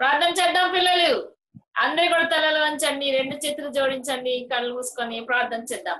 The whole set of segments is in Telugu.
ప్రార్థన చేద్దాం పిల్లలు. అందరి కూడా తలలు వంచండి రెండు చేతులు జోడించండి కళ్ళు మూసుకొని ప్రార్థన చేద్దాం.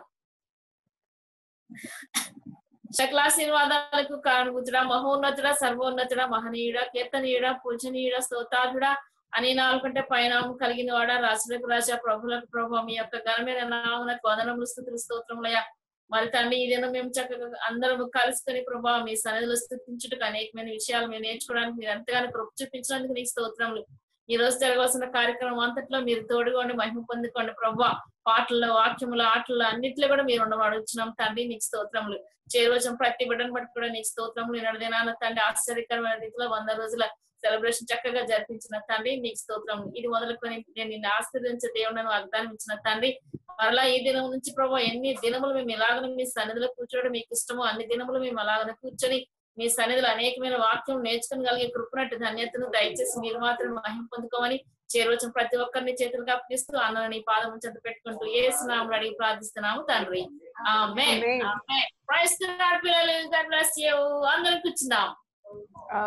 శక్లాశీర్వాదాలకు కారణభూతుడా మహోన్నతుడ సర్వోన్నతుడ మహనీయుడ కీర్తనీయుడ పూజనీయుడ స్తోతార్థుడా అని నాలుగు కంటే పైనామం కలిగిన వాడ రాజులకు రాజా ప్రభులకు ప్రభు మీ యొక్క ఘనమైన నామన కోదనములు స్థుతులు స్తోత్రములయ్యా. మరి తండ్రి ఈ దినం మేము చక్కగా అందరం కలుసుకొని ప్రభా మీ సన్నిధిలో స్థుతించుటకు అనేకమైన విషయాలు మేము నేర్చుకోవడానికి మీరు ఎంతగానో కృప చూపించడానికి నీకు స్తోత్రములు. ఈ రోజు జరగవలసిన కార్యక్రమం అంతట్లో మీరు తోడుగోండి మహిమ పొందుకోండి ప్రభా. పాటల్లో వాక్యములు ఆటల్లో అన్నిట్లో కూడా మీరు ఉండమడుగుతున్నాం తండ్రి నీకు స్తోత్రములు. చేరువచం ప్రతి బిడ్డను బట్టి కూడా నీకు స్తోత్రములు. ఈనాడు తండ్రి ఆశ్చర్యకరమైన రీతిలో వంద రోజుల సెలబ్రేషన్ చక్కగా జరిపించిన తండ్రి నీకు స్తోత్రం. ఇది మొదలుకొని నేను నిన్ను ఆశీర్వదించే దేవుడను వాగ్దానం ఇచ్చిన తండ్రి. మరలా ఈ దినం నుంచి ప్రభావ ఎన్ని దినములు మేము ఇలాగనే మీ సన్నిధిలో కూర్చోవడం మీకు ఇష్టమో అన్ని దినములు మేము అలాగనే కూర్చొని మీ సన్నిధిలో అనేకమైన వాక్యం నేర్చుకుని కలిగే కృపనట్టు ధన్యతను దయచేసి మీరు మాత్రం మహిం పొందుకోమని చేరవచ్చిన ప్రతి ఒక్కరిని చేతులకు అప్పగిస్తూ అన్నని నీ పాదం చెంత పెట్టుకుంటూ ఏ స్నామం అడిగి ప్రార్థిస్తున్నాము తండ్రి. అందరం కూర్చుందాం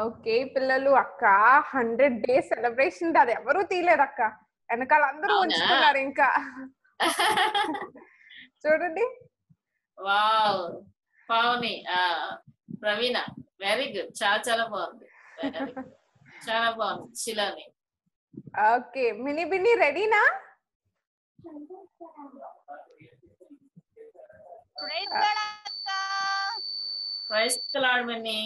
ఓకే పిల్లలు అక్క హండ్రెడ్ డేస్ సెలబ్రేషన్ అది ఎవరు తీయలేదు అక్క. వెనకాల అందరూ? ఉంచుకున్నారు ఇంకా. చూడండి. వావ్ పావని ఆ ప్రవీణ వెరీ గుడ్. చాలా చాలా బాగుంది. చాలా బాగుంది శిలాని. ఓకే మినీ బిన్ని రెడీనా? అక్క. ప్రైస్ లాడమని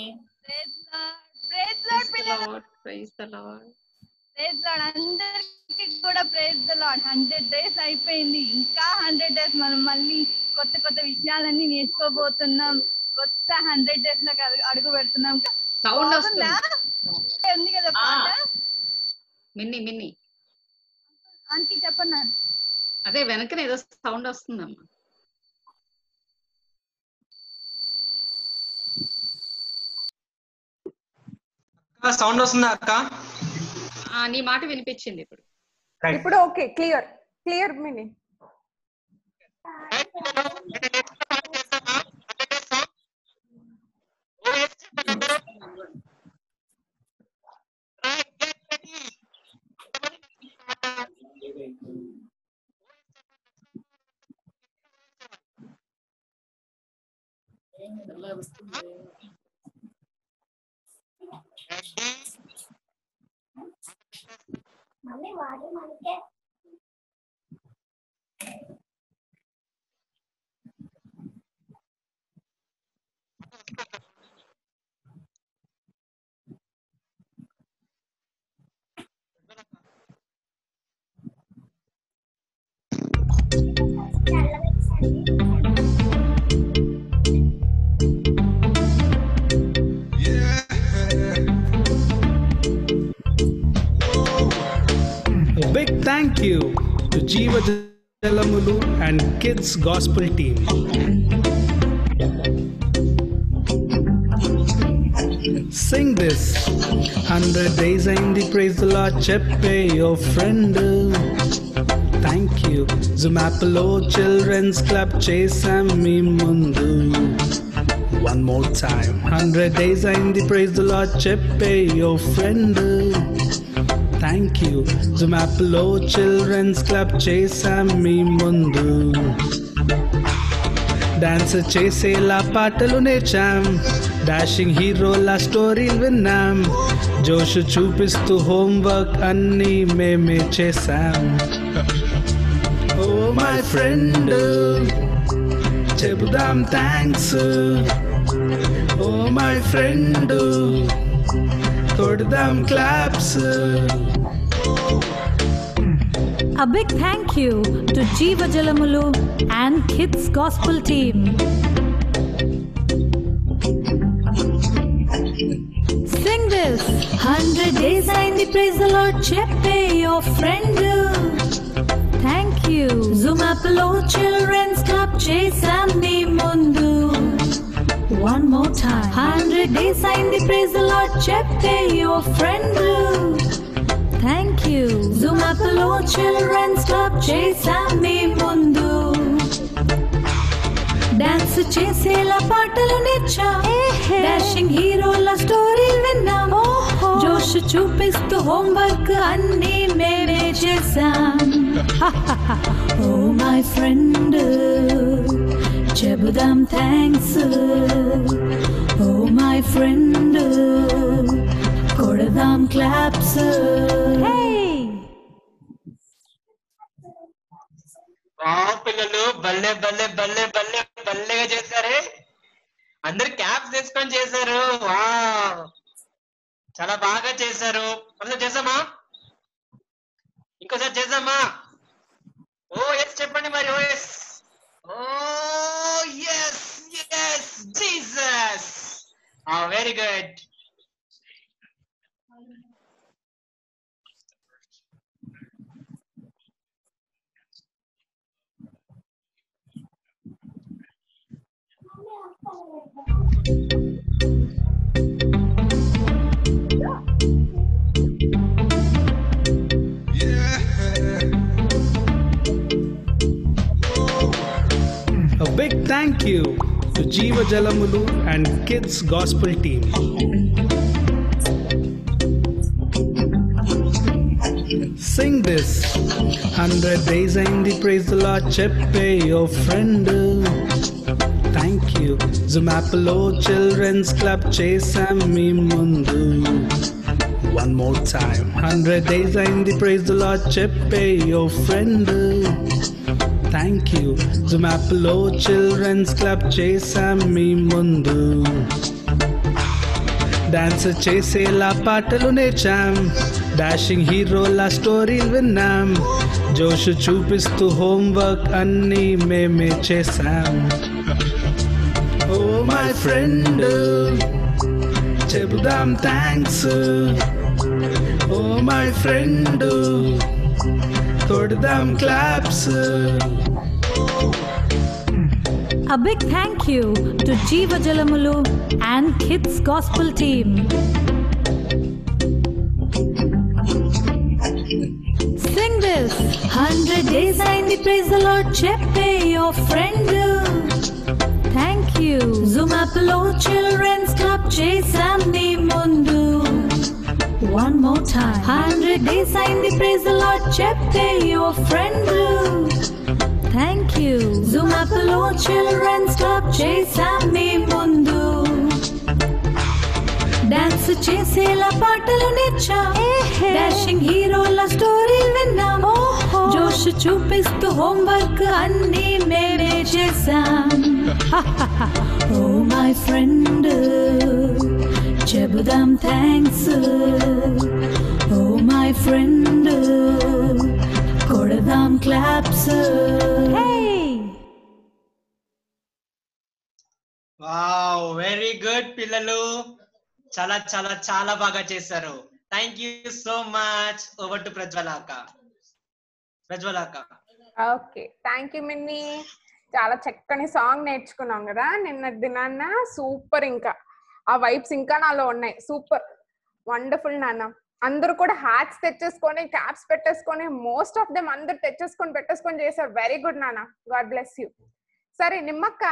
ప్రైజ్ లార్డ్ ప్రైజ్ లార్డ్ పిల్లలు praise the Lord praise Lord అందరికి కూడా praise the Lord hundred days అయిపోయింది. ఇంకా హండ్రెడ్ డేస్ మనం మళ్ళీ కొత్త కొత్త విషయాలన్నీ నేర్చుకోబోతున్నాం. కొత్త హండ్రెడ్ డేస్లో అడుగు- పెడుతున్నాం. సౌండ్? వస్తుంది. ఉంది కదా మిన్ని మిన్ని. ఆంటీ చెప్పండి. అదే వెనకన ఏదో సౌండ్ వస్తుందమ్మా. సౌండ్ వస్తుందా అక్క? ఆ, నీ మాట వినిపించింది ఇప్పుడు. ఇప్పుడు ఓకే క్లియర్. క్లియర్ మినీ. मम्मी मारे मार के Jalamulu and Kids Gospel Team. Sing this. Hundred days అయింది praise the Lord చెప్పే your friend. Thank you. Zomappలో children's club చేసాం మీ ముందు. One more time. Hundred days అయింది praise the Lord చెప్పే your friend. థ్యాంక్ యూ జుమాప్లో చిల్డ్రన్స్ క్లబ్ చేసాం మీ ముందు డాన్స్ చేసేలా పాటలు నేర్చాం. డాషింగ్ హీరోలా స్టోరీలు విన్నాం. జోష్ చూపిస్తూ హోంవర్క్ అన్నీ మేమే చేసాం ఓ మై ఫ్రెండ్ చెబుదాం థ్యాంక్స్ ఓ మై ఫ్రెండ్ కొడదాం claps. A big thank you to Jeeva Jalamulu and Kids Gospel Team. Sing this. Hundred days and the praise the Lord. Chepe your friend. Thank you. Zoom Apollo Children's Club. Chase me mundu. One more time. Hundred days and the praise the Lord. Chepe your friend. Thank you Zoom యాప్లో చిల్డ్రన్స్ క్లబ్ చేసామే ముందు డాన్స్ చేసేలా పాటలు నేర్చా డాషింగ్ హీరోల స్టోరీ విన్నాం జోష్ చూపిస్తూ హోంవర్క్ అన్నీ మేమే చేశాం ఓ మై ఫ్రెండ్ చెబుదాం థ్యాంక్స్ ఓ మై ఫ్రెండ్ కొడదాం క్లాప్స్ వావ్ పిల్లలు బల్లే బల్లే బల్లే బల్లే బల్లేగా చేశారే? అందరు క్యాప్స్ తీసుకొని చేశారు. వావ్! చాలా బాగా చేశారు. ఒకసారి చేసామా ఇంకోసారి చేసామా ఓ ఎస్ చెప్పండి మరి ఓ yes oh yes yes Jesus. Very good. To Jeeva Jalamulu and Kids Gospel Team. Sing this. 100 days అయింది praise the Lord చెప్పే your friend. Thank you. Zomappలో children's club చేసాం మీ ముందు. One more time. 100 days అయింది praise the Lord చెప్పే your friend. థ్యాంక్ యూ జుమాప్లో చిల్డ్రన్స్ క్లబ్ చేసాం మీ ముందు. డాన్స్ చేసేలా పాటలు నేర్చాం. డాషింగ్ హీరోలా స్టోరీలు విన్నాం. జోష్ చూపిస్తూ హోంవర్క్ అన్నీ మేమే చేసాం ఓ మై ఫ్రెండ్ చెబుదాం థ్యాంక్స్ ఓ మై ఫ్రెండ్ కొడదాం claps A big thank you to Jeeva Jalamulu and Kids Gospel Team. Sing this. Hundred days అయింది praise the Lord చెప్పే your friend. Thank you. Zoom app లో children's club చేసాం నీ ముందు. One more time. Hundred days అయింది praise the Lord చెప్పే your friend. Thank you Zoom యాప్లో చిల్డ్రన్స్ క్లబ్ చేసాం మీ ముందు డాన్స్ చేసేలా పాటలు నేర్చాం డాషింగ్ హీరోల స్టోరీ విన్నాం జోష్ చూపిస్తూ హోంవర్క్ అన్నీ మేమే చేసాం ఓ మై ఫ్రెండ్ చెబుదాం థ్యాంక్స్ ఓ మై ఫ్రెండ్ కొడదాం క్లాప్స్ వావ్ వెరీ గుడ్ పిల్లలు చాలా చాలా చాలా బాగా చేశారు. Thank you so much over to Prajwala అక్క ప్రజ్వల అక్క ఓకే. థ్యాంక్ యూ మిన్ని చాలా చక్కని సాంగ్ నేర్చుకున్నాం కదా నిన్న దినాన్న. సూపర్ ఇంకా. ఆ వైబ్స్ ఇంకా నాలో ఉన్నాయి. సూపర్ వండర్ఫుల్ నాన్న. అందరూ కూడా హ్యాట్స్ తెచ్చేసుకొని క్యాప్స్ పెట్టేసుకొని మోస్ట్ ఆఫ్ దెమ్ అందరు తెచ్చేసుకొని పెట్టేసుకొని చేశారు. వెరీ గుడ్ నాన్న. గాడ్ బ్లెస్ యూ సరే నిమ్మక్క.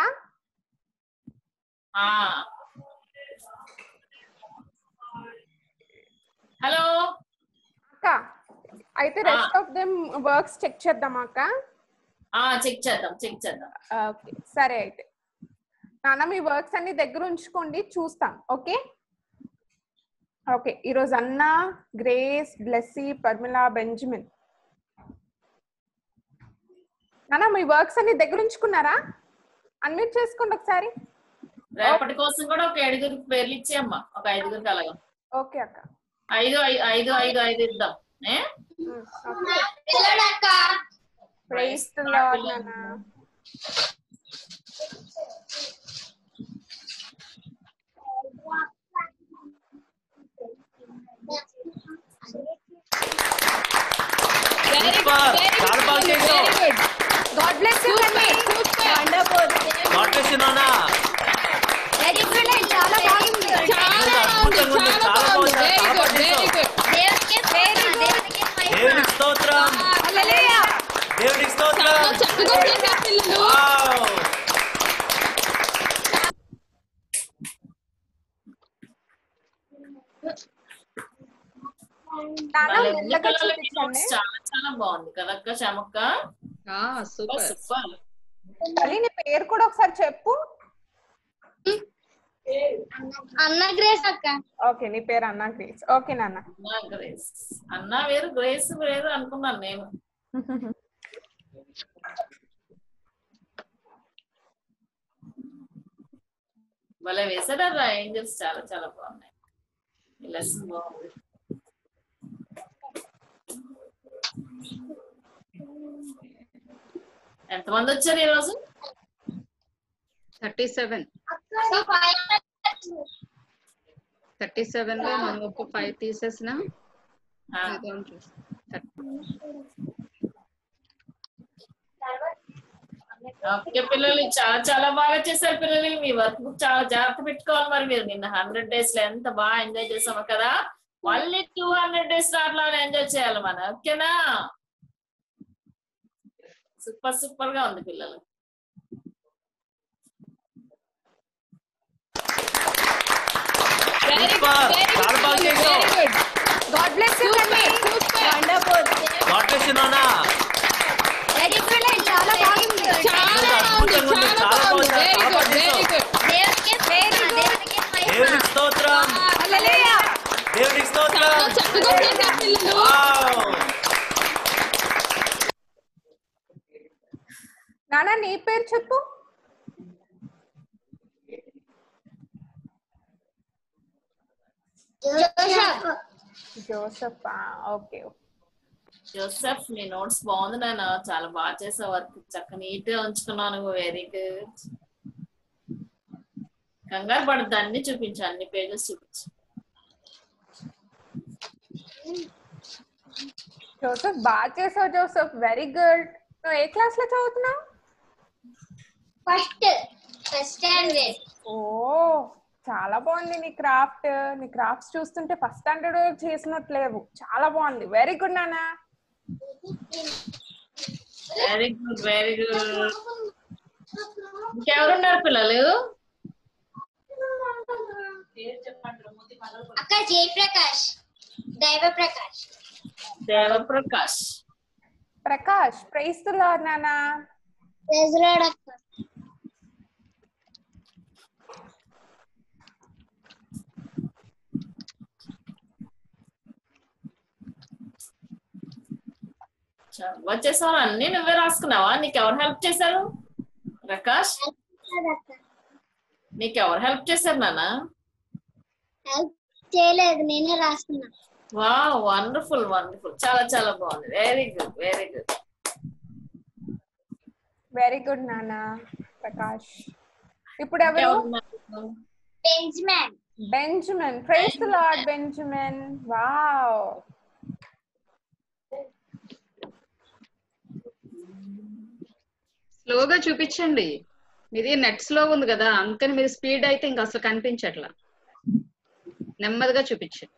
హలో. అక్క అయితే rest of them works check చేద్దామా అక్క? చెక్ చేద్దాం చెక్ చేద్దాం. ఓకే సరే అయితే. నాన్న మీ వర్క్స్ అన్ని దగ్గర ఉంచుకోండి చూస్తాం ఓకే? ఓకే ఈరోజు అన్న గ్రేస్ బ్లెస్సీ పర్మిళ బెంజమిన్. నాన్న మీ వర్క్స్ అన్ని దగ్గర ఉంచుకున్నారా? అన్మ్యూట్ చేసుకోండి ఒకసారి. రేపటి కోసం కూడా ఒక ఐదుగురు పేర్లు ఇచ్చేయమ్మా ఒక ఐదుగురికి అలాగా. ఓకే అక్క. ఐదు ఐదు ఐదు ఐదు ఇద్దాం. ఏ? God bless you Kanni God bless you నాన్న ఎక్సలెంట్ చాలా బాగుంది. చాలా దేవునికి స్తోత్రం దేవునికి స్తోత్రం. చాలా చాలా బాగుంది కదక్క చమక్క సూపర్. సూపర్. మళ్ళీ నీ పేరు కూడా ఒకసారి చెప్పు. అన్నా గ్రేస్ అక్క. ఓకే నీ పేరు అన్నా గ్రేస్. ఓకే నాన్న. అన్నా గ్రేస్. అన్నా వేరు గ్రేస్ వేరు అనుకున్నాను నేను. భలే వేసాడరా ఏంజల్స్ చాలా చాలా బాగున్నాయి. లెసన్ బాగుంది. ఎంతమంది వచ్చారు ఈరోజు? 37 37 లో మనం ఒక ఫైవ్ తీసేసిన ఓకే పిల్లలు చాలా చాలా బాగా చేశారు పిల్లలు. మీ వర్క్ బుక్ చాలా జాగ్రత్త పెట్టుకోవాలి మరి మీరు. నిన్న హండ్రెడ్ డేస్లో ఎంత బాగా ఎంజాయ్ చేసాము కదా. మళ్ళీ టూ హండ్రెడ్ డేస్ అట్లా ఎంజాయ్ చేయాలి మనం. ఓకేనా? సూపర్ సూపర్గా ఉంది పిల్లలు. God bless you wonderful God bless you చాలా బాగుంది చాలా దేవునికి స్తోత్రం నాన్న నీ పేరు చెప్పు. జోసఫ్ ఓకే జోసెఫ్ నీ నోట్స్ బాగుంది నాన్న చాలా బాగా చేసావు వర్క్ చక్క నీట్గా ఉంచుకున్నావు నువ్వు వెరీ గుడ్ కంగారు పడద్దు అన్ని చూపించు అన్ని పేజెస్ చూపించు జోసఫ్ బాగా చేసావు జోసఫ్ వెరీ గుడ్ నువ్వు ఏ క్లాస్లో చదువుతున్నావు ఫస్ట్ ఫస్ట్ స్టాండర్డ్ ఓ చాలా బాగుంది నీ క్రాఫ్ట్. నీ క్రాఫ్ట్స్ చూస్తుంటే ఫస్ట్ స్టాండర్డ్ చేసినట్లేవు. చాలా బాగుంది. వెరీ గుడ్ నాన్న. వెరీ గుడ్ వెరీ గుడ్ ఇంకెవరున్నారు పిల్లలు? అక్క జయప్రకాష్. దైవ ప్రకాష్ దేవప్రకాష్ ప్రకాష్ ప్రైస్ నాన్న. ప్రెజలాడ్ అక్క. వచ్చేసావు? అన్ని నువ్వే రాసుకున్నావా? నీకు ఎవరు హెల్ప్ చేశారు? ప్రకాష్? నీకు ఎవరు హెల్ప్ చేశారు నాన్న? హెల్ప్ చేయలేదు నేనే రాసుకున్నా. వా వండర్ఫుల్ వండర్ఫుల్. చాలా చాలా బాగుంది. Very good very good very good నాన్న ప్రకాష్. ఇప్పుడు ఎవరు? Benjamin Benjamin praise Lord Benjamin wow స్లోగా చూపించండి. మీది నెట్ స్లో ఉంది కదా అందుకని మీరు స్పీడ్ అయితే ఇంకా అసలు కనిపించట్లా. నెమ్మదిగా చూపించండి.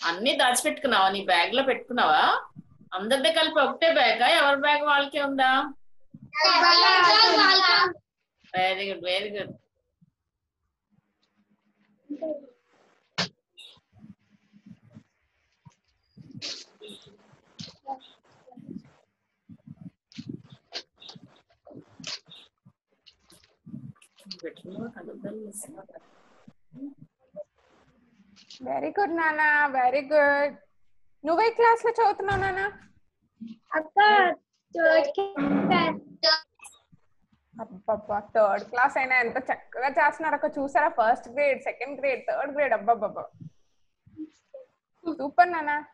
అన్ని దాచిపెట్టుకున్నావా? నీ బ్యాగ్లో పెట్టుకున్నావా? అందరిదే కలిపి ఒకటే బ్యాగా? ఎవరి బ్యాగ్ వాళ్ళకే ఉందా? Very good very good very good నాన్న వెరీ గుడ్ నువ్వే క్లాస్లో చదువుతున్నావు నాన్న అక్క అబ్బబ్బా థర్డ్ క్లాస్ అయినా ఎంత చక్కగా చేస్తున్నారు అక్క. చూసారా? First grade second grade third grade అబ్బబ్బబ్బా. సూపర్ నాన్న.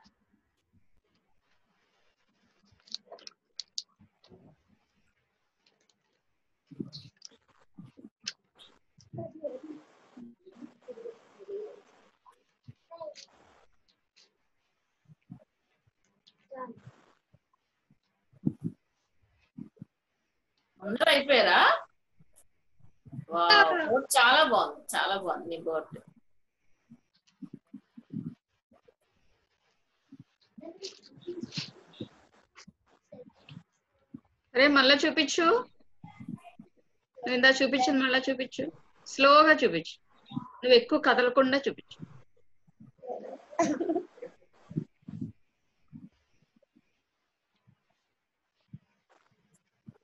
అందరూ అయిపోయారా? చాలా బాగుంది చాలా బాగుంది నీ బోర్డు. అరే మళ్ళా చూపించు. నువ్వు ఇందా చూపించింది మళ్ళా చూపించు. స్లోగా చూపించు. నువ్వు ఎక్కువ కదలకుండా చూపించు.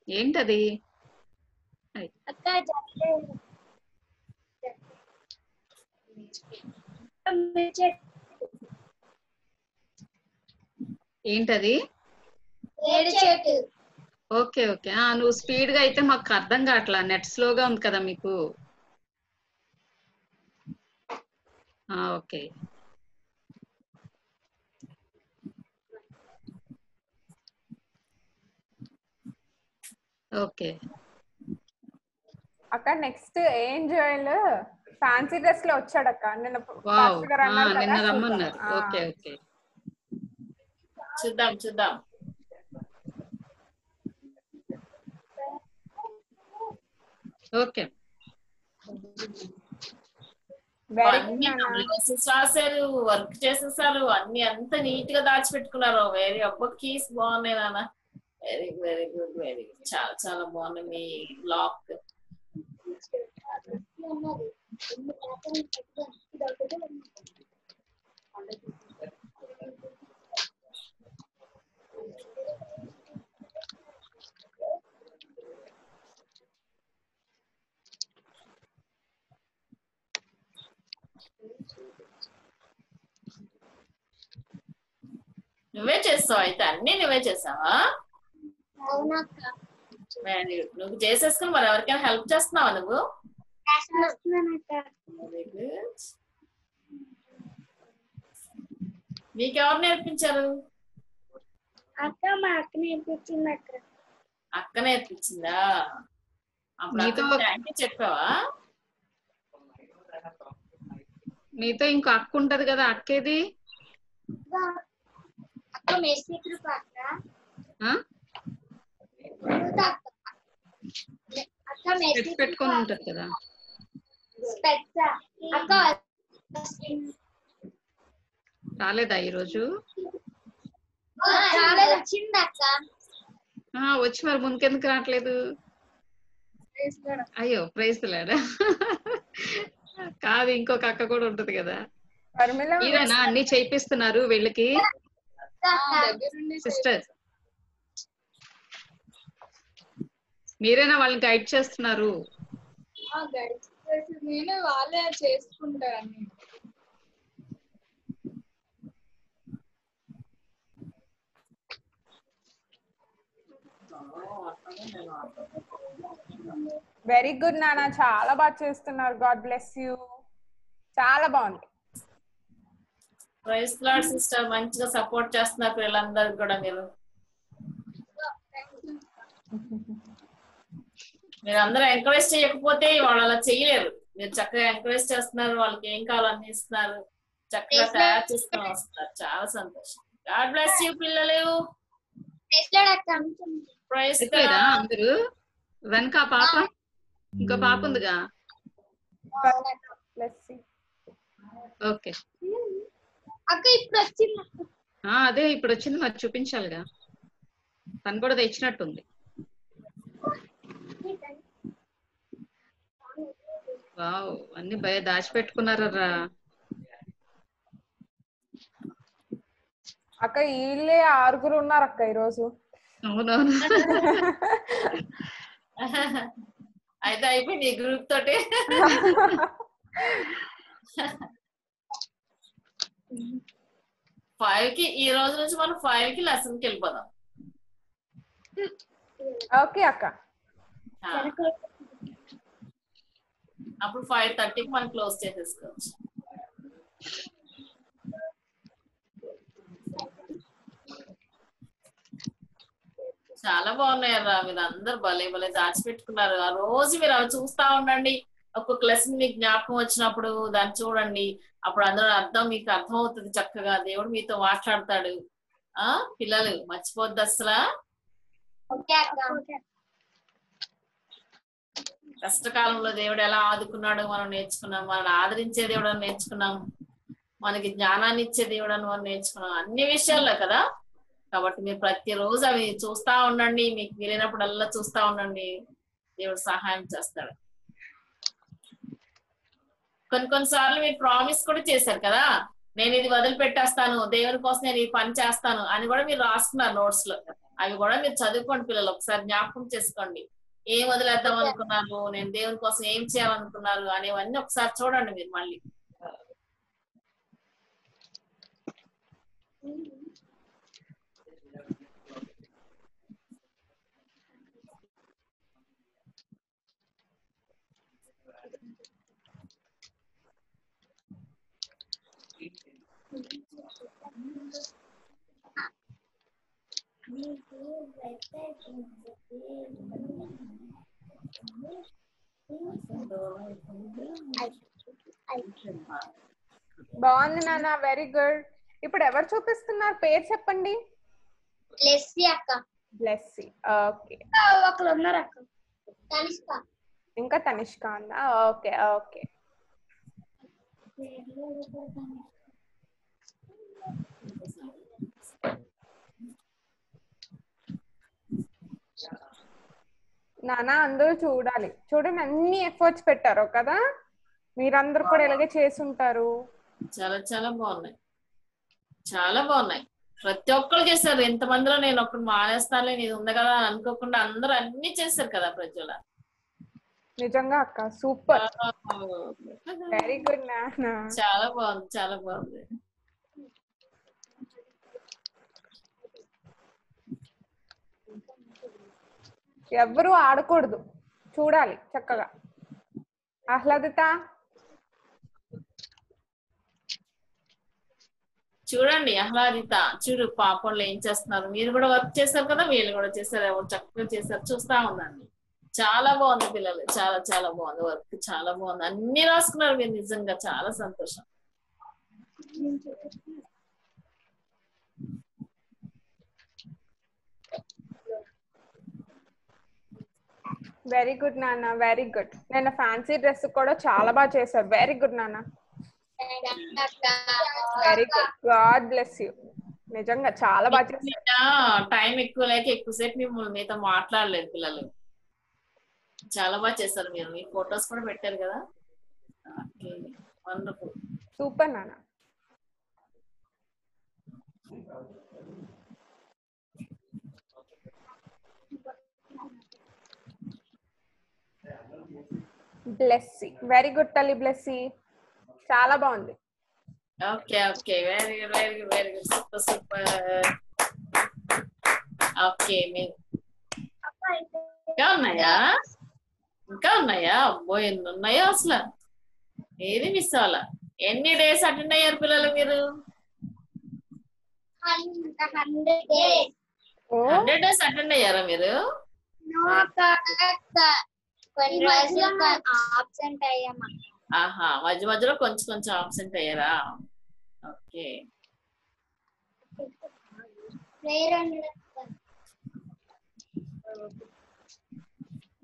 ఏంటది. ఏంటది? Okay okay. ఆ నువ్వు స్పీడ్గా అయితే మాకు అర్థం కావట్లా. నెట్ స్లోగా ఉంది కదా మీకు. ఆ ఓకే. ఓకే. అక్క నెక్స్ట్ ఏంజల్ ఫ్యాన్సీ డ్రెస్లో నిన్న అన్నారు కదా, నిన్న చూద్దాం. రమ్మన్నారు. Okay okay. చూద్దాం చూద్దాం. ఓకే. నాన్న. రాశారు వర్క్ చేసేసారు అన్ని అంత నీట్గా దాచిపెట్టుకున్నారు. వెరీ అబ్బ కీస్ బాగున్నాయి నాన్న. Very very good very good చాలా చాలా బాగున్నాయి మీ బ్లాక్ ఉన్నది ఎన్ని పాత్రలు పెట్టుకో. ఇది ఒకటి ఉంది. నువ్వే చేస్తావు అయితే అన్ని నువ్వే చేసావా అవునక్క వెరీ గుడ్ నువ్వు చేసేసుకుని మరి ఎవరికైనా హెల్ప్ చేస్తున్నావా నువ్వు? చేస్తున్నానక్క వెరీ గుడ్ మీకెవరు నేర్పించారు? అక్క మా అక్క నేర్పించింది అక్క. అక్క నేర్పించిందా? అప్పుడు చెప్పావా? మీతో ఇంకో అక్క ఉంటది కదా అక్కేది? అక్క కృప అక్క ఆ? అమృత అక్క అక్క మెస్సీ పెట్టి పెట్టుకొని ఉంటది కదా. రాలేదా ఈరోజు? వచ్చి మరి ముందుకెందుకు రావట్లేదు? అయ్యో ప్రైజ్ లేడా కాదు ఇంకొక అక్క కూడా ఉంటది కదా. పర్మిల మీరేనా అన్ని చేయిస్తున్నారు వీళ్ళకి? సిస్టర్ మీరేనా వాళ్ళని గైడ్ చేస్తున్నారు? నేను వాళ్ళే చేసుకుంటారు. అన్ని వెరీ గుడ్ నాన్న చాలా బాగా చేస్తున్నారు. God bless you. చాలా బాగుంది. ప్రైస్ లాడ్ సిస్టర్ మంచిగా సపోర్ట్ చేస్తున్నారు పిల్లలందరికి కూడా మీరు. మీరు అందరూ ఎంకరేజ్ చేయకపోతే వాళ్ళు అలా చేయలేరు. మీరు చక్కగా ఎంకరేజ్ చేస్తున్నారు వాళ్ళకి ఏం కావాలో అన్ని ఇస్తున్నారు. చక్కగా తయారు చేసుకొని వస్తున్నారు. చాలా సంతోషం. గాడ్ బ్లెస్ యూ పిల్లలు. అందరూ? వెనక ఆ పాప? ఇంకో పాప ఉందిగా? ఓకే. అక్క ఇప్పుడు వచ్చింది. అదే ఇప్పుడు వచ్చింది. మరి చూపించాలిగా. తను కూడా తెచ్చినట్టుంది. వావ్ అన్ని భయ దాచిపెట్టుకున్నారా అక్క వీళ్ళే ఆరుగురు ఉన్నారు అక్క ఈరోజు. అవునవును. అయితే అయిపోయింది ఈ గ్రూప్ తోటి. ఫైవ్కి ఈ రోజు నుంచి మనం ఫైవ్కి లెసన్కి వెళ్ళిపోదాం. ఓకే అక్క. అప్పుడు ఫైవ్ థర్టీకి మనం క్లోజ్ చేసేసుకోవచ్చు చాలా బాగున్నాయి రా మీరు అందరు భలే భలే దాచిపెట్టుకున్నారు. ఆ రోజు మీరు అవి చూస్తా ఉండండి. ఒక్కొక్క లెసన్ మీకు జ్ఞాపకం వచ్చినప్పుడు దాన్ని చూడండి. అప్పుడు అందరూ అర్థం మీకు అర్థం అవుతుంది చక్కగా. దేవుడు మీతో మాట్లాడతాడు. ఆ పిల్లలు మర్చిపోద్దు అసలా ఓకే కష్టకాలంలో దేవుడు ఎలా ఆదుకున్నాడో మనం నేర్చుకున్నాం. మనల్ని ఆదరించే దేవుడు అని నేర్చుకున్నాం. మనకి జ్ఞానాన్ని ఇచ్చే దేవుడు అని మనం నేర్చుకున్నాం. అన్ని విషయాల్లో కదా? కాబట్టి మీరు ప్రతిరోజు అవి చూస్తా ఉండండి. మీకు వీలైనప్పుడల్లా చూస్తా ఉండండి. దేవుడు సహాయం చేస్తాడు. కొన్ని కొన్నిసార్లు మీరు ప్రామిస్ కూడా చేశారు కదా? నేను ఇది వదిలిపెట్టేస్తాను. దేవుని కోసం నేను ఈ పని చేస్తాను అని కూడా మీరు రాసుకున్నారు నోట్స్లో అవి కూడా మీరు చదువుకోండి పిల్లలు. ఒకసారి జ్ఞాపకం చేసుకోండి. ఏం వదిలేద్దాం అనుకున్నారు నేను దేవుని కోసం ఏం చేయాలనుకున్నారు అనేవన్నీ ఒకసారి చూడండి మీరు మళ్ళీ. బాగుంది నాన్న వెరీ గుడ్ ఇప్పుడు ఎవరు చూపిస్తున్నారు? పేరు చెప్పండి. లెస్సీ అక్క. Blessy okay. ఒకరు ఉన్నారు అక్క. తనిష్క. ఇంకా తనిష్క ఉందా? Okay okay. నానా అందరూ చూడాలి. చూడండి అన్ని ఎఫర్ట్స్ పెట్టారు కదా? మీరందరూ కూడా ఇలాగే చేసుంటారు. చాలా చాలా బాగున్నాయి. చాలా బాగున్నాయి. ప్రతి ఒక్కరు చేశారు ఎంతమందిలో నేను ఒకటి మానేస్తానులే ఇది ఉంది కదా అని అనుకోకుండా అందరూ అన్ని చేశారు కదా ప్రజల నిజంగా అక్క సూపర్. వెరీ గుడ్ నాన్న చాలా బాగుంది చాలా బాగుంది. ఎవ్వరూ ఆడకూడదు. చూడాలి చక్కగా. ఆహ్లాదిత. చూడండి ఆహ్లాదిత. చూడు పాపంలో ఏం చేస్తున్నారు? మీరు కూడా వర్క్ చేశారు కదా? వీళ్ళు కూడా చేశారు. ఎవరు చక్కగా చేశారు? చూస్తా ఉండండి. చాలా బాగుంది పిల్లలు. చాలా చాలా బాగుంది వర్క్. చాలా బాగుంది. అన్ని రాసుకున్నారు మీరు. నిజంగా చాలా సంతోషం. వెరీ గుడ్ నాన్న. వెరీ గుడ్ నేను ఫ్యాన్సీ డ్రెస్ కూడా చాలా బాగా చేశారు. వెరీ గుడ్ నాన్న. Very good God bless you నిజంగా చాలా బాగా చేశారు. టైం ఎక్కువ లేక ఎక్కువసేపు మిమ్మల్ని మీతో మాట్లాడలేదు పిల్లలు. చాలా బాగా చేశారు మీరు. మీ ఫొటోస్ కూడా పెట్టారు కదా? వండర్ఫుల్ సూపర్ నాన్న. బ్లెస్సీ వెరీ గుడ్ తల్లి బ్లెస్సీ చాలా బాగుంది. Okay okay very good very good very good super super okay మీ ఇంకా ఉన్నాయా? ఇంకా ఉన్నాయా? అబ్బో ఎన్ని ఉన్నాయో అసలు. ఏది మిస్ అవ్వాల? ఎన్ని డేస్ అటెండ్ అయ్యారు పిల్లలు మీరు? Hundred days hundred days attend అయ్యారా మీరు? కొన్ని రోజులు ఆబ్సెంట్ అయ్యామా ఆహా మధ్య మధ్యలో కొంచెం కొంచెం ఆబ్సెంట్ అయ్యారా? ఓకే.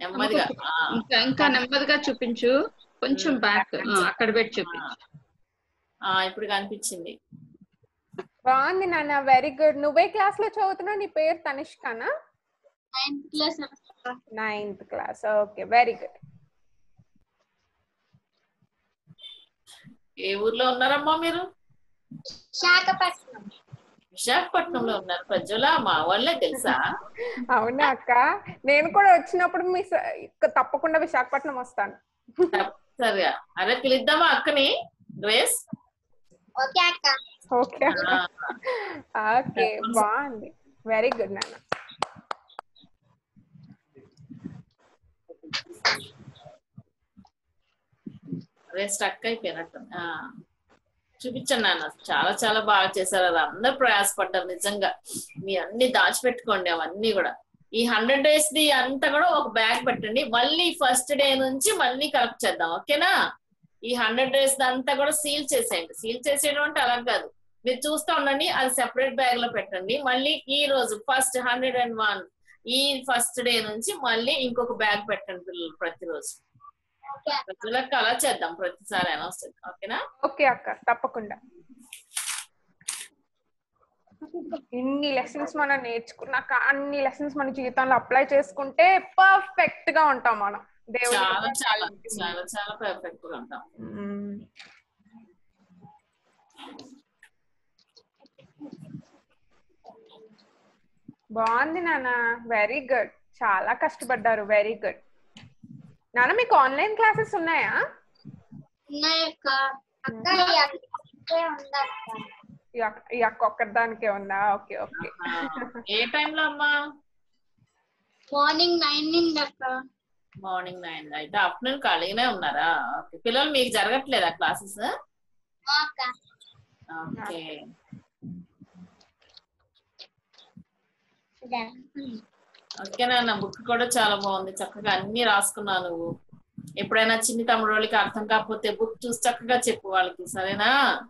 నెమ్మదిగా ఆ, ఇంకా ఇంకా నెమ్మదిగా చూపించు. కొంచెం బ్యాక్ అక్కడ పెట్టి చూపించు. ఆ, ఇప్పుడు కనిపించింది. బాగుంది నాన్న వెరీ గుడ్ నువ్వే క్లాస్లో చదువుతున్నావు నీ పేరు తనిష్కనా? Ninth class ninth class okay very good ఏ ఊర్లో ఉన్నారమ్మా మీరు? విశాఖపట్నం. విశాఖపట్నంలో ఉన్నారు. ప్రజల మా వాళ్ళే తెలుసా? అవునా అక్క? నేను కూడా వచ్చినప్పుడు మీ తప్పకుండా విశాఖపట్నం వస్తాను. సరే అరే పిలుద్దామా అక్కని? గ్రేస్? ఓకే అక్క. ఓకే ఓకే బాగుంది. వెరీ గుడ్ నాన్న. అదే స్టక్ అయిపోయినట్టు ఆ. చూపించండి నాన్న. చాలా చాలా బాగా చేశారు. అది అందరు ప్రయాసపడ్డారు నిజంగా. మీ అన్ని దాచిపెట్టుకోండి అవన్నీ కూడా. ఈ హండ్రెడ్ డేస్ ది అంతా కూడా ఒక బ్యాగ్ పెట్టండి. మళ్ళీ ఫస్ట్ డే నుంచి మళ్ళీ కలెక్ట్ చేద్దాం. ఓకేనా ఈ హండ్రెడ్ డేస్ అంతా కూడా సీల్ చేసేయండి. సీల్ చేసేయడం అంటే అలా కాదు. మీరు చూస్తూ ఉండండి అది సెపరేట్ బ్యాగ్లో పెట్టండి. మళ్ళీ ఈ రోజు ఫస్ట్ హండ్రెడ్ అండ్ వన్ ఈ ఫస్ట్ డే నుంచి మళ్ళీ ఇంకొక బ్యాగ్ పెట్టండి పిల్లలు ప్రతిరోజు. ప్రజలకు అలా చేద్దాం ప్రతిసారి అనౌన్స్ చేద్దాం ఓకేనా? ఓకే అక్క తప్పకుండా. ఇన్ని లెసన్స్ మనం నేర్చుకున్నాక అన్ని లెసన్స్ మన జీవితంలో అప్లై చేసుకుంటే పర్ఫెక్ట్గా ఉంటాం మనం. దేవుడి చాలా. చాలా చాలా పర్ఫెక్ట్గా ఉంటాం. బాగుంది నాన్న. వెరీ గుడ్ చాలా కష్టపడ్డారు. వెరీ గుడ్ నాన్న మీకు ఆన్లైన్ క్లాసెస్ ఉన్నాయా? ఉన్నాయక్క అక్క. ఈ అక్కే ఉందక్క ఈ అక్క- ఈ అక్క ఒక్కదానికే ఉందా? ఓకే ఓకే ఆ, ఏ టైంలో అమ్మా? మార్నింగ్ నైన్ నుండి అక్క. మార్నింగ్ నైన్ అయితే ఆఫ్టర్నూన్ ఖాళీగానే ఉన్నారా? ఓకే పిల్లలు మీకు జరగట్లేదా క్లాసెస్ ఆ అక్క. ఓకే ఓకే నాన్న బుక్ కూడా చాలా బాగుంది. చక్కగా అన్ని రాసుకున్నావు నువ్వు. ఎప్పుడైనా చిన్ని తమ్ముడు వాళ్ళకి అర్థం కాకపోతే బుక్ చూసి చక్కగా చెప్పు వాళ్ళకి సరేనా?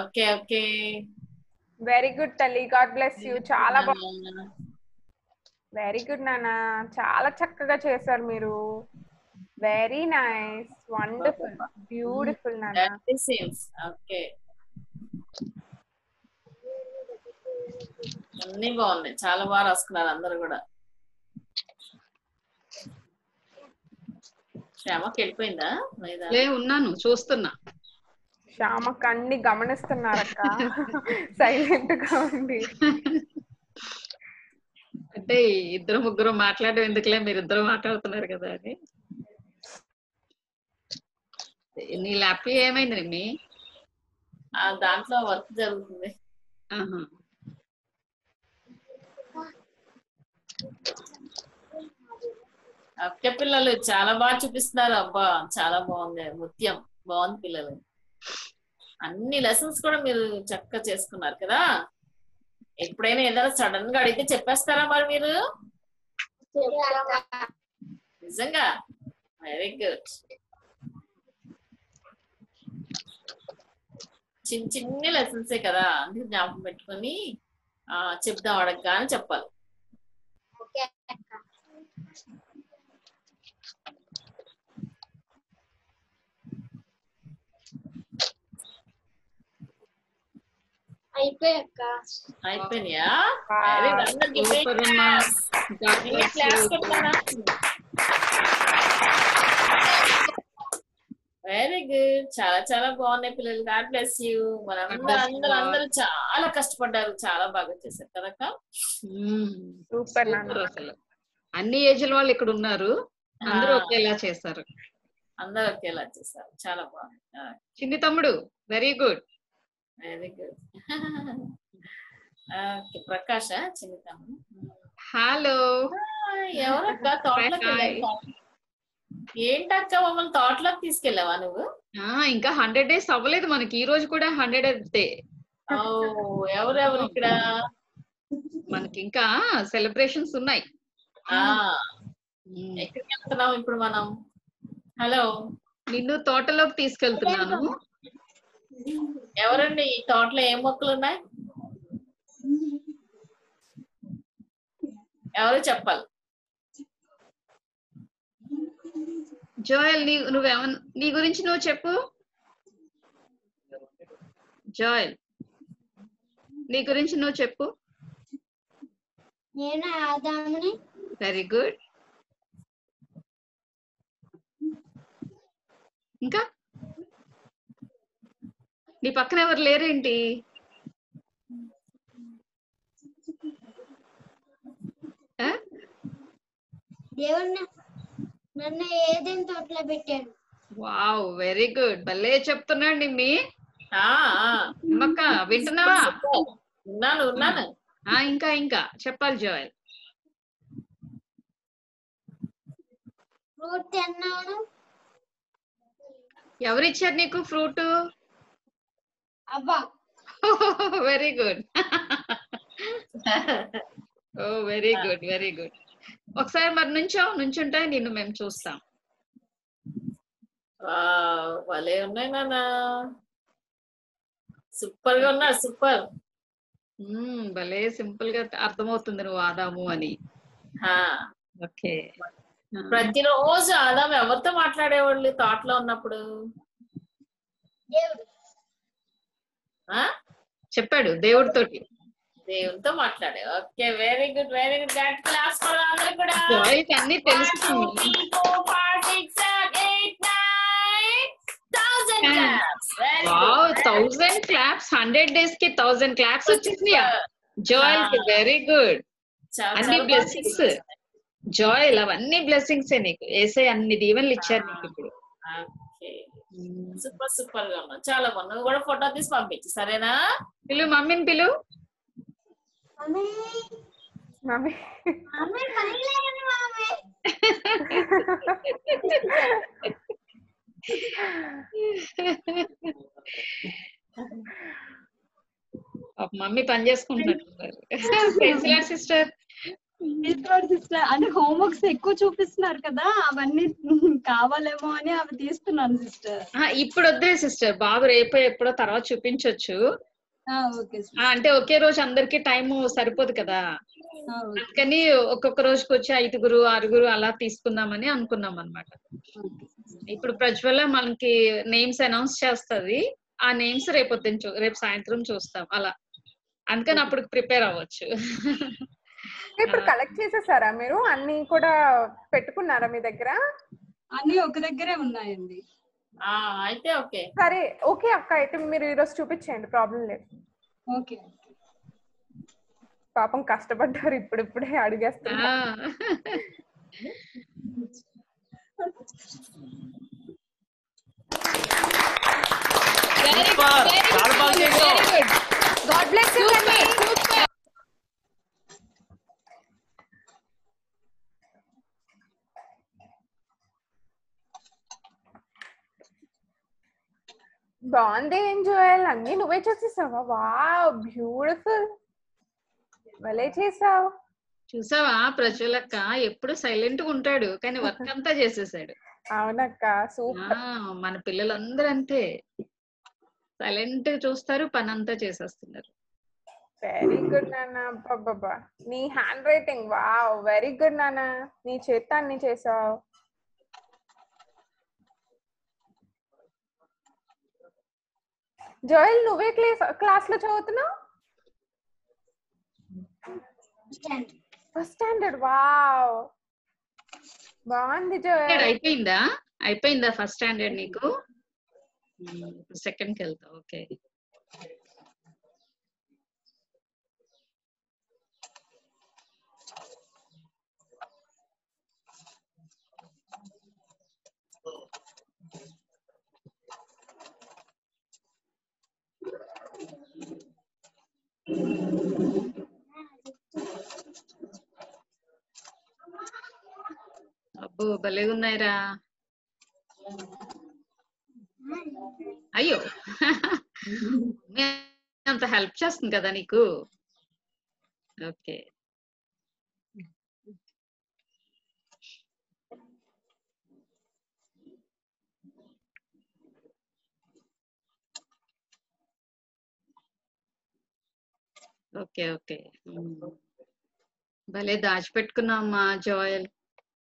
Okay okay. వెరీ గుడ్ తల్లి. గాడ్ బ్లెస్ యూ చాలా బాగుంది వెరీ గుడ్ నాన్న. చాలా చక్కగా చేశారు మీరు. వెరీ నైస్ వండర్ఫుల్ బ్యూటిఫుల్ నాన్న. ఓకే. అన్ని బాగున్నాయి. చాలా బాగా రాసుకున్నారు అందరు కూడా. శ్యామకి వెళ్ళిపోయిందా? లేదా లే ఉన్నాను. చూస్తున్నా. శ్యామక్క అన్ని గమనిస్తున్నారక్క. సైలెంట్గా ఉంది అంటే ఇద్దరు ముగ్గురు మాట్లాడడం ఎందుకులే? మీరు ఇద్దరు మాట్లాడుతున్నారు కదా అని. నీ ల్యాప్ ఏమైంది ఆ దాంట్లో వర్క్ జరుగుతుంది ఆహా. అక్క పిల్లలు చాలా బాగా చూపిస్తున్నారు. అబ్బా చాలా బాగుంది. ముత్యం. బాగుంది పిల్లలు. అన్ని లెసన్స్ కూడా మీరు చక్కగా చేసుకున్నారు కదా? ఎప్పుడైనా ఏదైనా సడన్గా అడిగితే చెప్పేస్తారా మరి మీరు? నిజంగా? వెరీ గుడ్ చిన్న చిన్న లెసన్సే కదా? అందుకు జ్ఞాపకం పెట్టుకొని చెప్దాం చెప్దాం అడగగానే చెప్పాలి. claps. God Big bless claps you. కొట్టారా? వెరీ గుడ్ చాలా చాలా బాగున్నాయి పిల్లలు. గాడ్ బ్లెస్ యూ మనందరూ bless you, అందరూ. అందరూ చాలా కష్టపడ్డారు. చాలా బాగా చేశారు కదక్క. సూపర్ నాన్న. అసలు. అన్ని ఏజ్ల వాళ్ళు ఇక్కడ ఉన్నారు. అందరూ. ఒకేలా చేశారు. అందరూ ఒకేలా చేశారు. చాలా బాగుంది. చిన్ని తమ్ముడు very good very good Prakash చిన్నతమ్మ hello ఎవరక్క? ఏంటక్క మమ్మల్ని తోటలోకి తీసుకెళ్ళావా నువ్వు? ఇంకా హండ్రెడ్ డేస్ అవ్వలేదు మనకి. ఈ రోజు కూడా హండ్రెడ్ డే ఎవరెవరు ఇక్కడ? మనకి ఇంకా సెలబ్రేషన్స్ ఉన్నాయి. ఎక్కడికి వెళ్తున్నాం ఇప్పుడు మనం? హలో. నిన్ను తోటలోకి తీసుకెళ్తున్నాను. ఎవరండి ఈ తోటలో ఏం మొక్కలు ఉన్నాయి? ఎవరు చెప్పాలి? జోయల్ నీ నువ్వేమ నీ గురించి నువ్వు చెప్పు. జోయల్ నీ గురించి నువ్వు చెప్పు. నేను ఆదాముని? వెరీ గుడ్ ఇంకా? నీ పక్కన ఎవరు లేరేంటి? దేవుడు నా- నన్ను ఏదేం తోటలో పెట్టాడు. Wow very good. భలే చెప్తున్నాడు నిమ్మి ఆ, ఆ. అమ్మక్క వింటున్నావా ఉన్నాను ఉన్నాను. ఆ ఇంకా ఇంకా. చెప్పాలి జోయల్ ఫ్రూట్ తిన్నాను ఎవరిచ్చారు నీకు ఫ్రూట్? అబ్బా very good. Oh very good very good. ఒకసారి మరి నుంచో నుంచుంటే నిన్ను మేము చూస్తాం. వావ్, భలే ఉన్నాయి నాన్న. సూపర్గా ఉన్నారు సూపర్. భలే సింపుల్గా అర్థమవుతుంది నువ్వు ఆదాము అని. ఓకే. ప్రతిరోజు ఆదాం ఎవరితో మాట్లాడేవాళ్ళు థాట్లో ఉన్నప్పుడు ఆ? చెప్పాడు దేవుడితోటి. దేవునితో మాట్లాడే. Okay very good very good that class for అందరూ కూడా. అన్ని తెలుసు One, two, three, four, five, six, seven, eight, nine, thousand claps. Very wow good. Thousand claps hundred డేస్కి థౌసండ్ క్లాప్స్ వచ్చేసినాయా జోయల్కి వెరీ గుడ్ అన్ని బ్లెస్సింగ్స్ జోయల్ అవన్నీ బ్లెస్సింగ్స్ నీకు? ఏసై అన్ని దీవెనలు ఇచ్చారు నీకు ఇప్పుడు. ఓకే సూపర్ సూపర్గా ఉన్నావు. చాలా బాగుంది నువ్వు కూడా ఫోటో తీసి పంపించు. సరేనా? పిలు మమ్మీని పిలు. మమ్మీ. పని చేసుకుంటున్నట్టున్నారు. సిస్టర్. సిస్టర్ అంటే హోంవర్క్స్ ఎక్కువ చూపిస్తున్నారు కదా అవన్నీ కావాలేమో అని అవి తీస్తున్నాను సిస్టర్. ఇప్పుడు వద్దే సిస్టర్. బాబు రేపో ఎప్పుడో తర్వాత చూపించొచ్చు. అంటే ఒకే రోజు అందరికి టైం సరిపోదు కదా. అందుకని ఒక్కొక్క రోజుకి వచ్చి ఐదుగురు ఆరుగురు అలా తీసుకుందామని అనుకున్నాం అన్నమాట. ఇప్పుడు ప్రజ్వల మనకి నేమ్స్ అనౌన్స్ చేస్తది. ఆ నేమ్స్ రేపు రేపు సాయంత్రం చూస్తాం అలా. అందుకని అప్పుడు ప్రిపేర్ అవ్వచ్చు. ఇప్పుడు కలెక్ట్ చేసేసారా మీరు? అన్ని కూడా పెట్టుకున్నారా మీ దగ్గర? అన్ని ఒక దగ్గరే ఉన్నాయండి. అయితే ఓకే. సరే ఓకే అక్క అయితే మీరు ఈరోజు చూపించండి ప్రాబ్లం లేదు. ఓకే. పాపం కష్టపడ్డారు ఇప్పుడిప్పుడే అడిగేస్తున్నా. సూపర్ చాలా బాగా చేసావు. గాడ్ బ్లెస్ యు బాగుంది ఎంజాయ్ అన్ని నువ్వే చేసేసావా? వావ్ బ్యూటిఫుల్ భలే చేసావు. చూసావా? ప్రజ్వలక్క ఎప్పుడు సైలెంట్గా ఉంటాడు కానీ వర్క్ అంతా చేసేసాడు. అవునక్క సూపర్. మన పిల్లలందరూ అంతే. సైలెంట్ చూస్తారు పని అంతా చేసేస్తున్నారు. వెరీ గుడ్ నాన్న. బాబా నీ handwriting wow very good నాన్న. నీ చేత అన్ని చేసావు. జోయల్ నువ్వే క్లాస్ క్లాస్లో చదువుతున్నావు ఫస్ట్ స్టాండర్డ్ వావ్ బాగుంది జోయల్ అయిపోయిందా? అయిపోయిందా ఫస్ట్ స్టాండర్డ్ నీకు? సెకండ్కి వెళ్తా ఓకే అబ్బో భలే ఉన్నాయిరా అయ్యో అంత హెల్ప్ చేస్తుంది కదా నీకు? ఓకే. Okay okay. భలే దాచిపెట్టుకున్నామ్మా జోయల్.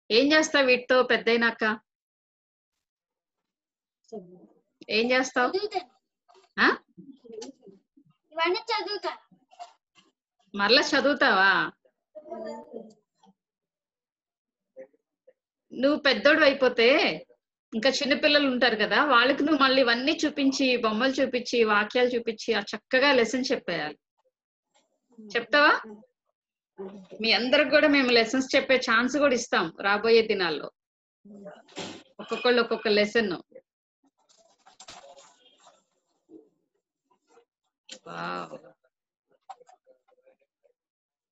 ఏం చేస్తావు వీటితో పెద్దయినాక? ఏం చేస్తావు? ఆ? ఇవన్నీ చదువుతా. మరలా చదువుతావా? నువ్వు పెద్దోడు అయిపోతే ఇంకా చిన్న పిల్లలు ఉంటారు కదా వాళ్ళకి నువ్వు మళ్ళీ ఇవన్నీ చూపించి బొమ్మలు చూపించి వాక్యాలు చూపించి ఆ చక్కగా లెసన్ చెప్పేయాలి. చెప్తావా? మీ అందరికి కూడా మేము లెసన్స్ చెప్పే ఛాన్స్ కూడా ఇస్తాం రాబోయే దినాల్లో. ఒక్కొక్కళ్ళు ఒక్కొక్క లెసన్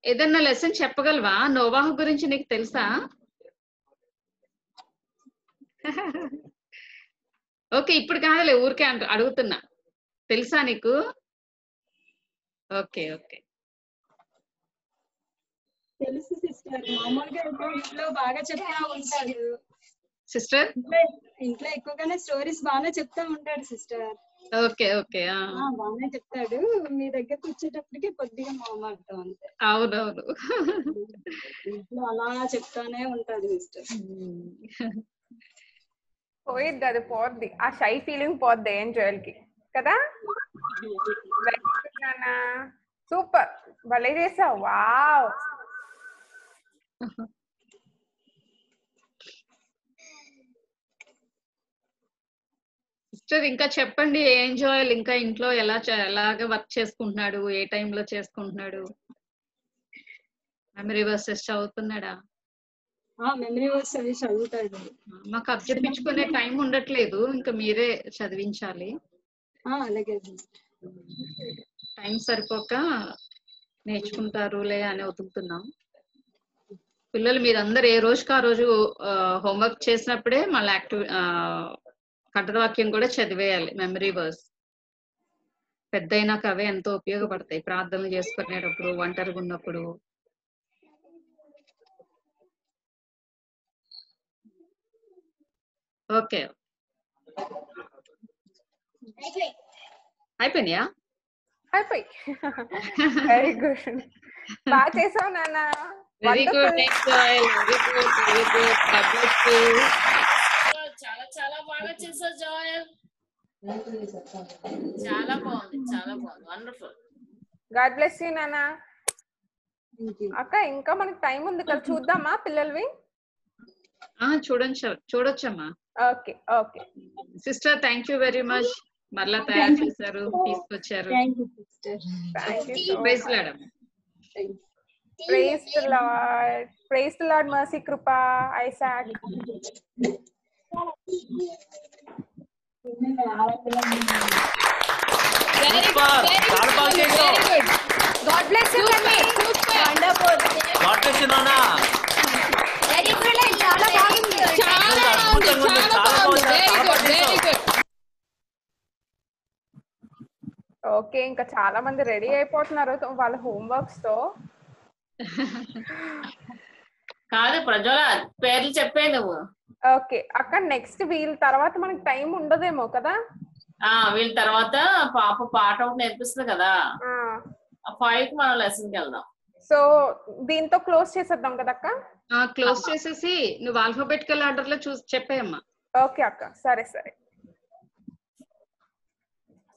ఏదన్నా లెసన్ చెప్పగలవా? నోవాహు గురించి నీకు తెలుసా? ఓకే ఇప్పుడు కాదులే ఊరికే అంట అడుగుతున్నా. తెలుసా నీకు? Okay okay. తెలుసు సిస్టర్. మామూలుగా ఇప్పుడు ఇంట్లో బాగా చెప్తా ఉంటాడు. సిస్టర్? ఇంట్లో ఇంట్లో ఎక్కువగానే స్టోరీస్ బాగానే చెప్తా ఉంటాడు సిస్టర్. ఓకే ఓకే బాగానే చెప్తాడు. మీ దగ్గరకు వచ్చేటప్పటికి కొద్దిగా మొహమాటం అంతే. అవునవును. ఇంట్లో అలా చెప్తానే ఉంటాడు మిస్టర్ పోయిద్ది అది పోద్ది. ఆ షై ఫీలింగ్ పోద్ది ఏం కి కదా? సూపర్. భలే చేసావు. వావ్. సిస్టర్ ఇంకా చెప్పండి ఏం జోయల్ ఇంకా ఇంట్లో ఎలా ఎలాగ వర్క్ చేసుకుంటున్నాడు? ఏ టైంలో చేసుకుంటున్నాడు? మెమరీ వర్సెస్ చదువుతున్నాడా? మెమరీ వర్క్స్ అవి చదువుతాడు. మాకు అప్ చెప్పించుకునే టైం ఉండట్లేదు. ఇంకా మీరే చదివించాలి. అలాగే టైం సరిపోక నేర్చుకుంటారులే అని వదులుతున్నాం పిల్లలు మీరందరూ ఏ రోజుకి ఆ రోజు హోంవర్క్ చేసినప్పుడే మళ్ళీ యాక్టివ్ కంఠవాక్యం కూడా చదివేయాలి మెమరీ వర్స్ పెద్ద అయినాక అవే ఎంతో ఉపయోగపడతాయి ప్రార్థనలు చేసుకునేటప్పుడు ఒంటరిగా ఉన్నప్పుడు. ఓకే. అయిపోయినాయా? అయిపోయి. వెరీ గుడ్ బాగా చేసావు నాన్న. Very good next very good very good చాలా చాలా బాగా చేసావు జోయల్. చాలా బాగుంది చాలా బాగుంది వండర్ఫుల్. గాడ్ బ్లెస్ యూ నాన్న అక్క ఇంకా మనకి టైం ఉంది కదా చూద్దామా పిల్లలవి? ఆ చూడొచ్చు చూడొచ్చమ్మా. Okay okay. Sister thank you very much మరలా తయారు చేశారు తీసుకొచ్చారు. Thank you sister thank you praise Lord praise the Lord praise the Lord mercy Krupa Isaac very Super. చాలా బాగా చేసావు. Good God bless you wonderful what చేసి నాన్న వెరీ గుడ్ చాలా బాగుంది చాలా బాగుంది అద్భుతంగా ఉంది. చాలా చాలా బాగుంది బాగుంది. వెరీ చాలా గుడ్ బాగా వెరీ చేసావు. గుడ్ ఓకే ఇంకా చాలా మంది రెడీ అయిపోతున్నారు. వాళ్ళ హోంవర్క్స్తో. కాదు ప్రజ్వల పేర్లు చెప్పే నువ్వు. ఓకే అక్కడ నెక్స్ట్ వీళ్ళ తర్వాత మనకి టైం ఉండదేమో కదా? ఆ వీళ్ళ తర్వాత పాప పాట ఒకటి నేర్పిస్తుంది కదా. ఆ. ఫైవ్కి మనం లెసన్కి వెళ్దాం. సో దీంతో క్లోజ్ చేసేద్దాం కదా అక్క? క్లోజ్ చేసేసి నువ్వు ఆల్ఫాబెటికల్ ఆర్డర్లో చూసి చెప్పేయమ్మా. ఓకే అక్క సరే సరే.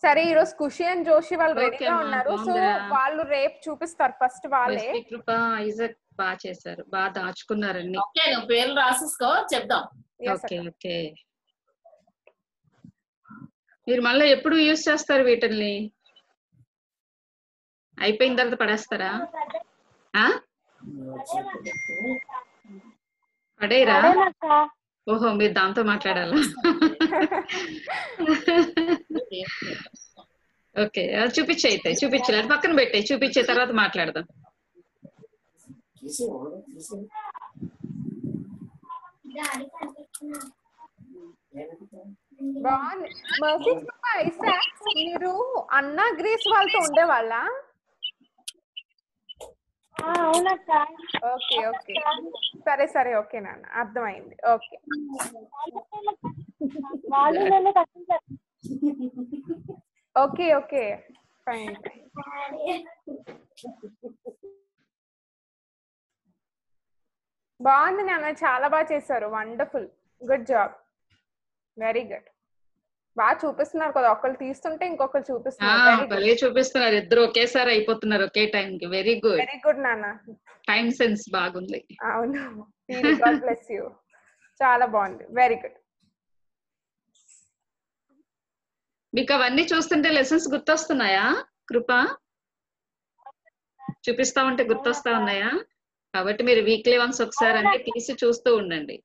సరే ఈ రోజు ఖుషి అండ్ జోషి వాళ్ళు రెడీగా ఉన్నారు. సో. వాళ్ళు రేపు చూపిస్తారు ఫస్ట్ వాళ్ళే. కృప ఐజక్ బాగా చేశారు. బాగా దాచుకున్నారండి. ఓకే నువ్వు పేర్లు రాసేసుకో చెప్దాం. ఓకే ఓకే మీరు మళ్ళీ ఎప్పుడు యూజ్ చేస్తారు వీటిల్ని? అయిపోయిన తర్వాత పడేస్తారా? ఆ? పడేరా? ఓహో మీరు దాంతో మాట్లాడాలా? ఓకే చూపించే అయితే చూపించలే పక్కన పెట్టే చూపించే తర్వాత మాట్లాడదాం. బాగుంది. మీరు అన్నా గ్రీస్ వాళ్ళతో ఉండేవాళ్ళ? Okay okay. సరే సరే ఓకే నాన్న. అర్థమైంది. ఓకే. Okay okay. ఫైన్. బాగుంది నాన్న. చాలా బాగా చేశారు. Wonderful. Good job. Very good. బాగా చూపిస్తున్నారు కదా ఒకళ్ళు తీస్తుంటే ఇంకొకరు చూపిస్తున్నారు. చూపిస్తున్నారు. ఇద్దరు ఒకేసారి అయిపోతున్నారు ఒకే టైం కి వెరీ గుడ్ వెరీ గుడ్ నాన్న. టైం సెన్స్ బాగుంది. అవును. బ్లెస్ యూ చాలా బాగుంది. వెరీ గుడ్ మీకు అవన్నీ చూస్తుంటే లెసన్స్ గుర్తొస్తున్నాయా? కృప? చూపిస్తా ఉంటే గుర్తొస్తా ఉన్నాయా? కాబట్టి మీరు వీక్లీ వన్స్ ఒకసారి అన్ని తీసి చూస్తూ ఉండండి.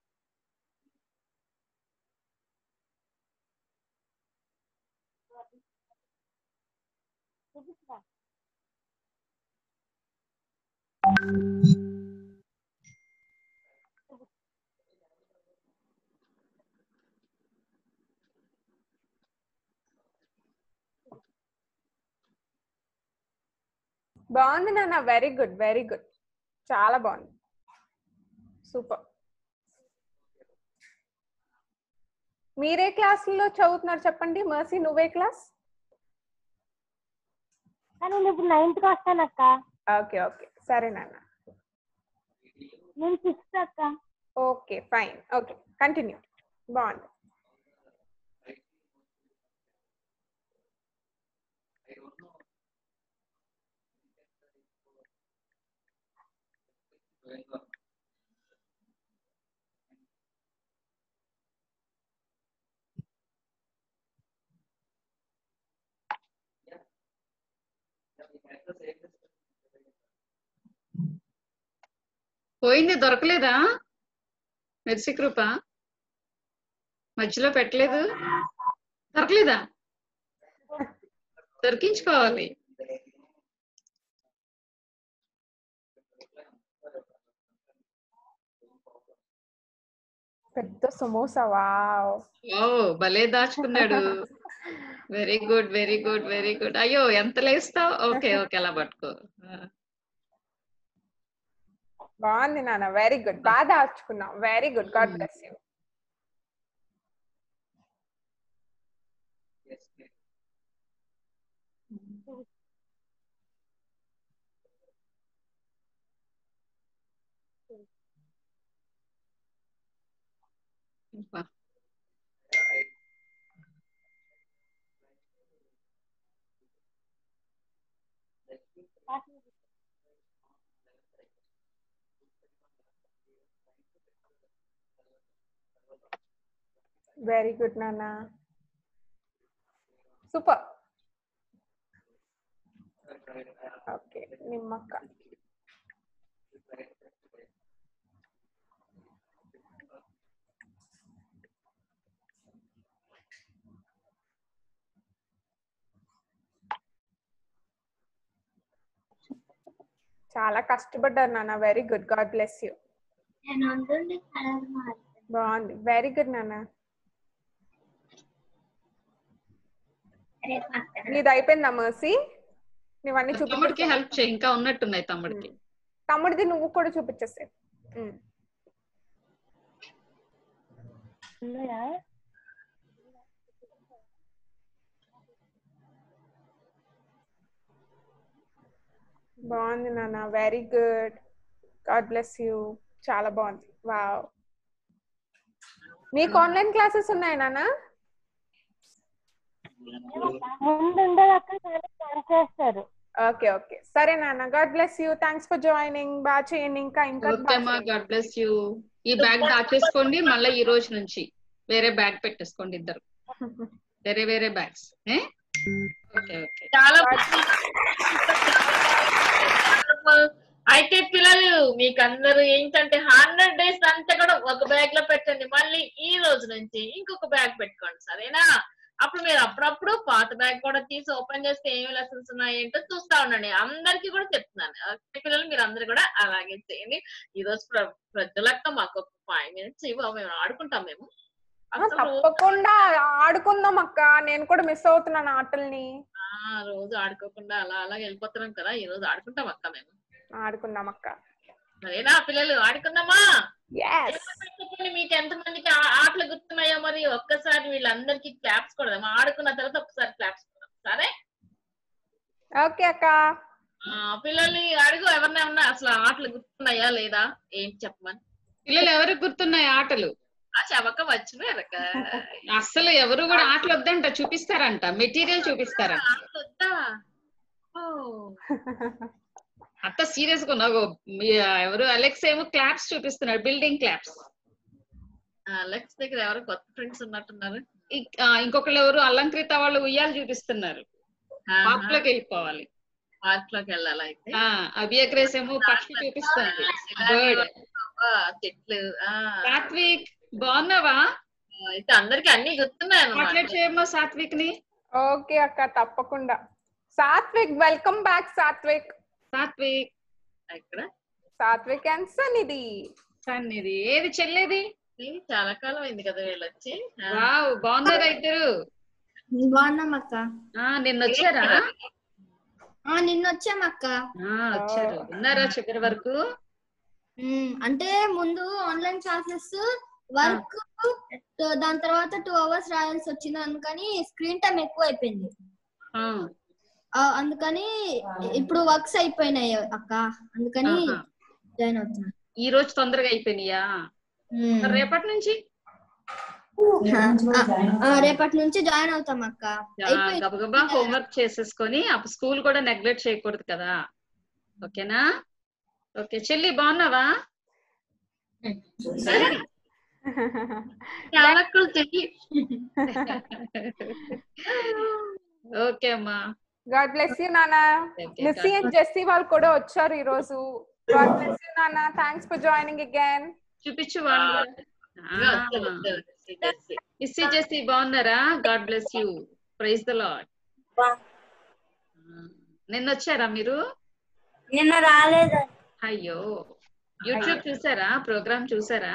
బాగుంది నాన్న వెరీ గుడ్ వెరీ గుడ్ చాలా బాగుంది. సూపర్ మీరే క్లాసుల్లో చదువుతున్నారు చెప్పండి మర్సీ నువ్వే క్లాస్? నేను ఇప్పుడు నైన్త్కి వస్తాను అక్క ఓకే ఓకే సరే నాన్న నేను సిక్స్త్ అక్క ఓకే ఫైన్ ఓకే కంటిన్యూ బాగుంది పోయింది దొరకలేదా? మెర్సి కృప మధ్యలో పెట్టలేదు. దొరకలేదా? దొరికించుకోవాలి. పెద్ద సమోసా వావ్. ఓ భలే దాచుకున్నాడు. Very good very good very good. అయ్యో ఎంత లేస్తావు? ఓకే ఓకే అలా పట్టుకో. బాగుంది నాన్న. వెరీ గుడ్ బాగా దాచుకున్నాం very good God bless you అబ్బా. వెరీ గుడ్ నాన్న సూపర్ ఓకే నిమ్మక్క చాలా కష్టపడ్డారు నాన్న very good God bless you నేను ఉంటుంది కలర్ మారుతాను బాగుంది వెరీ గుడ్ నాన్న రేపు వస్తాను నీది అయిపోయిందా మర్సీ నీవన్నీ తమ్ముడికి హెల్ప్ చేయి ఇంకా ఉన్నట్టున్నాయి తమ్ముడికి. తమ్ముడిది నువ్వు కూడా చూపించేసే బాగుంది నాన్న very good God bless you చాలా బాగుంది. వావ్ మీకు ఆన్లైన్ క్లాసెస్ ఉన్నాయా నాన్న ముందు ఉండదు అక్క కానీ కాల్ చేస్తారు ఓకే ఓకే. సరే నాన్న God bless you. Thanks for joining. బాగా చేయండి ఇంకా ఇంకా గాడ్ బ్లెస్ యూ. ఈ బ్యాగ్ దాచేసుకోండి మళ్ళీ ఈ రోజు నుంచి. వేరే బ్యాగ్ పెట్టేసుకోండి ఇద్దరు. వేరే వేరే బ్యాగ్స్. Okay okay. చాలా అయితే పిల్లలు మీకు అందరూ ఏంటంటే హండ్రెడ్ డేస్ అంతా కూడా ఒక బ్యాగ్లో పెట్టండి. మళ్ళీ ఈ రోజు నుంచి ఇంకొక బ్యాగ్ పెట్టుకోండి సరేనా? అప్పుడు మీరు అప్పుడప్పుడు పాత బ్యాగ్ కూడా తీసి ఓపెన్ చేస్తే ఏమి లెసన్స్ ఉన్నాయి ఏంటో చూస్తా ఉండండి. అందరికీ కూడా చెప్తున్నాను. పిల్లలు మీరు అందరు కూడా అలాగే చేయండి. ఈ రోజు ప్ర- ప్రజలక్క మాకు ఒక ఫైవ్ మినిట్స్ ఇవ్వ. మేము ఆడుకుంటాం మేము. తప్పకుండా ఆడుకుందాం అక్క. నేను కూడా మిస్ అవుతున్నాను ఆటల్ని. ఆ, రోజు ఆడుకోకుండా అలా అలా వెళ్ళిపోతున్నాం కదా. ఈ రోజు ఆడుకుంటాం అక్క మేము. ఆడుకుందాం అక్క. సరేనా పిల్లలు? ఆడుకుందామా? మీకు ఎంత మందికి ఆ- ఆటలు గుర్తున్నాయో మరి ఒక్కసారి వీళ్ళందరికీ క్లాప్స్ కొడదాం. ఆడుకున్న తర్వాత ఒకసారి క్లాప్స్ కొడదాం. సరే? ఓకే అక్క. ఆ, పిల్లల్ని అడుగు ఎవరిని ఉన్నా అసలు ఆటలు గుర్తున్నాయా లేదా? ఏంటి చెప్పమని. పిల్లలు ఎవరికి గుర్తున్నాయి ఆటలు? ఆ చవక వచ్చినారక అస్సలు ఎవరు కూడా ఆటలు వద్దంట చూపిస్తారంట. మెటీరియల్ చూపిస్తారంట. ఆటలు వద్దా? ఓ. అంత సీరియస్గా ఉన్నావు. ఎవరు? అలెక్స్ ఏమో క్లాప్స్ చూపిస్తున్నాడు బిల్డింగ్ క్లాప్స్ అలెక్స్ దగ్గర ఎవరు కొత్త ఫ్రెండ్స్ ఉన్నట్టున్నారు. ఇంకొకళ్ళు ఎవరు? అలంకృత వాళ్ళు ఉయ్యాలు చూపిస్తున్నారు. పార్క్లోకి వెళ్ళిపోవాలి. పార్క్లోకి వెళ్ళాలి అయితే? ఆ అభియగ్రేస్ ఏమో పక్షి చూపిస్తుంది. చెట్లు ఆ. సాత్విక్ బాగున్నావా? అయితే అందరికి అన్ని మాట్లాడి చేయమ్మా సాత్విక్ని ఓకే అక్క తప్పకుండా. Satvik welcome back Satvik. Satvik. ఇక్కడ సాత్విక్ అండ్ సన్నిధి. సన్నిధి. ఏది చెల్లేది? చాలా కాలం అయింది కదా వీళ్ళు వచ్చి. వావ్ బాగున్నారా ఇద్దరు? బాగున్నాం అక్క. ఆ నిన్న వచ్చారా? ఆ నిన్న వచ్చాం అక్క. ఆ వచ్చారు. ఉన్నారా చివరి వరకు? అంటే ముందు ఆన్లైన్ క్లాసెస్ వర్క్ దాని తర్వాత టూ అవర్స్ రాయాల్సి వచ్చింది. అందుకని స్క్రీన్ టైం ఎక్కువ అయిపోయింది అందుకని ఇప్పుడు వర్క్స్ అయిపోయినాయి అక్క. అందుకని. జాయిన్ అవుతున్నా. ఈ రోజు తొందరగా అయిపోయినాయా? రేపటి నుంచి? రేపటి నుంచి జాయిన్ అవుతాం అక్క. గబగబా హోంవర్క్ చేసేసుకొని అప్పుడు స్కూల్ కూడా నెగ్లెక్ట్ చేయకూడదు కదా. ఓకేనా? ఓకే చెల్లి బాగున్నావా? చెల్లి. ఓకే అమ్మా. గాడ్ బ్లెస్ యూ నానా God అండ్ జెస్సీ వాళ్ళు కూడా వచ్చారు ఈ రోజు గాడ్ బ్లెస్ యూ నానా థ్యాంక్స్ ఫర్ జాయినింగ్ అగైన్ చూపించు వాళ్ళు. ఇస్సి జెస్సీ బాగున్నారా? God bless you praise the Lord నిన్న వచ్చారా మీరు? నిన్న రాలేదు అయ్యో. యూట్యూబ్ చూసారా? ప్రోగ్రామ్ చూసారా?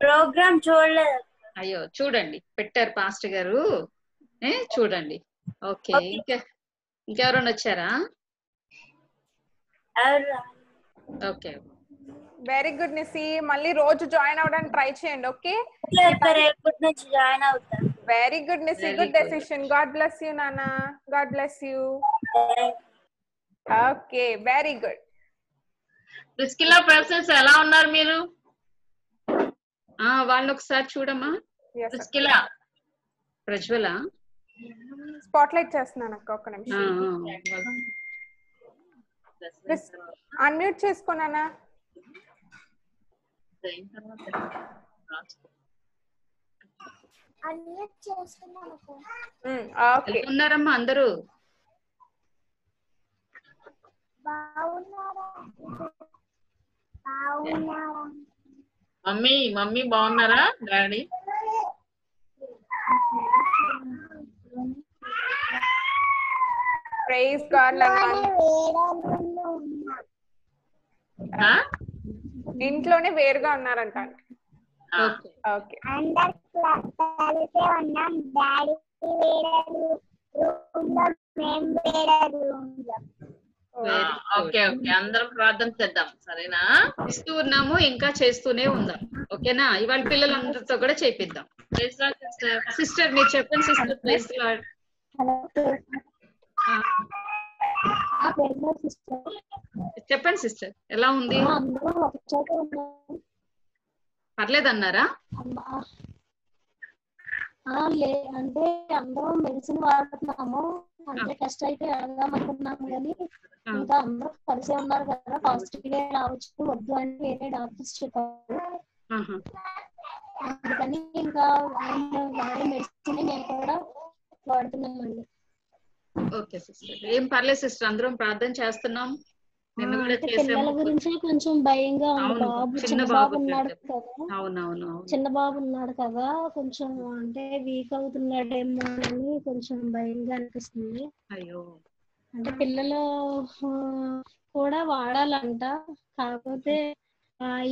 ప్రోగ్రామ్ చూడలేదు. అయ్యో చూడండి. పెట్టారు పాస్ట్ గారు. ఏ చూడండి. ఓకే. ఇంకా ఇంకెవరైనా వచ్చారా? ఓకే. వెరీ గుడ్ నిస్సీ మళ్ళీ రోజు జాయిన్ అవ్వడానికి ట్రై చేయండి ఓకే? రేపటి నుంచి జాయిన్ అవుతా. Very good Very good. Decision. God bless you నానా God bless you. Okay. Very good. Priscilla professors ఎలా ఉన్నారు మీరు? ఆ వాళ్ళని ఒకసారి చూడమ్మా. ప్రిస్కిల్లా ప్రజ్వల? స్పాట్ లైట్ చేస్తున్నాను అక్క ఒక్క నిమిషం. అన్మ్యూట్ చేసుకున్నానా ఉన్నారమ్మా అందరూ. మమ్మీ మమ్మీ బాగున్నారా? డాడీ? Praise God? ఇంట్లోనే వేరుగా ఉన్నారంట. ఓకే. ఓకే. ఓకే అందరం ప్రార్థన చేద్దాం. సరేనా? చేస్తూ ఉన్నాము ఇంకా చేస్తూనే ఉందాం. ఓకేనా? ఇవాళ పిల్లలందరితో కూడా చేపిద్దాం. సిస్టర్ మీరు చెప్పండి సిస్టర్ లార్డ్ చెప్పండి సిస్టర్ ఎలా ఉంది? పర్లేదన్నారా? ఆ, లే అంటే అందరం మెడిసిన్ వాడుతున్నాము. అంటే టెస్ట్ అయితే వెళ్దాం అనుకున్నాము కానీ ఇంకా అందరూ కలిసే ఉన్నారు కదా. పాజిటివ్గా రావచ్చు వద్దు అని వేరే డాక్టర్స్ చెప్పారు. అందుకని ఇంకా వాడే మెడిసిన్ మేము కూడా వాడుతున్నామండి. Okay sister. ఏం పర్లేదు సిస్టర్. అందరం ప్రార్థన చేస్తున్నాం. నిన్న కూడా పిల్లల గురించి కొంచెం భయంగా ఉంది బాబు. చిన్న బాబు ఉన్నాడు కదా. అవునవును అవును. చిన్న బాబు ఉన్నాడు కదా. కొంచెం అంటే వీక్ అవుతున్నాడేమో అని కొంచెం భయంగా అనిపిస్తుంది. అయ్యో. అంటే పిల్లలు కూడా వాడాలంట. కాకపోతే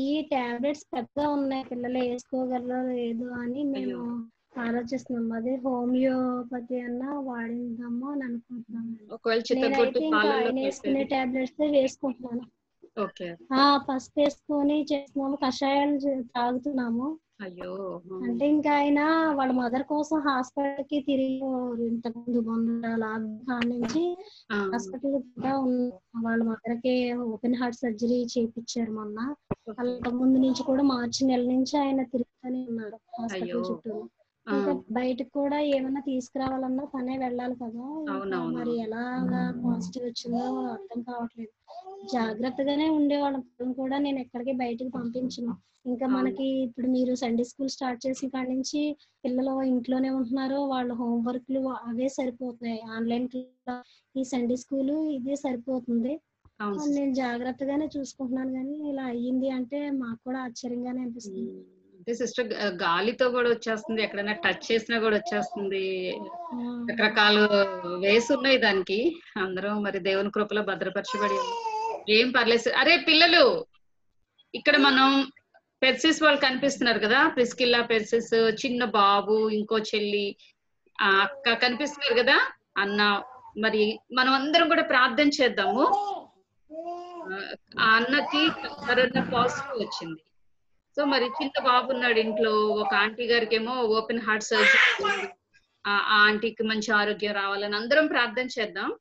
ఈ టాబ్లెట్స్ పెద్దగా ఉన్నాయి. పిల్లలు వేసుకోగలరో లేదో అని మేము ఆలోచిస్తున్నాం అదే హోమియోపతి అన్నా వాడిందామో అని అనుకుంటున్నాం ఒకవేళ చిత్తగొట్టు నేనైతే ఇంకా పాలలో ఆయన వేసుకునే టాబ్లెట్స్ వేసుకుంటున్నాను. ఓకే. ఆ పసుపు వేసుకొని చేస్తున్నాము. కషాయాలు చే- తాగుతున్నాము. అయ్యో. అంటే ఇంకా ఆయన వాళ్ళ మదర్ కోసం హాస్పిటల్కి తిరిగి ఇంతకు ముందు మొన్న లాక్డౌన్ నుంచి హాస్పిటల్ కూడా ఉన్న- వాళ్ళ మదర్కి ఓపెన్ హార్ట్ సర్జరీ చేయించారు మొన్న. అంతకు ముందు నుంచి కూడా మార్చి నెల నుంచి ఆయన తిరుగుతూనే ఉన్నారు అయ్యో. హాస్పిటల్ చుట్టూ ఆ. ఇంకా బయటకు కూడా ఏమైనా తీసుకురావాలన్నా తనే వెళ్ళాలి కదా. మరి ఎలాగా పాజిటివ్ వచ్చిందో అర్థం కావట్లేదు. జాగ్రత్తగానే ఉండేవాళ్ళం. కూడా నేను ఎక్కడికి బయటకు పంపించను. ఇంకా. మనకి ఇప్పుడు మీరు సండే స్కూల్ స్టార్ట్ చేసిన కాడి నుంచి పిల్లలు ఇంట్లోనే ఉంటున్నారు వాళ్ళ హోంవర్క్లు అవే సరిపోతున్నాయి. ఆన్లైన్ ఈ సండే స్కూల్ ఇదే సరిపోతుంది. నేను జాగ్రత్తగానే చూసుకుంటున్నాను కానీ ఇలా అయ్యింది అంటే మాకు కూడా ఆశ్చర్యంగానే అనిపిస్తుంది. అంటే సిస్టర్ గాలితో కూడా వచ్చేస్తుంది. ఎక్కడైనా టచ్ చేసినా కూడా వచ్చేస్తుంది. రకరకాలు వేసి ఉన్నాయి దానికి. అందరం మరి దేవుని కృపలో భద్రపరచబడి ఏం పర్లేదు అరే పిల్లలు ఇక్కడ మనం పెర్సిస్ వాళ్ళు కనిపిస్తున్నారు కదా? ప్రిస్కిల్లా పెర్సిస్ చిన్న బాబు ఇంకో చెల్లి అక్క కనిపిస్తున్నారు కదా? అన్న మరి మనం అందరం కూడా ప్రార్థన చేద్దాము. ఆ అన్నకి కరోనా పాజిటివ్ వచ్చింది? సో మరి చిన్న బాబు ఉన్నాడు ఇంట్లో. ఒక ఆంటీ గారికి ఏమో ఓపెన్ హార్ట్ సర్జరీ ఆ ఆంటీకి మంచి ఆరోగ్యం రావాలని అందరం ప్రార్థన చేద్దాం.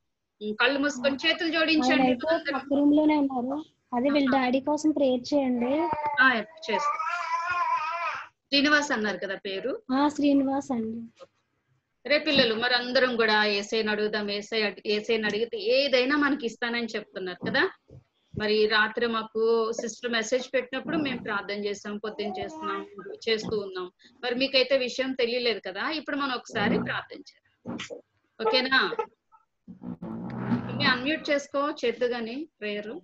కళ్ళు మూసుకొని చేతులు జోడించండి. వాళ్ళైతే పక్క రూమ్లోనే ఉన్నారు. అదే వీళ్ళ డాడీ కోసం ప్రేయర్ చేయండి. ఆ, చేస్తాం శ్రీనివాస్ అన్నారు కదా పేరు? శ్రీనివాస్ అండి. రే పిల్లలు మరి అందరం కూడా ఏసైని అడుగుదాం. ఏసై ఏసైని అడిగితే ఏదైనా మనకి ఇస్తానని చెప్తున్నారు కదా. మరి రాత్రి మాకు సిస్టర్ మెసేజ్ పెట్టినప్పుడు మేము ప్రార్థన చేస్తాం పొద్దున్న చేస్తున్నాం చేస్తూ ఉన్నాం. మరి మీకైతే విషయం తెలియలేదు కదా ఇప్పుడు మనం ఒకసారి ప్రార్థన చేద్దాం. ఓకేనా? అన్మ్యూట్ చేసుకో చేద్దు గాని ప్రేయరు.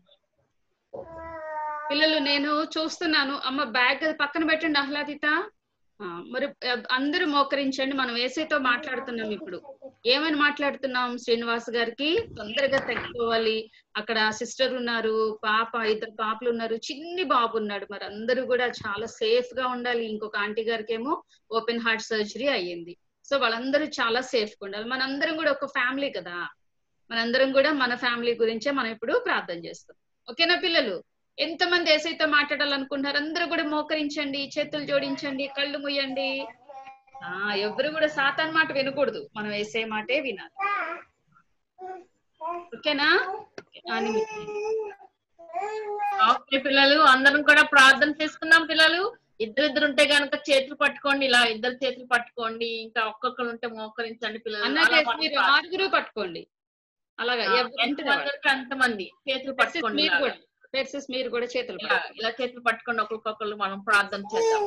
పిల్లలు నేను చూస్తున్నాను. అమ్మ బ్యాగ్ పక్కన పెట్టండి ఆహ్లాదిత. మరి అందరూ మోకరించండి. మనం ఏసైతో మాట్లాడుతున్నాం ఇప్పుడు. ఏమని మాట్లాడుతున్నాం శ్రీనివాస్ గారికి? తొందరగా తగ్గిపోవాలి. అక్కడ సిస్టర్ ఉన్నారు పాప ఇద్దరు పాపలు ఉన్నారు చిన్ని బాబు ఉన్నాడు. మరి అందరూ కూడా చాలా సేఫ్గా ఉండాలి. ఇంకొక ఆంటీ గారికి ఏమో ఓపెన్ హార్ట్ సర్జరీ అయ్యింది. సో వాళ్ళందరూ చాలా సేఫ్గా ఉండాలి. మనందరం కూడా ఒక ఫ్యామిలీ కదా. మనందరం కూడా మన ఫ్యామిలీ గురించే మనం ఇప్పుడు ప్రార్థన చేస్తాం. ఓకేనా పిల్లలు? ఎంతమంది ఏసైతో మాట్లాడాలనుకుంటున్నారు? అందరూ కూడా మోకరించండి చేతులు జోడించండి కళ్ళు ముయ్యండి ఆ ఎవరు కూడా సాతాన్ మాట వినకూడదు. మనం వేసే మాటే వినాలి. ఓకేనా? ఓకే పిల్లలు అందరం కూడా ప్రార్థన చేసుకుందాం పిల్లలు. ఇద్దరు ఇద్దరు ఉంటే గనుక చేతులు పట్టుకోండి ఇలా ఇద్దరు చేతులు పట్టుకోండి ఇంకా ఒక్కొక్కరు ఉంటే మోకరించండి పిల్లలు. ఆరుగురు పట్టుకోండి. అలాగా ఎంతమంది చేతులు పట్టుకోండి మీరు ఇలాగా. కూడా పెర్సెస్ మీరు కూడా చేతులు ఇలా ఇలా చేతులు పట్టుకోండి ఒక్కొక్కరు మనం ప్రార్థన చేద్దాం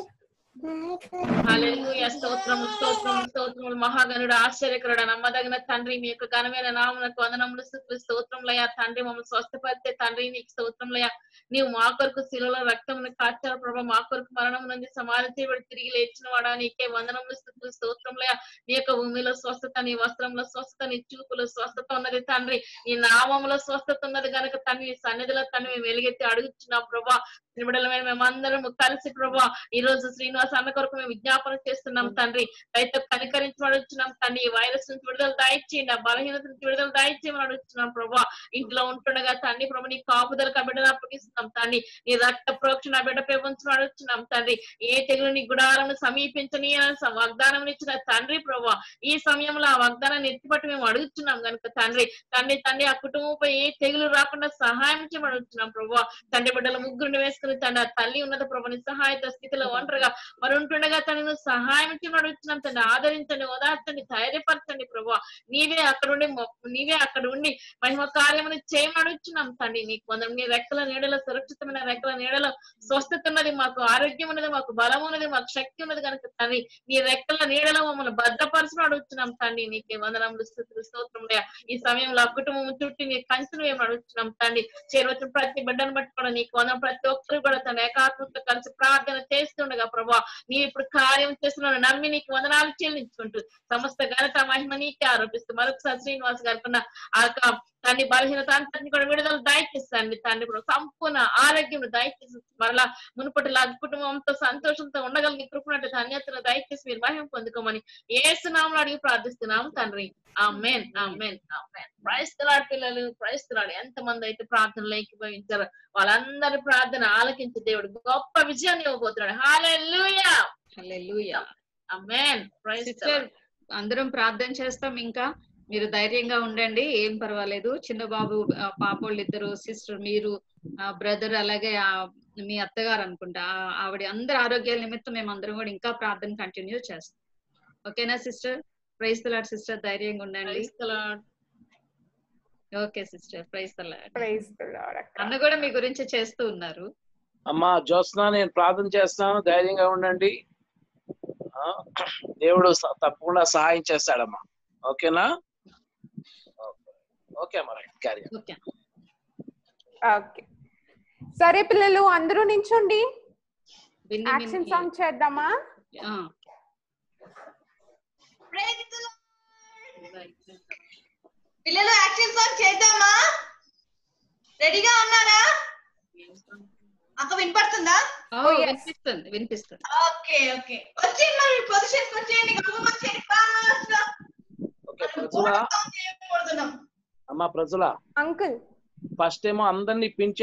హల్లెలూయా స్తోత్రము స్తోత్రము స్తోత్రములు మహాగణుడు ఆశ్చర్యకరుడు నమ్మదగిన తండ్రి మీ యొక్క ఘనమైన నామమునకు వందనములు స్థుతులు స్తోత్రములయ్యా తండ్రి మమ్మల్ని స్వస్థపరిచే తండ్రి నీకు స్తోత్రములయ్యా. నీవు మా కొరకు శిలలో రక్తమును కాచారు ప్రభా. మా కొరకు మరణం నుండి సమాధి చేయబడి తిరిగి లేచిన వాడా నీకే వందనములు స్థుతులు స్తోత్రములయ్యా నీ యొక్క భూమిలో స్వస్థత నీ వస్త్రంలో స్వస్థత నీ చూపులో స్వస్థత ఉన్నది తండ్రి. నీ నామములో స్వస్థత ఉన్నది కనుక తండ్రి నీ సన్నిధిలో తండ్రి మేము వెలుగెత్తి అడుగుతున్నాం ప్రభా. త్రిబిడలమైన మేమందరం కలిసి ప్రభా ఈ రోజు శ్రీనివాస సన్న కొరకు మేము విజ్ఞాపన చేస్తున్నాం తండ్రి. రైతు కనికరించి అడుగుతున్నాం తండ్రి. ఈ వైరస్ నుంచి విడుదల దాయిచ్చేయండి. ఆ బలహీనత నుంచి విడుదల దాయిచ్చేయమని అడుగుతున్నాం ప్రభా. ఇంట్లో ఉంటుండగా తండ్రి ప్రభు నీ కాపుదల బిడ్డను అప్పగిస్తున్నాం తండ్రి. నీ రక్త ప్రోక్షణ బిడ్డపై ఉంచమని అడుగుతున్నాం తండ్రి. ఏ తెగులు నీ గుడాలను సమీపించని వాగ్దానం ఇచ్చిన తండ్రి ప్రభా ఈ సమయంలో ఆ వాగ్దానాన్ని ఎత్తిపట్టి మేము అడుగుతున్నాం కనుక తండ్రి. తండ్రి తండ్రి ఆ కుటుంబంపై ఏ తెగులు రాకుండా సహాయం చేయమని అడుగుతున్నాం ప్రభా. తండ్రి బిడ్డల ముగ్గురుని వేసుకుని తండ్రి ఆ తల్లి ఉన్నత ప్రభుని సహాయత స్థితిలో ఒంటరిగా మరి ఉంటుండగా తనను సహాయం చేయమని అడుగుతున్నాం తండ్రి ఆదరించండి ఓదార్చండి ధైర్యపరచండి ప్రభు. నీవే అక్కడ ఉండి నీవే అక్కడ ఉండి మహిమ కార్యమును చేయమడుచున్నాం తండ్రి. నీకు కొందరు నీ రెక్కల నీడలో సురక్షితమైన రెక్కల నీడలో స్వస్థత ఉన్నది మాకు ఆరోగ్యం ఉన్నది మాకు బలం ఉన్నది మాకు శక్తి ఉన్నది కనుక తండ్రి నీ రెక్కల నీడలో మమ్మల్ని భద్రపరచమని అడుగుతున్నాం తండ్రి. నీకే వందనములు స్థుతులు స్తోత్రములే ఈ సమయంలో ఆ కుటుంబం చుట్టూ నీ కంచెను మేము అడుగుతున్నాం తండ్రి. చేరవచ్చిన ప్రతి బిడ్డను బట్టి కూడా నీకు వందనం ప్రతి ఒక్కరు కూడా తన ఏకాత్మతో కలిసి ప్రార్థన చేస్తుండగా ప్రభు నీ ఇప్పుడు కార్యం చేస్తున్నావు నమ్మి నీకు వందనాలు చెల్లించుకుంటూ సమస్త ఘనత మహిమ నీకే ఆరోపిస్తూ మరొకసారి శ్రీనివాస్ గారికి ఆ యొక్క తండ్రి బలహీనత అంతటిని కూడా విడుదల దయచేస్తాను. తండ్రి కూడా సంపూర్ణ ఆరోగ్యం దయచేసి మరలా మునుపటి లాగా కుటుంబంతో సంతోషంతో ఉండగలిగే కృపణట్టు ధన్యతను దయచేసి మీరు మహిమ పొందుకోమని ఏసునామలు అడిగి ప్రార్థిస్తున్నాము తండ్రి. ఆ మెయిన్ ఆ ఆమెన్ ఆ ఆమెన్. క్రైస్తలాడు పిల్లలు క్రైస్తలాడు ఎంత మంది అయితే ప్రార్థనలు ఏకీభవించారో వాళ్ళందరి ప్రార్థన ఆలకించి దేవుడు గొప్ప విజయాన్ని ఇవ్వబోతున్నాడు. హాలెల్లు అందరం ప్రార్థన చేస్తాం ఇంకా. మీరు ధైర్యంగా ఉండండి ఏం పర్వాలేదు. చిన్న బాబు పాపోళ్ళు ఇద్దరు సిస్టర్ మీరు బ్రదర్ అలాగే మీ అత్తగారు అనుకుంటా ఆ- ఆవిడ అందరి ఆరోగ్యాల నిమిత్తం మేము అందరం కూడా ఇంకా ప్రార్థన కంటిన్యూ చేస్తాం. ఓకేనా సిస్టర్? Praise తలాడ్ sister. ధైర్యంగా ఉండండి. Okay sister. ప్రైజ్ తలాడ్ అన్న కూడా మీ గురించి చేస్తూ ఉన్నారు. అమ్మా జ్యోత్స్న నేను ప్రార్థన చేస్తాను ధైర్యంగా ఉండండి. దేవుడు తప్పకుండా సహాయం చేస్తాడమ్మా. ఓకేనా? ఓకే. అమ్మా రైట్ క్యారీ ఓకే. ఓకే. సరే పిల్లలు అందరూ నించోండి యాక్షన్. సాంగ్ చేద్దామా? ఆ, పిల్లలు యాక్షన్ సాంగ్ చేద్దామా? రెడీగా ఉన్నారా? అక్క వినపడుతుందా? ఓ, వినిపిస్తుంది వినిపిస్తుంది. Okay okay. వచ్చేయండి మరి పొజిషన్ వచ్చేయండి గబగబా వచ్చేయండి. ఫాస్ట్. ఓకే ప్రజల అమ్మా ప్రజల అంకుల్ ఫస్ట్ ఏమో అందరినీ పిన్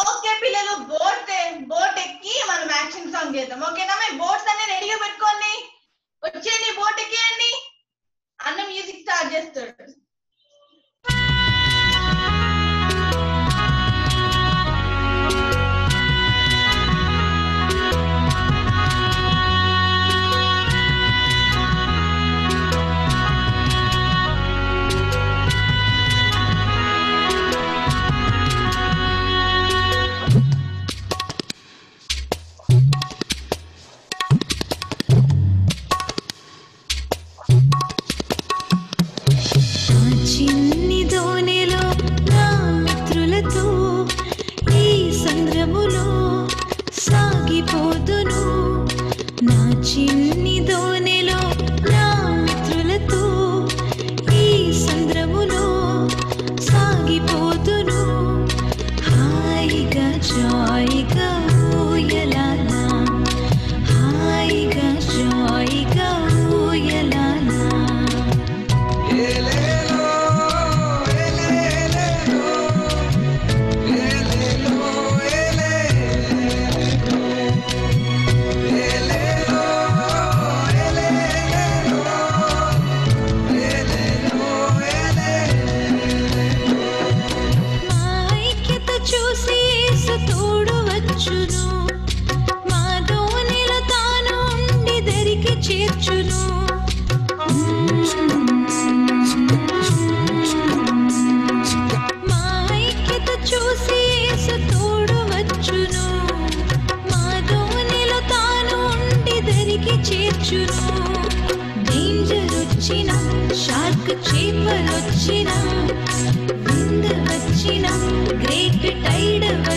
ఓకే పిల్లలు పిల్లలు బోట్ బోట్ ఎక్కి మనం యాక్షన్ సాంగ్ చేద్దాం. ఓకేనా మీ బోట్స్ అన్ని రెడీగా పెట్టుకోండి. వచ్చేయండి బోట్ ఎక్కేయండి. అన్న మ్యూజిక్ స్టార్ట్ చేస్తాడు.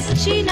టైడ్ వచ్చిన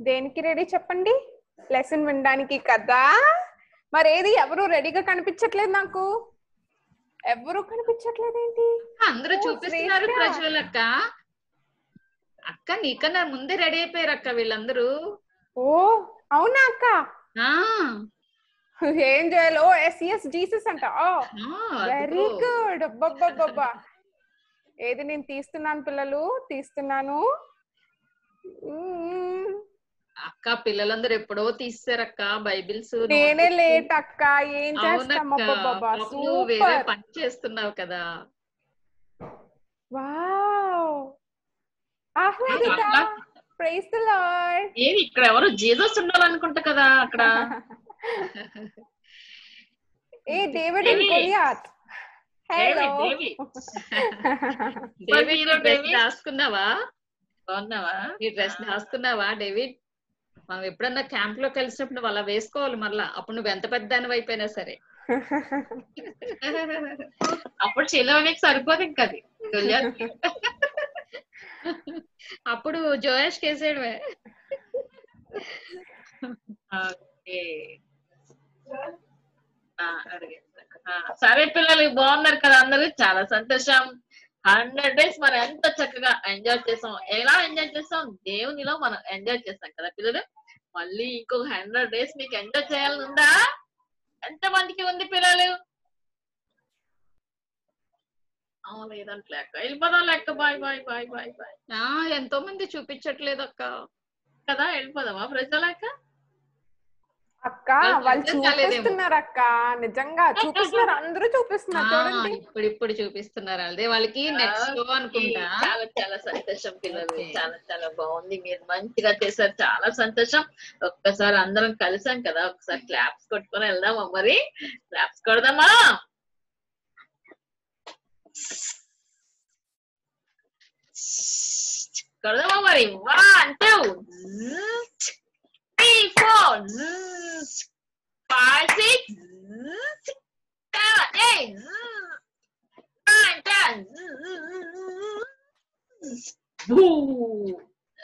దేనికి రెడీ చెప్పండి? లెసన్ వినడానికి కదా? మరి ఏది ఎవరు రెడీగా కనిపించట్లేదు నాకు? ఎవరు కనిపించట్లేదు ఏంటి అందరూ చూపిస్తున్నారు. ప్రజ్వల్ అక్క నీకన్నా ముందే రెడీ అయిపోయారు అక్క వీళ్ళందరూ. ఓ అవునా అక్క? ఏం చేయాలో? ఎస్ఎస్ జీసస్ అంట. వెరీ. గుడ్ అబ్బబ్బబ్బబ్బా. ఏది నేను తీస్తున్నాను పిల్లలు? తీస్తున్నాను. అక్క పిల్లలందరూ ఎప్పుడో తీస్తారక్క బైబిల్స్ నేనే లేట్ అక్క ఏం చేస్తాం అవునక్క అబ్బబ్బబ్బా పాపం నువ్వు వేరే సూపర్. పని చేస్తున్నావు కదా. Wow. Ahladita praise the Lord ఏది ఇక్కడ ఎవరు జీసస్ ఉండాలనుకుంటా కదా అక్కడ. A David and. Goliath. Hello. David dress. దాచుకున్నావా బాగున్నావా? నీ డ్రెస్ దాచుకున్నావా డేవిడ్ మనం ఎప్పుడన్నా క్యాంప్లో కలిసినప్పుడు నువ్వు అలా వేసుకోవాలి మళ్ళా అప్పుడు నువ్వు ఎంత పెద్ద అయిపోయినా సరే. అప్పుడు చిలవనికి సరిపోదు ఇంకా అది. అప్పుడు జోయాష్ కేసేయడమే సరే పిల్లలు బాగున్నారు కదా అందరూ? చాలా సంతోషం. హండ్రెడ్ డేస్ మనం ఎంత చక్కగా ఎంజాయ్ చేసాం. ఎలా ఎంజాయ్ చేసాం? దేవునిలో మనం ఎంజాయ్ చేస్తాం కదా పిల్లలు? మళ్ళీ ఇంకొక హండ్రెడ్ డేస్ మీకు ఎంజాయ్ చేయాలని ఉందా ఎంత మందికి ఉంది పిల్లలు? లేదంట లెక్క. వెళ్ళిపోదాం లెక్క. Bye bye bye bye bye. ఎంతో మంది చూపించట్లేదు అక్క. కదా వెళ్ళిపోదామా? ప్రజల లెక్క అక్క వాళ్ళు. చూపిస్తున్నారు అక్క నిజంగా చూపిస్తున్నారు. అందరూ చూపిస్తున్నారు ఇప్పుడు ఇప్పుడు చూపిస్తున్నారు అదే వాళ్ళకి నెక్స్ట్ షో అనుకుంటా. చాలా చాలా సంతోషం పిల్లలు. చాలా చాలా బాగుంది. మీరు మంచిగా చేశారు. చాలా సంతోషం. ఒక్కసారి అందరం కలిసాం కదా. ఒకసారి క్లాప్స్ కొట్టుకొని వెళ్దామా మరి? క్లాప్స్ కొడదామా? కొడదామా మరి? One two four. Zzz, five, six. Zzz, seven, eight. Zzz, nine, ten. Boo!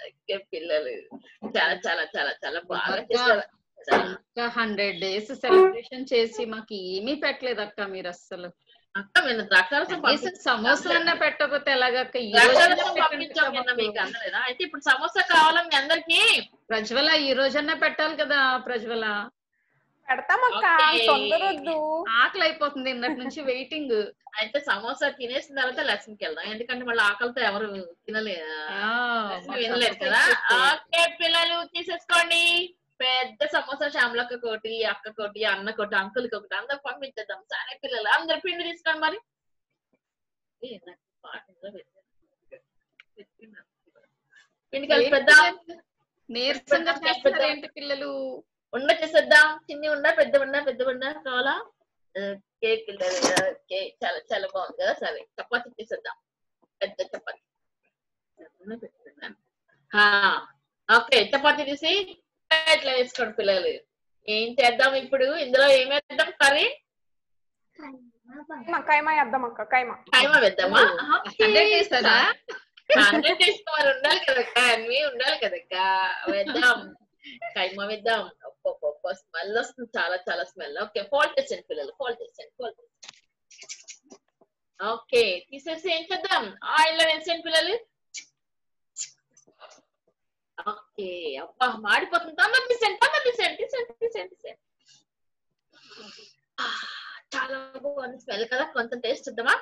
Okay పిల్లలు చాలా చాలా చాలా చాలా బాగా చేశారు హండ్రెడ్ డేస్ సెలబ్రేషన్ చేసి మాకు ఏమీ పెట్టలేదు అక్క మీరు అస్సలు అక్క మేము ద్రాక్షారసం సమోసాలన్నా పెట్టకపోతే ఎలాగక్క ద్రాక్షారసం పంపించాం నిన్న మీకు అందలేదా? అయితే ఇప్పుడు సమోసా కావాలా మీ అందరికి? ప్రజ్వల ఈ రోజన్నా పెట్టాలి కదా ప్రజ్వల? పెడతామక్క. తొందరొద్దు. ఆకలి అయిపోతుంది ఇందటి నుంచి వెయిటింగ్ అయితే సమోసా తినేసిన తర్వాత లెసన్కి వెళ్దాం. ఎందుకంటే మళ్ళీ ఆకలితో ఎవరు తినలే వినలేరు కదా? ఓకే పిల్లలు తీసేసుకోండి. పెద్ద సమోసా శ్యామలక్క కోటి అక్క కోటి అన్న కోటి అంకుల్ ఒకటి అందరు పంపించేద్దాం. సరే పిల్లలు అందరు పిండి తీసుకోండి మరి. పిండి నీరసంగా ఏంటి పిల్లలు? ఉండ చేసేద్దాం. చిన్ని ఉండ పెద్ద ఉండ పెద్ద ఉండ కావాలా? పిల్లలు ఓకే చాలా చాలా బాగుంది కదా సరే. చపాతి చేసేద్దాం. పెద్ద చపాతి. ఓకే చపాతి తీసి ఇట్లా వేసుకోండి పిల్లలు. ఏం చేద్దాం ఇప్పుడు? ఇందులో ఏం వేద్దాం కర్రీ? కైమా కైమా వేద్దాం అక్క కైమా. కైమా వేద్దామా? హండ్రెడ్ చేస్తారా? హండ్రెడ్ ఉండాలి కదక్క అన్ని ఉండాలి కదక్క వేద్దాం. కైమా వేద్దాం. స్మెల్ వస్తుంది చాలా చాలా స్మెల్. ఓకే ఫోల్డ్ చేసండి పిల్లలు ఫోల్డ్ చేసండి ఫోల్డ్ ఓకే తీసేసి ఏం చేద్దాం? ఆయిల్లో వేసేయండి పిల్లలు. ఓకే అబ్బా మాడిపోతుంది తొందర తీసేయండి తొందర తీసేయండి తీసేయండి తీసేయండి తీసేయండి ఆ, చాలా బాగుంది స్మెల్ కదా కొంచెం టేస్ట్ ఇద్దామా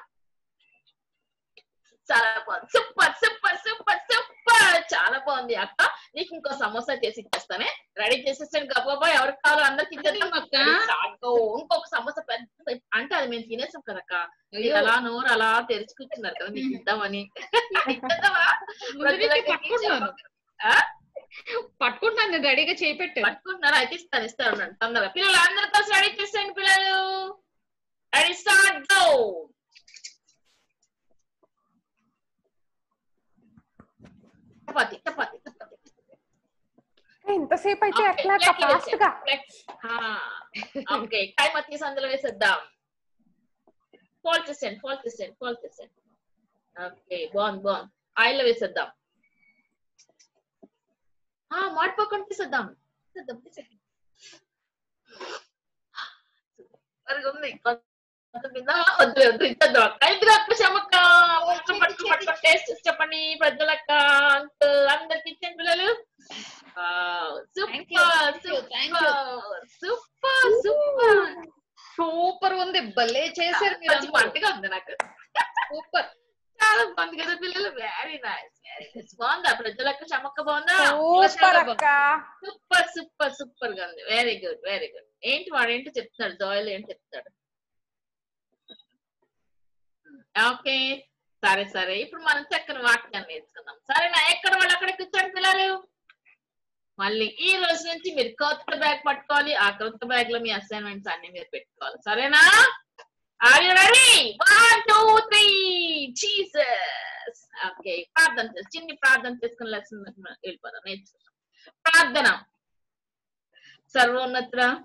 చాలా బాగుంది సూపర్ సూపర్ సూపర్ సూపర్ చాలా బాగుంది అక్క నీకు ఇంకో సమోసా చేసి ఇచ్చేస్తానే రెడీ చేసేసాను గబాబా ఎవరికి కావాలో అందరికి ఇచ్చేద్దాం అక్క. చాలు. ఇంకొక సమోసా పెద్ద అంటే అది మేము తినేసాం కదక్క మీరు అయ్యో. అలా నోరు అలా తెరిచి కూర్చున్నారు కదా మీకు ఇద్దామని ఇచ్చేద్దామా? నేను రెడీగా చేపెట్టు. పట్టుకుంటున్నారా? అయితే ఇస్తాను ఇస్తాను. తొందరగా. పిల్లలు అందరి కోసం రెడీ చేసేయండి పిల్లలు. రెడీ స్టార్ట్ గో చపాతి చపాతి చపాతి. ఇంతసేపు అయితే Okay, ఎట్లా? plate లో ఫాస్ట్గా. ఓకే టైం తీసి అందులో వేసేద్దాం. ఫోల్డ్ చేసేయండి ఫోల్డ్ చేసేయండి ఫోల్డ్ చేసేయండి ఓకే బాగుంది బాగుంది ఆయిల్ వేసేద్దాం. ఆ, మాడిపోకుండా తీసేద్దాం తీసేద్దాం తీసేద్దాం సూపర్గా ఉంది కొంచెం తిందామా? వద్దులే వద్దు ఇచ్చేద్దాం కలిపి చెప్పక్క పట్టుకో పట్టుకో పట్టుకో టేస్ట్ చెప్పండి పెద్దలక్క అంకుల్ అందరికి ఇచ్చేయండి పిల్లలు super super super super super ఉంది భలే చేశారు మీరు మంచి మంటగా ఉంది నాకు సూపర్ చాలా బాగుంది కదా పిల్లలు. వెరీ నైస్ వెరీ నైస్ బాగుందా? ప్రజలకు చమక్క బాగుందా? సూపర్ సూపర్ సూపర్గా ఉంది. వెరీ గుడ్ వెరీ గుడ్ ఏంటి వాడు ఏంటి చెప్తున్నాడు? జోయల్ ఏంటి చెప్తాడు ఓకే సరే సరే. ఇప్పుడు మనం చక్కని వాక్యాన్ని నేర్చుకుందాం. సరేనా ఎక్కడ వాళ్ళు అక్కడ కూర్చోండి పిల్లలు? మళ్ళీ ఈ రోజు నుంచి మీరు కొత్త బ్యాగ్ పట్టుకోవాలి. ఆ కొత్త బ్యాగ్లో మీ అసైన్మెంట్స్ అన్ని మీరు పెట్టుకోవాలి. సరేనా? Are you ready one two three Jesus okay ప్రార్థన చిన్ని ప్రార్థన చేసుకుని లెసన్ వెళ్ళిపోదాం. నేర్చుకుందాం. ప్రార్థన. సర్వోన్నత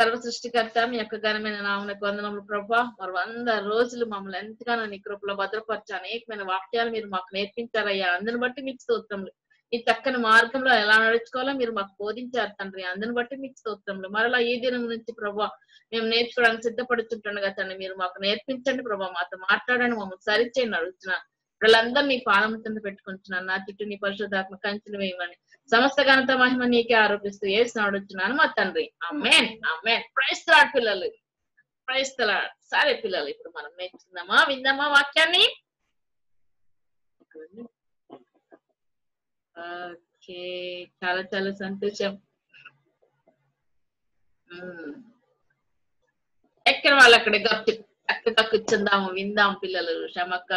సర్వ సృష్టికర్త మీ యొక్క ఘనమైన నామనకు వందనములు ప్రభా. మరి వంద రోజులు మమ్మల్ని ఎంతగానో నీ కృపలో భద్రపరచు అనేకమైన వాక్యాలు మీరు మాకు నేర్పించారయ్యా. అందుని బట్టి మీకు స్తోత్రములు. ఈ చక్కని మార్గంలో ఎలా నడుచుకోవాలో మీరు మాకు బోధించారు తండ్రి. అందుని బట్టి మీకు స్తోత్రములు. మరలా ఈ దినం నుంచి ప్రభా మేము నేర్చుకోవడానికి సిద్ధపడుతుంటుండగా తండ్రి మీరు మాకు నేర్పించండి ప్రభా. మాతో మాట్లాడండి మమ్మల్ని సరిచేయండి అడుగుతున్నా. వీళ్ళందరూ నీ పాదం కింద పెట్టుకుంటున్నాను. నా చుట్టూ నీ పరిశుద్ధాత్మ కంచెలు వేయమని సమస్త ఘనత మహిమ నీకే ఆరోపిస్తూ ఏసు నడుచున్నాను మా తండ్రి. అమ్మేన్ అమ్మేన్ ప్రైస్తలాడ్ పిల్లలు. ప్రైస్తలాడ్ సరే పిల్లలు ఇప్పుడు మనం నేర్చుకుందామా విందామా వాక్యాన్ని? ఓకే. చాలా చాలా సంతోషం. ఎక్కడ వాళ్ళు అక్కడ గప్పు చక్కగా కూర్చుందాము విందాం పిల్లలు శ్రమక్క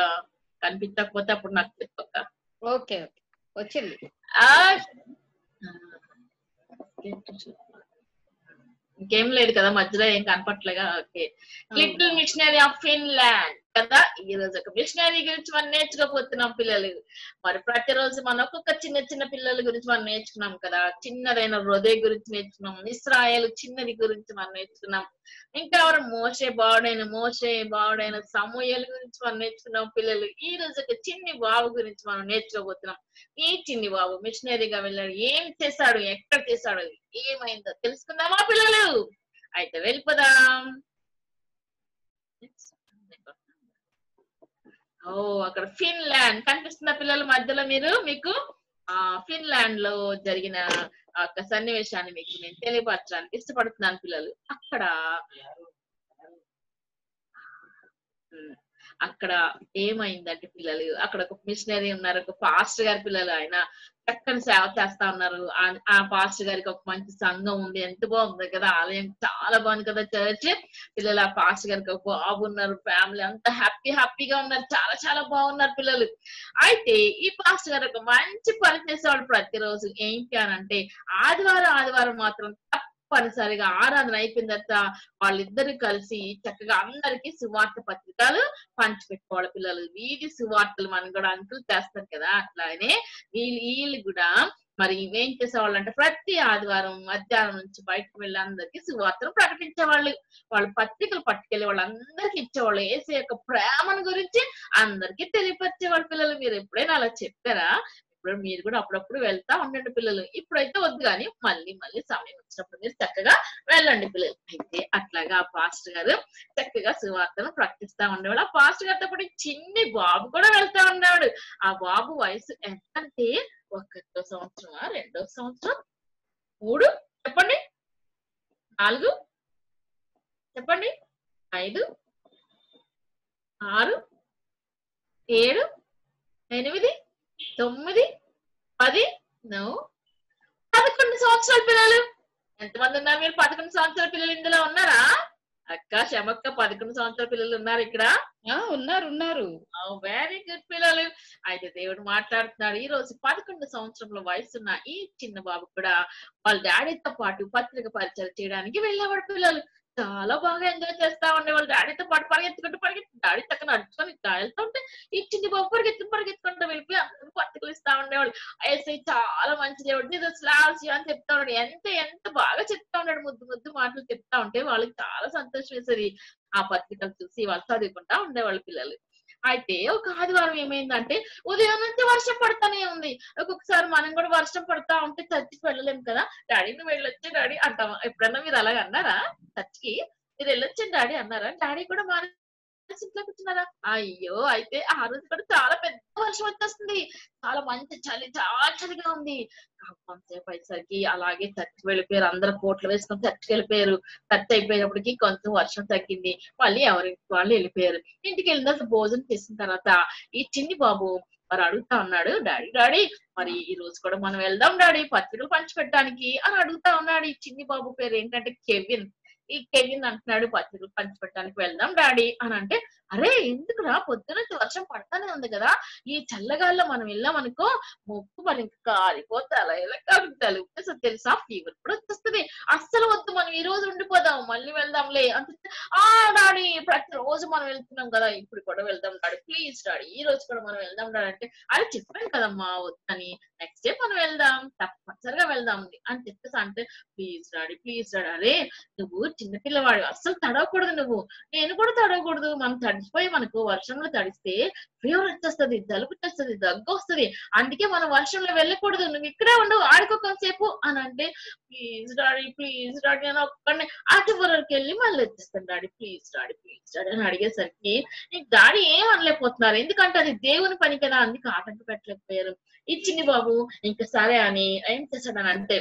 కనిపించకపోతే అప్పుడు నాకు చెప్పక్క. Okay okay. వచ్చింది. ఆ, ఇంకేం లేదు కదా మధ్యలో ఏం కనపట్లేగా? Okay. Little missionary of Finland కదా? ఈ రోజు ఒక మిషనరీ గురించి మనం నేర్చుకోపోతున్నాం పిల్లలు. మరి ప్రతిరోజు మనం ఒక్కొక్క చిన్న చిన్న పిల్లల గురించి మనం నేర్చుకున్నాం కదా? చిన్నదైన హృదయ గురించి నేర్చుకున్నాం. ఇస్రాయల్ చిన్నది గురించి మనం నేర్చుకున్నాం. ఇంకా ఎవరు? మోసే బావుడైన మోసే బావుడైన సమూహల గురించి మనం నేర్చుకున్నాం పిల్లలు. ఈ రోజు ఒక చిన్ని బాబు గురించి మనం నేర్చుకోబోతున్నాం. ఈ చిన్ని బాబు మిషనరీగా వెళ్ళాడు. ఏం చేశాడు? ఎక్కడ చేశాడు? ఏమైందో తెలుసుకుందామా పిల్లలు? అయితే వెళ్ళిపోదాం. ఓ అక్కడ ఫిన్లాండ్. కనిపిస్తున్న పిల్లల మధ్యలో మీరు మీకు ఆ ఫిన్లాండ్లో జరిగిన ఆ యొక్క సన్నివేశాన్ని మీకు నేను తెలియపరచడానికి ఇష్టపడుతున్నాను పిల్లలు. అక్కడ. అక్కడ ఏమైందంటే పిల్లలు అక్కడ ఒక మిషనరీ ఉన్నారు ఒక పాస్టర్ గారి పిల్లలు ఆయన చక్కని సేవ చేస్తా ఉన్నారు. ఆ- పాస్టర్ గారికి ఒక మంచి సంఘం ఉంది ఎంత బాగుంది కదా ఆలయం చాలా బాగుంది కదా చర్చ్ పిల్లలు ఆ పాస్టర్ గారికి ఒక బాబు ఉన్నారు ఫ్యామిలీ అంతా హ్యాపీ హ్యాపీగా ఉన్నారు చాలా చాలా బాగున్నారు పిల్లలు. అయితే ఈ పాస్టర్ గారు ఒక మంచి పని చేసేవాడు ప్రతిరోజు. ఏంటి అని అంటే ఆదివారం ఆదివారం మాత్రం తప్పనిసరిగా ఆరాధన అయిపోయిన తర్వాత వాళ్ళిద్దరు కలిసి చక్కగా అందరికి సువార్త పత్రికలు పంచిపెట్టుకోవాలి. పిల్లలు వీధి సువార్తలు మనం కూడా అంకులు చేస్తారు కదా అట్లానే వీళ్ళు వీళ్ళు కూడా మరి ఏం చేసేవాళ్ళంటే ప్రతి ఆదివారం మధ్యాహ్నం నుంచి బయటకు వెళ్ళి అందరికి సువార్తను ప్రకటించేవాళ్ళు. వాళ్ళు పత్రికలు పట్టుకెళ్ళి వాళ్ళందరికి ఇచ్చేవాళ్ళు. ఏసే యొక్క ప్రేమను గురించి అందరికి తెలియపరిచేవాళ్ళు పిల్లలు. మీరు ఎప్పుడైనా అలా చెప్పారా? ఇప్పుడు మీరు కూడా అప్పుడప్పుడు వెళ్తా ఉండండి పిల్లలు. ఇప్పుడైతే వద్దు కానీ మళ్ళీ మళ్ళీ సమయం వచ్చినప్పుడు మీరు చక్కగా వెళ్ళండి పిల్లలు. అయితే అట్లాగా ఆ పాస్టర్ గారు చక్కగా సువార్తను ప్రకటిస్తా ఉండేవాడు ఆ పాస్టర్ గారితో పాటు చిన్ని బాబు కూడా వెళ్తా ఉండేవాడు. ఆ బాబు వయసు ఎంత అంటే ఒకటో సంవత్సరమా రెండో సంవత్సరం? మూడు? చెప్పండి. నాలుగు? చెప్పండి. ఐదు? ఆరు? ఏడు? ఎనిమిది? తొమ్మిది పది నో. పదకొండు సంవత్సరాల పిల్లలు. ఎంతమంది ఉన్నారు మీరు? పదకొండు సంవత్సరాల పిల్లలు ఇందులో ఉన్నారా? అక్క శమక్క పదకొండు సంవత్సరాల పిల్లలు ఉన్నారు ఇక్కడ. ఉన్నారు ఉన్నారు. వెరీ గుడ్ పిల్లలు. అయితే దేవుడు మాట్లాడుతున్నాడు. ఈ రోజు పదకొండు సంవత్సరంలో వయసున్న ఈ చిన్న బాబు కూడా వాళ్ళ డాడీతో పాటు పత్రిక పరిచయం చేయడానికి వెళ్ళేవాడు పిల్లలు. చాలా బాగా ఎంజాయ్ చేస్తా ఉండేవాళ్ళు. డాడీతో పాటు పరిగెత్తుకుంటూ పరిగెత్తు డాడీ తక్కన నడుచుకొని వెళ్తా ఉంటే ఈ చిన్ని బాబు పరిగెత్తు పరిగెత్తుకుంటూ వెళ్ళిపోయి అందరూ పత్రికలు ఇస్తా ఉండేవాళ్ళు. ఏసై చాలా మంచి దేవుడు. జీసస్ లావ్స్ అని చెప్తా ఉన్నాడు. ఎంత ఎంత బాగా చెప్తా ఉన్నాడు. ముద్దు ముద్దు మాటలు చెప్తా ఉంటే వాళ్ళకి చాలా సంతోషం వేసేది. ఆ పత్రికలు చూసి వాళ్ళు చదువుకుంటా ఉండేవాళ్ళు పిల్లలు. అయితే ఒక ఆదివారం ఏమైందంటే ఉదయం నుంచి వర్షం పడతానే ఉంది. ఒక్కొక్కసారి మనం కూడా వర్షం పడతా ఉంటే చర్చికి వెళ్ళలేము కదా. డాడీ నువ్వు వెళ్ళొచ్చు డాడీ అంటాం. ఎప్పుడన్నా మీరు అలాగ అన్నారా? చర్చికి మీరు వెళ్ళొచ్చు డాడీ అన్నారా? డాడీ కూడా మన ఇంట్లో కూర్చున్నారా? అయ్యో అయితే ఆ రోజు కూడా చాలా వర్షం వచ్చేస్తుంది. చాలా మంచి చలి చాలా చలిగా ఉంది. కొంతసేపు అయ్యేసరికి అలాగే చర్చి వెళ్ళిపోయారు. అందరు కోట్లు వేసుకొని చర్చికి వెళ్ళిపోయారు. చర్చ్ అయిపోయినప్పటికి కొంచెం వర్షం తగ్గింది. మళ్ళీ ఎవరికి వాళ్ళు వెళ్ళిపోయారు. ఇంటికి వెళ్ళిన తర్వాత భోజనం చేసిన తర్వాత ఈ చిన్ని బాబు మరి అడుగుతా ఉన్నాడు డాడీ డాడీ మరి ఈ రోజు కూడా మనం వెళ్దాం డాడీ పత్రికలు పంచిపెట్టడానికి అని అడుగుతా ఉన్నాడు ఈ చిన్ని బాబు పేరు ఏంటంటే కెవిన్. ఈ కెవిన్ అంటున్నాడు పత్రికలు పంచిపెట్టడానికి వెళ్దాం డాడీ అని అంటే అరే ఎందుకురా? పొద్దున వర్షం పడతానే ఉంది కదా. ఈ చల్లగాల్లో మనం వెళ్ళామనుకో మొక్కు ముక్కు మరి ఇంకా కాలిపోతే అలా ఎలా కాలుగుతాలు అసలు తెలుసా? ఫీవర్ కూడా వచ్చేస్తుంది. అస్సలు వద్దు మనం ఈ రోజు ఉండిపోదాం మళ్ళీ వెళ్దాంలే అంటే ఆ డాడీ ప్రతి రోజు మనం వెళ్తున్నాం కదా ఇప్పుడు కూడా వెళ్దాం డాడీ ప్లీజ్ డాడీ ఈ రోజు కూడా మనం వెళ్దాం డాడీ అంటే అరే చెప్పాను కదమ్మా వద్దని నెక్స్ట్ డే మనం వెళ్దాం తప్పనిసరిగా వెళ్దాం అని చెప్పేసి అంటే ప్లీజ్ డాడీ ప్లీజ్ డాడీ అరే నువ్వు చిన్నపిల్లవాడు అస్సలు తడవకూడదు నువ్వు నేను కూడా తడవకూడదు మనం తడ తడిసిపోయి మనకు వర్షంలో తడిస్తే ఫీవర్ వచ్చేస్తుంది జలుబు వచ్చేస్తుంది దగ్గు వస్తుంది. అందుకే మనం వర్షంలో వెళ్ళకూడదు. నువ్వు ఇక్కడే ఉండవు ఆడుకో కొంతసేపు అని అంటే ప్లీజ్ డాడీ ప్లీజ్ డాడీ అని ఒక్కడిని అటు వరకు వెళ్ళి మళ్ళీ వచ్చేస్తాను daddy please daddy please daddy అని అడిగేసరికి నీకు డాడీ ఏం అనలేకపోతున్నారు? ఎందుకంటే అది దేవుని పని కదా అందుకు ఆటంక పెట్టలేకపోయారు. ఇచ్చింది బాబు ఇంకా సరే అని ఏం చేశాడని అంటే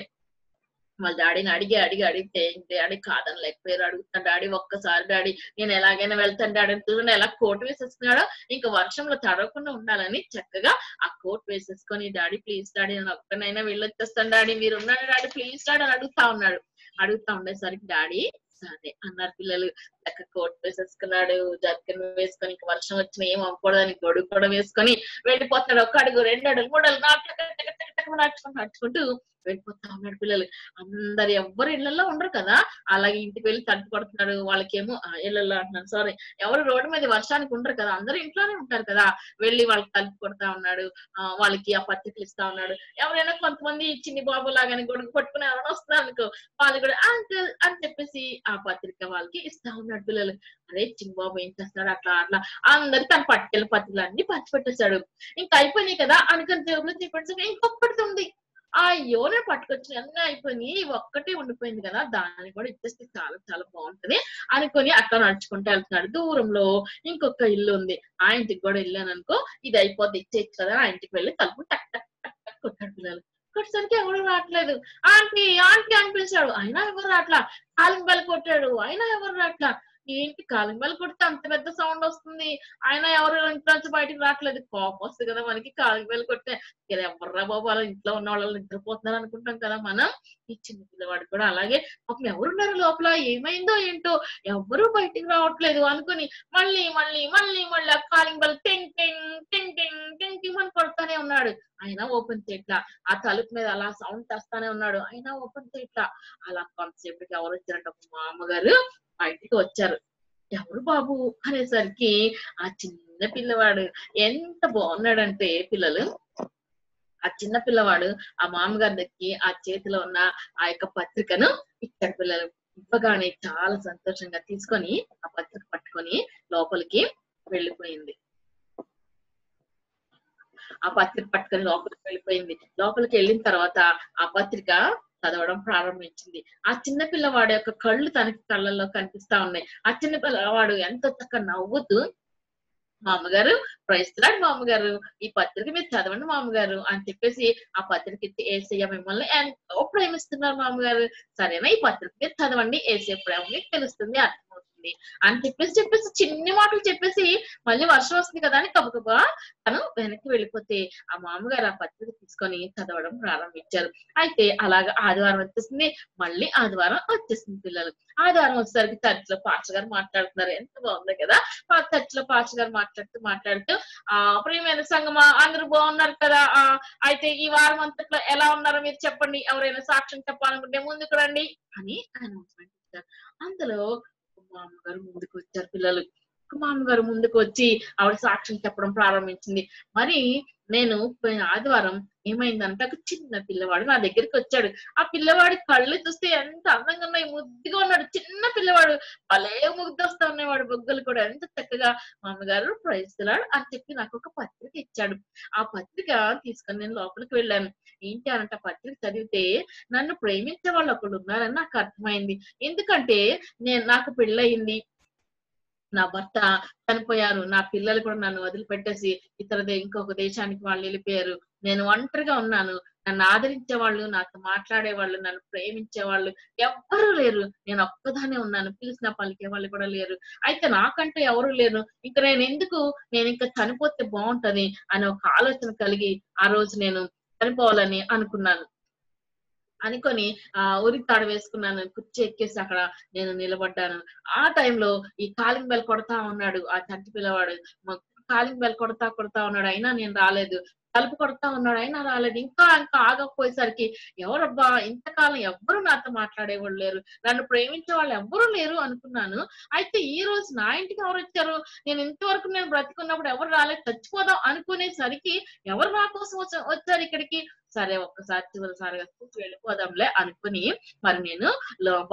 వాళ్ళ డాడీని అడిగి అడిగి అడిగితే డాడీ కాదని లేకపోయారు అడుగుతాను డాడీ ఒక్కసారి డాడీ నేను ఎలాగైనా వెళ్తాను డాడీ చూడండి ఎలా కోట్ వేసేసుకున్నాడో ఇంకా వర్షంలో తడవకుండా ఉండాలని చక్కగా ఆ కోట్ వేసేసుకొని డాడీ ప్లీజ్ డాడీ నేను ఒక్కనైనా వెళ్ళొచ్చేస్తాను డాడీ మీరు ఉన్నాడు డాడీ ప్లీజ్ డాడీ అని అడుగుతా ఉన్నాడు. అడుగుతా ఉండేసరికి డాడీ సరే అన్నారు పిల్లలు. లెక్క కోట్ వేసేసుకున్నాడు జర్కిన్ వేసుకొని ఇంకా వర్షం వచ్చిన ఏం అవ్వకూడదని గొడుగు కూడా వేసుకొని వెళ్ళిపోతాడు ఒక అడుగు రెండు అడుగు మూడు అడుగు నాలుగు నడుచుకుంటూ వెళ్ళిపోతా ఉన్నాడు పిల్లలు. అందరు ఎవ్వరు ఇళ్ళలో ఉండరు కదా. అలాగే ఇంటికి వెళ్ళి తట్టు పడుతున్నాడు వాళ్ళకేమో ఆ, ఇళ్ళలో అంటున్నాను సారీ ఎవరు రోడ్డు మీద వర్షానికి ఉండరు కదా. అందరూ ఇంట్లోనే ఉంటారు కదా. వెళ్ళి వాళ్ళకి తలుపు కొడతా ఉన్నాడు. ఆ, వాళ్ళకి ఆ పత్రికలు ఇస్తా ఉన్నాడు. ఎవరైనా కొంతమంది చిన్ని బాబు లాగానే గొడుగు పట్టుకుని ఎవరైనా వస్తున్నారు అనుకో వాళ్ళు కూడా అంకుల్ అని చెప్పేసి ఆ పత్రిక వాళ్ళకి ఇస్తా ఉన్నాడు. పిల్లలు అరే చిన్నబాబు ఏం చేస్తున్నాడు? అట్లా అట్లా. అందరు తన పట్టుకెళ్ళి పత్రులు అన్ని పంచిపెట్టేశాడు ఇంకా అయిపోయినాయి కదా? అనుకుని జేబులో తీపెట్టాడు ఇంకొకటి ఉంది. అయ్యో నేను పట్టుకొచ్చిన అన్ని అయిపోయినాయి. ఒక్కటే ఉండిపోయింది కదా? దాన్ని కూడా ఇచ్చేస్తే చాలా చాలా బాగుంటది అనుకుని అట్లా నడుచుకుంటూ వెళ్తున్నాడు. దూరంలో ఇంకొక ఇల్లు ఉంది. ఆ ఇంటికి కూడా వెళ్ళాను అనుకో ఇది అయిపోద్ది. ఇచ్చేయచ్చు కదా? ఆ ఇంటికి వెళ్ళి తలుపు టక్ టక్ టక్ టక్ కొట్టాడు పిల్లలు. కొట్టేసరికి ఎవరు రావట్లేదు. ఆంటీ ఆంటీ అనిపించాడు అయినా ఎవరు రాట్లా కాలింగ్ బెల్ కొట్టాడు. అయినా ఎవరు రాట్లా ఏంటి కాలింగ్ బెల్ కొడితే అంత పెద్ద సౌండ్ వస్తుంది. ఆయన ఎవరు ఇంట్లో నుంచి రావట్లేదు. కోపం వస్తుంది కదా మనకి కాలింగ్ బెల్ కొట్టే ఇలా ఎవర్రా బాబు అలా ఇంట్లో ఉన్న వాళ్ళు నిద్రపోతున్నారు అనుకుంటాం కదా మనం. ఈ చిన్న పిల్లవాడు కూడా అలాగే. పాపం ఎవరున్నారు లోపల? ఏమైందో ఏంటో? ఎవరు బయటికి రావట్లేదు అనుకుని మళ్ళీ మళ్ళీ మళ్ళీ మళ్ళీ ఆ కాలింగ్ బెల్ అయినా ఓపెన్ చేయట్లా. ఆ తలుపు మీద అలా సౌండ్ తెస్తానే ఉన్నాడు. అయినా ఓపెన్ చేయట్లా. అలా కొంతసేపటికి ఎవరు వచ్చారంటే ఒక మామగారు బయటికి వచ్చారు. ఎవరు బాబు? అనేసరికి ఆ చిన్న పిల్లవాడు ఎంత బాగున్నాడంటే పిల్లలు ఆ చిన్న పిల్లవాడు ఆ మామగారి దగ్గరికి ఆ చేతిలో ఉన్న ఆ యొక్క పత్రికను ఇచ్చాడు పిల్లలు. ఇవ్వగానే చాలా సంతోషంగా తీసుకొని ఆ పత్రిక పట్టుకొని లోపలికి వెళ్ళిపోయింది. ఆ పత్రిక పట్టుకొని లోపలికి వెళ్ళిపోయింది. లోపలికి వెళ్ళిన తర్వాత ఆ పత్రిక చదవడం ప్రారంభించింది. ఆ చిన్న పిల్లవాడు యొక్క కళ్ళు తనకి కళ్ళల్లో కనిపిస్తా ఉన్నాయి. ఆ చిన్న పిల్లవాడు ఎంతో చక్కగా నవ్వుతూ మామగారు ప్రయత్నాడు మామగారు ఈ పత్రిక మీరు చదవండి మామగారు అని చెప్పేసి ఆ పత్రిక ఇచ్చి ఏసయ్య మిమ్మల్ని ఎంతో ప్రేమిస్తున్నారు మామగారు. సరేనా ఈ పత్రిక మీరు చదవండి ఏసయ్య ప్రేమ మీకు తెలుస్తుంది అర్థమవుతుంది. అని చెప్పేసి చెప్పేసి చిన్ని మాటలు చెప్పేసి మళ్ళీ వర్షం వస్తుంది కదా అని కబకబా తను వెనక్కి వెళ్ళిపోతే ఆ మామగారు ఆ పత్రిక తీసుకొని చదవడం ప్రారంభించారు. అయితే అలాగా ఆదివారం వచ్చేసింది. మళ్ళీ ఆదివారం వచ్చేసింది పిల్లలు. ఆదివారం వచ్చేసరికి చర్చ్లో పాచ గారు మాట్లాడుతున్నారు. ఎంత బాగుంది కదా. చర్చ్లో పాచ గారు మాట్లాడుతూ మాట్లాడుతూ ఆ ప్రియమైన సంగమా అందరూ బాగున్నారు కదా? ఆ అయితే ఈ వారం అంతట్లో ఎలా ఉన్నారో మీరు చెప్పండి. ఎవరైనా సాక్ష్యం చెప్పాలనుకుంటే ముందుకు రండి. అని అనౌన్స్మెంట్ అందులో మామగారు ముందుకు వచ్చారు మామ గారు ముందుకు వచ్చి ఆవిడ సాక్ష్యం చెప్పడం ప్రారంభించింది. మరి నేను పోయిన ఆదివారం ఏమైందంటే ఒక చిన్న పిల్లవాడు నా దగ్గరికి వచ్చాడు. ఆ పిల్లవాడి కళ్ళు చూస్తే ఎంత అందంగా ఉన్నాయి ముద్దుగా ఉన్నాడు. చిన్న పిల్లవాడు భలే ముగ్ధొస్తా ఉన్నాయి వాడు బొగ్గలు కూడా. ఎంత చక్కగా మామగారు ప్రయత్నిస్తున్నాడు అని చెప్పి నాకు ఒక పత్రిక ఇచ్చాడు. ఆ పత్రిక తీసుకొని నేను లోపలికి వెళ్ళాను. ఏంటి అనంటే ఆ పత్రిక చదివితే నన్ను ప్రేమించే వాళ్ళు ఒకడు ఉన్నారని నాకు అర్థమైంది. ఎందుకంటే నేను నాకు పెళ్ళయింది. నా భర్త చనిపోయారు నా పిల్లలు కూడా నన్ను వదిలిపెట్టేసి ఇతర ఇంకొక దేశానికి వాళ్ళు వెళ్ళిపోయారు. నేను ఒంటరిగా ఉన్నాను. నన్ను ఆదరించే వాళ్ళు నాతో మాట్లాడే వాళ్ళు నన్ను ప్రేమించే వాళ్ళు ఎవ్వరూ లేరు. నేను ఒక్కదానే ఉన్నాను. పిలిచిన పలికే వాళ్ళు కూడా లేరు. అయితే నాకంటూ ఎవరు లేరు. ఇంకా నేను ఎందుకు? నేను ఇంకా చనిపోతే బాగుంటది అనే ఒక ఆలోచన కలిగి ఆ రోజు నేను చనిపోవాలని అనుకున్నాను. అనుకొని ఆ ఉరికి తాడు వేసుకున్నాను కుర్చీ ఎక్కేసి అక్కడ నేను నిలబడ్డాను. ఆ టైంలో ఈ కాలింగ్ బెల్ కొడతా ఉన్నాడు ఆ చంటి పిల్లవాడు. కాలింగ్ బెల్ కొడతా కొడతా ఉన్నాడు. అయినా నేను రాలేదు. తలుపు కొడతా ఉన్నాడు. అయినా రాలేదు. ఇంకా ఇంకా ఆగకపోయేసరికి ఎవరబ్బా ఇంతకాలం ఎవ్వరు నాతో మాట్లాడేవాళ్ళు లేరు. నన్ను ప్రేమించే వాళ్ళు ఎవ్వరూ లేరు అనుకున్నాను. అయితే ఈ రోజు నా ఇంటికి ఎవరు వచ్చారు? నేను ఇంతవరకు నేను బ్రతికున్నప్పుడు ఎవరు రాలేదు? చచ్చిపోదాం అనుకునేసరికి ఎవరు నా కోసం వచ్చారు ఇక్కడికి? సరే ఒక్కసారి చివరిసారిగా చూసి వెళ్ళిపోదాంలే అనుకుని మరి నేను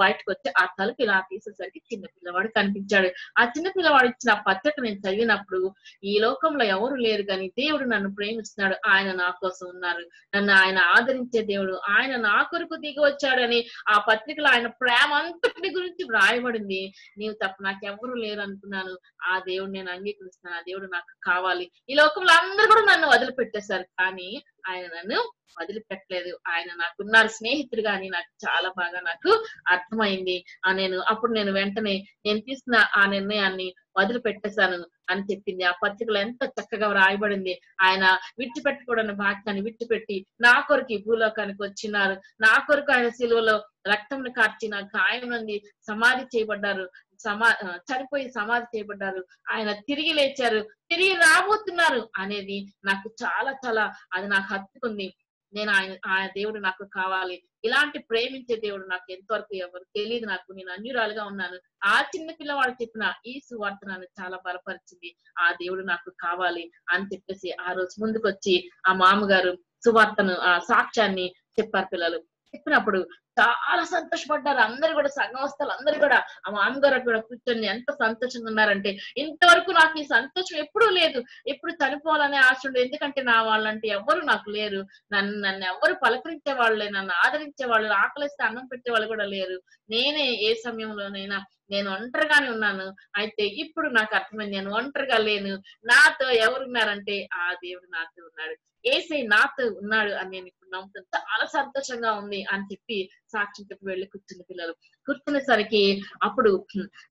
బయటకు వచ్చి ఆ తలుపు ఇలా తీసేసరికి చిన్న పిల్లవాడు కనిపించాడు. ఆ చిన్న పిల్లవాడు ఇచ్చిన ఆ పత్రిక నేను చదివినప్పుడు ఈ లోకంలో ఎవరు లేరు కానీ దేవుడు నన్ను ప్రేమిస్తున్నాడు. ఆయన నా కోసం ఉన్నారు. నన్ను ఆయన ఆదరించే దేవుడు. ఆయన నా కొరకు దిగి వచ్చాడని ఆ పత్రికలో ఆయన ప్రేమ అంతటి గురించి వ్రాయబడింది. నీవు తప్ప నాకు లేరు అనుకున్నాను. ఆ దేవుడు నేను అంగీకరిస్తున్నాను. ఆ దేవుడు నాకు కావాలి. ఈ లోకంలో అందరూ కూడా నన్ను వదిలిపెట్టేశారు. కానీ ఆయన నన్ను వదిలిపెట్టలేదు. ఆయన నాకున్నారు స్నేహితుడు కానీ నాకు చాలా బాగా నాకు అర్థమైంది. ఆ నేను అప్పుడు నేను వెంటనే నేను తీసిన ఆ నిర్ణయాన్ని వదిలిపెట్టేశాను అని చెప్పింది. ఆ పత్రికలో ఎంత చక్కగా వ్రాయబడింది. ఆయన విడిచిపెట్టకూడని వాక్యాన్ని విడిచిపెట్టి నా కొరకు భూలోకానికి వచ్చినారు. నా కొరకు ఆయన సిలువలో రక్తం కార్చి నా గాయం నుండి సమాధి చేయబడ్డారు. సమా చనిపోయి సమాధి చేయబడ్డారు. ఆయన తిరిగి లేచారు. తిరిగి రాబోతున్నారు అనేది నాకు చాలా చాలా అది నాకు హత్తుకుంది. నేను ఆయన ఆయన దేవుడు నాకు కావాలి. ఇలాంటి ప్రేమించే దేవుడు నాకు ఎంతవరకు ఎవరు తెలియదు నాకు. నేను అన్యురాలుగా ఉన్నాను. ఆ చిన్న పిల్లవాడు చెప్పిన ఈ సువార్త నన్ను చాలా బలపరిచింది. ఆ దేవుడు నాకు కావాలి అని చెప్పేసి ఆ రోజు ముందుకొచ్చి ఆ మామగారు సువార్తను ఆ సాక్ష్యాన్ని చెప్పారు పిల్లలు. చెప్పినప్పుడు చాలా సంతోషపడ్డారు. అందరు కూడా సంఘవస్థలు అందరు కూడా ఆ మామగారు కూడా కూర్చొని ఎంత సంతోషంగా ఉన్నారంటే ఇంతవరకు నాకు ఈ సంతోషం ఎప్పుడూ లేదు. ఎప్పుడు చనిపోవాలనే ఆశ ఉండదు. ఎందుకంటే నా వాళ్ళంటే ఎవరు నాకు లేరు. నన్ను నన్ను ఎవరు పలకరించే వాళ్ళే. నన్ను ఆదరించే వాళ్ళు ఆకలిస్తే అన్నం పెట్టే వాళ్ళు కూడా లేరు. నేనే ఏ సమయంలోనైనా నేను ఒంటరిగానే ఉన్నాను. అయితే ఇప్పుడు నాకు అర్థమైంది. నేను ఒంటరిగా లేను. నాతో ఎవరున్నారంటే ఆ దేవుడు నాతో ఉన్నాడు. ఏసై నాతో ఉన్నాడు అని నేను ఇప్పుడు నమ్ముతాను. చాలా సంతోషంగా ఉంది అని చెప్పి సాక్ష్యం చెప్పి వెళ్ళి కూర్చున్న పిల్లలు. కూర్చునేసరికి అప్పుడు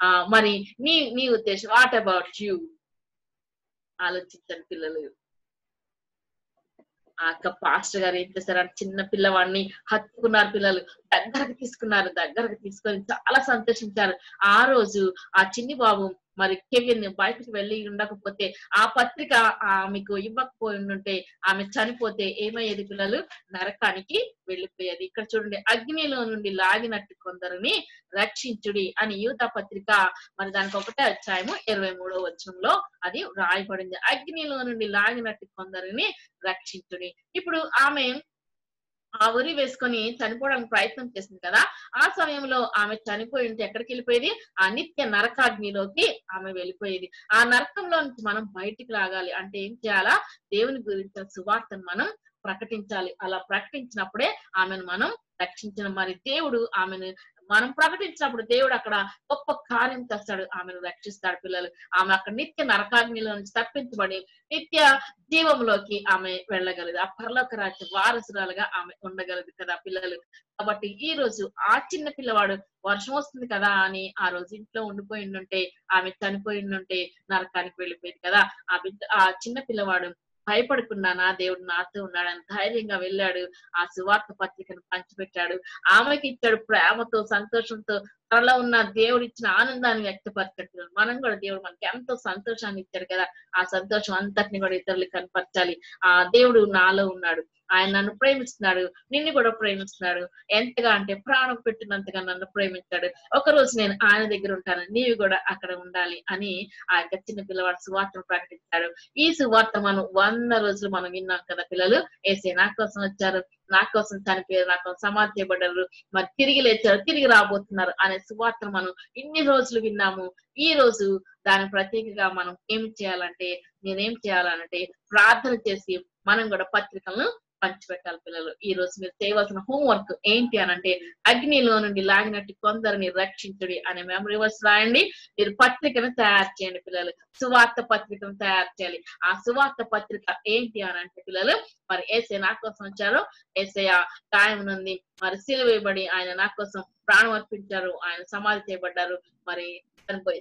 ఆ మరి నీ నీ ఉద్దేశం వాట్ అబౌట్ యూ ఆలోచించండి పిల్లలు. ఆ యొక్క పాస్టర్ గారు ఏం చేశారంటే చిన్న పిల్లవాడిని హత్తుకున్నారు పిల్లలు. దగ్గరకు తీసుకున్నారు దగ్గరకు తీసుకొని చాలా సంతోషించారు. ఆ రోజు ఆ చిన్ని బాబు మరి కెవిన్ బయటకు వెళ్ళి ఉండకపోతే ఆ పత్రిక ఆమెకు ఇవ్వకపోయి ఉంటే ఆమె చనిపోతే ఏమయ్యేది పిల్లలు? నరకానికి వెళ్ళిపోయేది. ఇక్కడ చూడండి అగ్నిలో నుండి లాగినట్టు కొందరిని రక్షించుడి అని యూత పత్రిక మరి దానికి ఒకటే అధ్యాయము ఇరవై మూడో వచనంలో అది రాయబడింది అగ్నిలో నుండి లాగినట్టు కొందరిని రక్షించుడి. ఇప్పుడు ఆమె ఆ ఉరి వేసుకొని చనిపోవడానికి ప్రయత్నం చేసింది కదా ఆ సమయంలో ఆమె చనిపోయి ఉంటే ఎక్కడికి వెళ్ళిపోయేది? ఆ నిత్య నరకాగ్నిలోకి ఆమె వెళ్ళిపోయేది. ఆ నరకంలో నుంచి మనం బయటికి రాగాలి అంటే ఏం చేయాలా? దేవుని గురించిన సువార్తను మనం ప్రకటించాలి. అలా ప్రకటించినప్పుడే ఆమెను మనం రక్షించిన మరి దేవుడు ఆమెను మనం ప్రకటించినప్పుడు దేవుడు అక్కడ గొప్ప కార్యం తెస్తాడు. ఆమెను రక్షిస్తాడు పిల్లలు. ఆమె అక్కడ నిత్య నరకాగ్నిలో నుంచి తప్పించబడి నిత్య జీవంలోకి ఆమె వెళ్ళగలదు. ఆ పరలోక రాజ్య వారసురాలుగా ఆమె ఉండగలదు కదా పిల్లలు. కాబట్టి ఈ రోజు ఆ చిన్న పిల్లవాడు వర్షం వస్తుంది కదా అని ఆ రోజు ఇంట్లో ఉండిపోయిండుంటే ఆమె చనిపోయిండుంటే నరకానికి వెళ్ళిపోయింది కదా. ఆ బిడ్డ ఆ చిన్న పిల్లవాడు భయపడకుండా నా దేవుడు నాతో ఉన్నాడని ధైర్యంగా వెళ్ళాడు. ఆ సువార్త పత్రికను పంచిపెట్టాడు. ఆమెకి ఇచ్చాడు ప్రేమతో సంతోషంతో తనలో ఉన్న దేవుడు ఇచ్చిన ఆనందాన్ని వ్యక్తపరచట్లేదు మనం కూడా దేవుడు మనకి ఎంతో సంతోషాన్ని ఇచ్చాడు కదా. ఆ సంతోషం అంతటిని కూడా ఇతరులకు కనపరచాలి. ఆ దేవుడు నాలో ఉన్నాడు. ఆయన నన్ను ప్రేమిస్తున్నాడు నిన్ను కూడా ప్రేమిస్తున్నాడు. ఎంతగా అంటే ప్రాణం పెట్టినంతగా నన్ను ప్రేమించాడు. ఒక రోజు నేను ఆయన దగ్గర ఉంటాను నీవు కూడా అక్కడ ఉండాలి అని ఆ యొక్క చిన్న పిల్లవాడు సువార్తను ప్రకటించాడు. ఈ సువార్త మనం వంద రోజులు మనం విన్నాం కదా పిల్లలు ఏసే నా కోసం వచ్చారు నా కోసం చనిపోయారు నా కోసం సమాధి చేయబడ్డారు మరి తిరిగి లేచారు తిరిగి రాబోతున్నారు అనే సువార్తను మనం ఇన్ని రోజులు విన్నాము. ఈ రోజు దాని ప్రత్యేకగా మనం ఏం చేయాలంటే నేనేం చేయాలంటే ప్రార్థన చేసి మనం కూడా పత్రికలను పంచిపెట్టాలి పిల్లలు. ఈ రోజు మీరు చేయవలసిన హోంవర్క్ ఏంటి అని అంటే అగ్నిలో నుండి లాగినట్టు కొందరిని రక్షించుడి అనే మెమరీ వర్స్ రాయండి. మీరు పత్రికను తయారు చేయండి పిల్లలు. సువార్త పత్రికను తయారు చేయాలి. ఆ సువార్త పత్రిక ఏంటి అని అంటే పిల్లలు మరి ఏసే నా కోసం వచ్చారు? ఏసయ గాయం నుండి మరి సిలువేయబడి ఆయన నా కోసం ప్రాణం అర్పించారు. ఆయన సమాధి చేయబడ్డారు. మరి చనిపోయి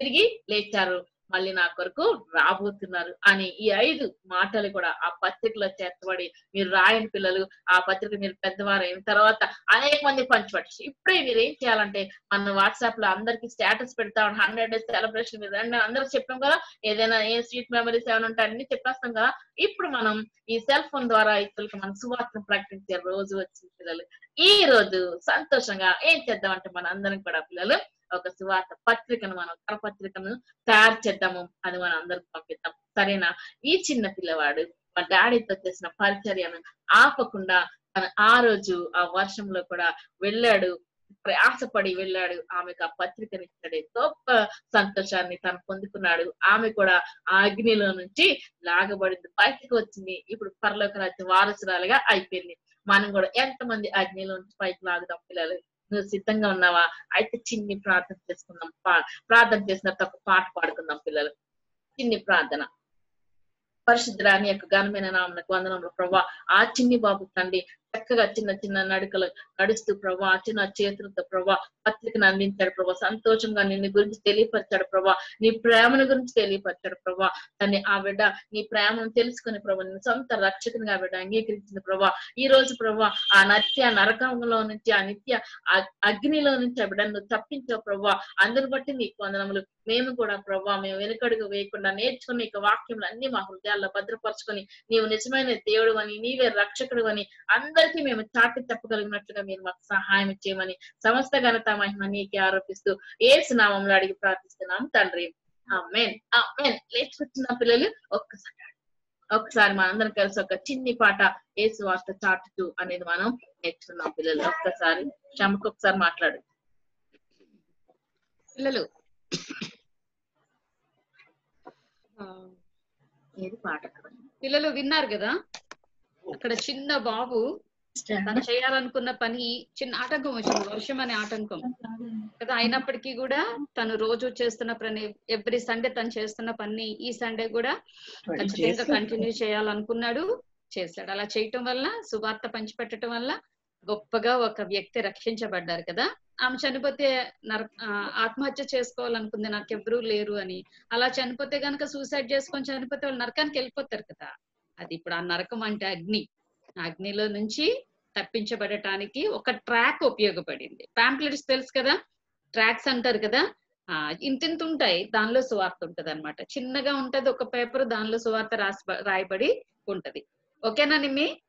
తిరిగి లేచారు. మళ్ళీ నా కొరకు రాబోతున్నారు అని ఈ ఐదు మాటలు కూడా ఆ పత్రికలో చేర్చబడి మీరు రాయని పిల్లలు ఆ పత్రిక మీరు పెద్దవారు అయిన తర్వాత అనేక మంది పంచిపెట్టచ్చు. ఇప్పుడే మీరు ఏం చేయాలంటే మన వాట్సాప్లో అందరికి స్టేటస్ పెడతా హండ్రెడ్ డేస్ సెలబ్రేషన్ మీరు రండి అందరికి చెప్పాం కదా ఏదైనా ఏ స్వీట్ మెమరీస్ ఏమైనా ఉంటే అన్ని చెప్పేస్తాం కదా. ఇప్పుడు మనం ఈ సెల్ ఫోన్ ద్వారా ఇతరులకు మన సువార్తను ప్రకటించే రోజు వచ్చింది పిల్లలు. ఈ రోజు సంతోషంగా ఏం చేద్దామంటే మన అందరం కూడా పిల్లలు ఒక సువార్త పత్రికను మనం కరపత్రికను తయారు చేద్దాము అది మనం అందరికి పంపిద్దాం. సరేనా? ఈ చిన్న పిల్లవాడు మా డాడీతో చేసిన పరిచర్యను ఆపకుండా తన ఆ రోజు ఆ వర్షంలో కూడా వెళ్ళాడు ప్రయాసపడి వెళ్ళాడు. ఆమెకు ఆ పత్రికని ఇచ్చాడు. గొప్ప సంతోషాన్ని తను పొందుకున్నాడు. ఆమె కూడా ఆ అగ్నిలో నుంచి లాగబడింది. బయటకు వచ్చింది. ఇప్పుడు పరలోక రాజ్య వారసురాలుగా అయిపోయింది. మనం కూడా ఎంతమంది అగ్నిలో నుంచి పైకి లాగుదాం పిల్లలు? నువ్వు సిద్ధంగా ఉన్నావా? అయితే చిన్ని ప్రార్థన చేసుకుందాం. పా- ప్రార్థన చేసిన ఒక పాట పాడుకుందాం పిల్లలు. చిన్ని ప్రార్థన. పరిశుద్ధ యొక్క ఘనమైన నామకు వందనంలో ప్రభా ఆ చిన్ని బాబు తండ్రి చక్కగా చిన్న చిన్న నడుకలు నడుస్తూ ప్రభా చిన్న చేతులతో ప్రభా పత్రికను అందించాడు ప్రభా సంతోషంగా నిన్ను గురించి తెలియపరిచాడు ప్రభా నీ ప్రేమను గురించి తెలియపరిచాడు ప్రభా. దాన్ని ఆ బిడ్డ నీ ప్రేమను తెలుసుకుని ప్రభా నీ సొంత రక్షకునిగా ఆ బిడ్డ అంగీకరించింది ప్రభా. ఈ రోజు ప్రభా ఆ నత్య నరకంలో నుంచి ఆ నిత్య అగ్నిలో నుంచి ఆ బిడ్డను తప్పించావు ప్రభా. అందుని బట్టి నీ వందనములు. మేము కూడా ప్రభా మేము వెనుకడుగు వేయకుండా నేర్చుకుని ఇక వాక్యములు అన్ని మా హృదయాల్లో భద్రపరుచుకొని నీవు నిజమైన దేవుడు అని నీవే రక్షకుడు అని అందరికీ మేము చాటి చెప్పగలిగినట్లుగా మీరు మాకు సహాయం చేయమని సమస్త ఘనత మహిమ నీకే ఆరోపిస్తూ ఏసు నామంలో అడిగి ప్రార్థిస్తున్నాం తండ్రి. లేచుకొచ్చిన పిల్లలు ఒక్కసారి ఒక్కసారి మనందరం కలిసి ఒక చిన్ని పాట ఏసు వార్త చాటుతూ అనేది మనం నేర్చుకున్నాం పిల్లలు. ఒక్కసారి క్షమకు ఒకసారి మాట్లాడు. పిల్లలు. ఏది పాట? పిల్లలు విన్నారు కదా? అక్కడ చిన్న బాబు తను చేయాలనుకున్న పని చిన్న ఆటంకం వచ్చింది వర్షం అనే ఆటంకం. కదా అయినప్పటికీ కూడా తను రోజు చేస్తున్న పని ఎవ్రీ సండే తను చేస్తున్న పని ఈ సండే కూడా ఖచ్చితంగా కంటిన్యూ చేయాలనుకున్నాడు చేశాడు. అలా చేయటం వల్ల సువార్త పంచిపెట్టడం వల్ల గొప్పగా ఒక వ్యక్తి రక్షించబడ్డారు కదా. ఆమె చనిపోతే నర ఆత్మహత్య చేసుకోవాలనుకుంది నాకు ఎవరూ లేరు అని. అలా చనిపోతే గనుక సూసైడ్ చేసుకొని చనిపోతే వాళ్ళు నరకానికి వెళ్ళిపోతారు కదా. అది ఇప్పుడు ఆ నరకం అంటే అగ్ని. అగ్నిలో నుంచి తప్పించబడటానికి ఒక ట్రాక్ ఉపయోగపడింది. పాంప్లెట్స్ తెలుసు కదా? ట్రాక్స్ అంటారు కదా? ఆ ఇంతింత ఉంటాయి దానిలో సువార్త ఉంటది అనమాట చిన్నగా ఉంటది ఒక పేపర్ దానిలో సువార్త రాసి రాయబడి ఉంటది. ఓకేనా నిమ్మి?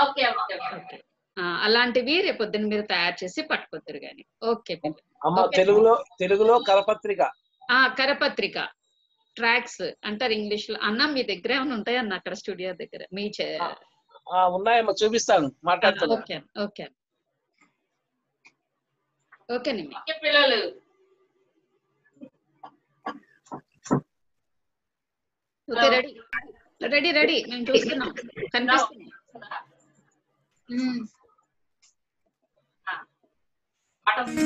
Okay okay okay. ఆ, అలాంటివి రేపొద్దున మీరు తయారు చేసి పట్టుకొద్దురు గాని. ఓకే పిల్లలు. అమ్మ ఓకే. తెలుగులో తెలుగులో కరపత్రిక. ఆ కరపత్రిక. ట్రాక్స్ అంటారు ఇంగ్లీష్లో అన్న మీ దగ్గర ఏమైనా ఉంటాయన్న అక్కడ స్టూడియో దగ్గర? మీ చే- ఆ, ఉన్నాయమ్మా చూపిస్తాను మాట్లాడుతున్నా okay okay okay Nimmi okay పిల్లలు ఓకే రెడీ రెడీ రెడీ మేము చూస్తున్నాం కనిపిస్తుంది నమ్మకం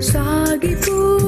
sagiku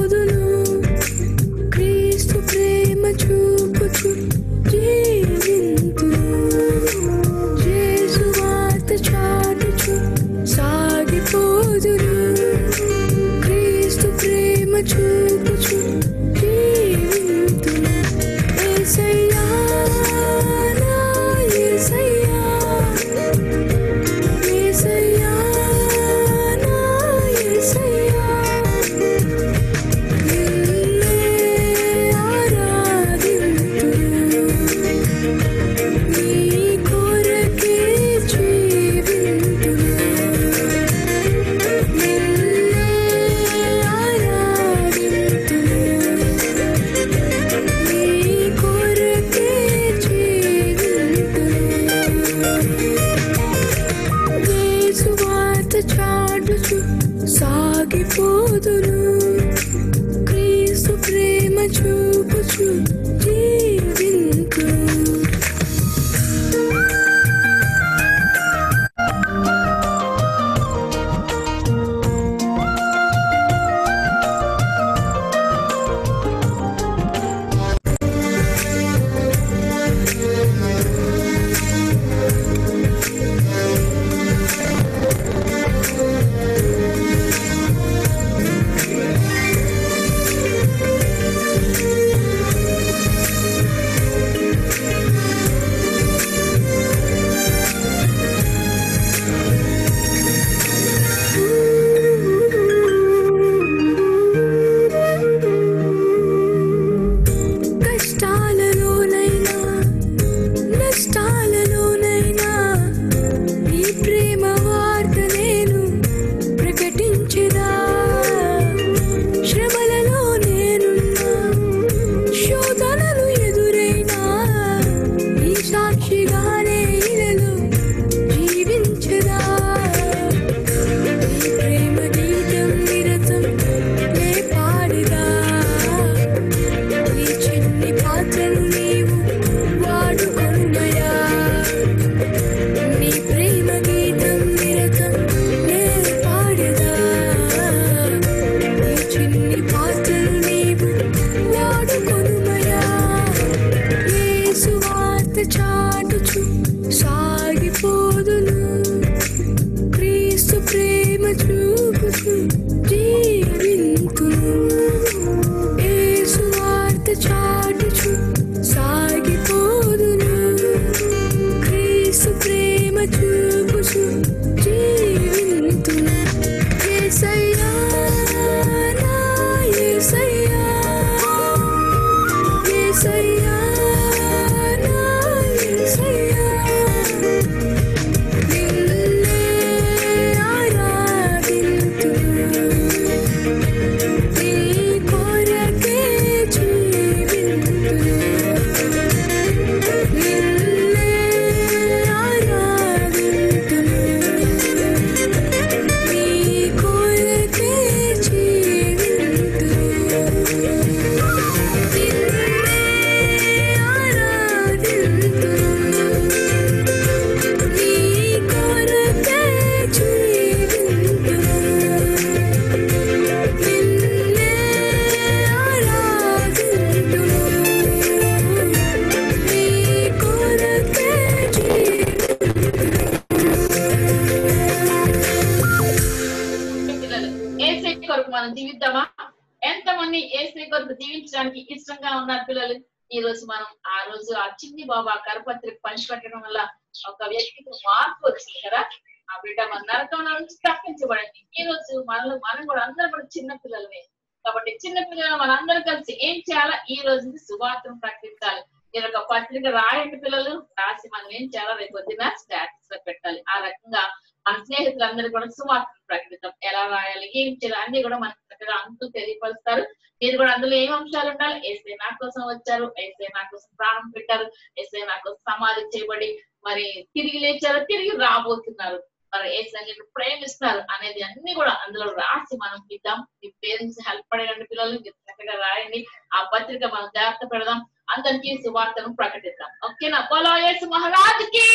ఆ బాబా కరపత్రిక పంచిపెట్టడం వల్ల ఒక వ్యక్తికి మార్పు వచ్చింది కదా? ఆ బిడ్డ మన నరకం నుంచి తప్పించబడింది. ఈ రోజు మనలో మనం కూడా అందరం కూడా చిన్న పిల్లలమే. కాబట్టి చిన్న పిల్లలు మనందరం కలిసి ఏం చేయాలా? ఈ రోజు నుంచి సువార్తను ప్రకటించాలి. మీరు ఒక పత్రిక రాయండి పిల్లలు రాసి మనం ఏం చేయాలా? రేపు పొద్దున స్టాటస్లో పెట్టాలి. ఆ రకంగా మన స్నేహితులందరూ కూడా సువార్తను ప్రకటితం ఎలా రాయాలి ఏం చేయాలి అన్ని కూడా మనకు చక్కగా అంకులు తెలియపరుస్తారు. మీరు కూడా అందులో ఏం అంశాలు ఉండాలి? ఏసే నా కోసం వచ్చారు ఏసే నా కోసం ప్రాణం పెట్టారు ఏసే నా కోసం సమాధి చేయబడి మరి తిరిగి లేచారు తిరిగి రాబోతున్నారు. మరి ఏసే ప్రేమిస్తారు అనేది అన్ని కూడా అందులో రాసి మనం ఇద్దాం మీ పేరెంట్స్ హెల్ప్ పడేయండి పిల్లలు మీరు చక్కగా రాయండి. ఆ పత్రిక మనం జాగ్రత్త పెడదాం. అందరికీ సువార్తను ప్రకటిద్దాం ఓకేనా బలో యేసు మహారాజుకి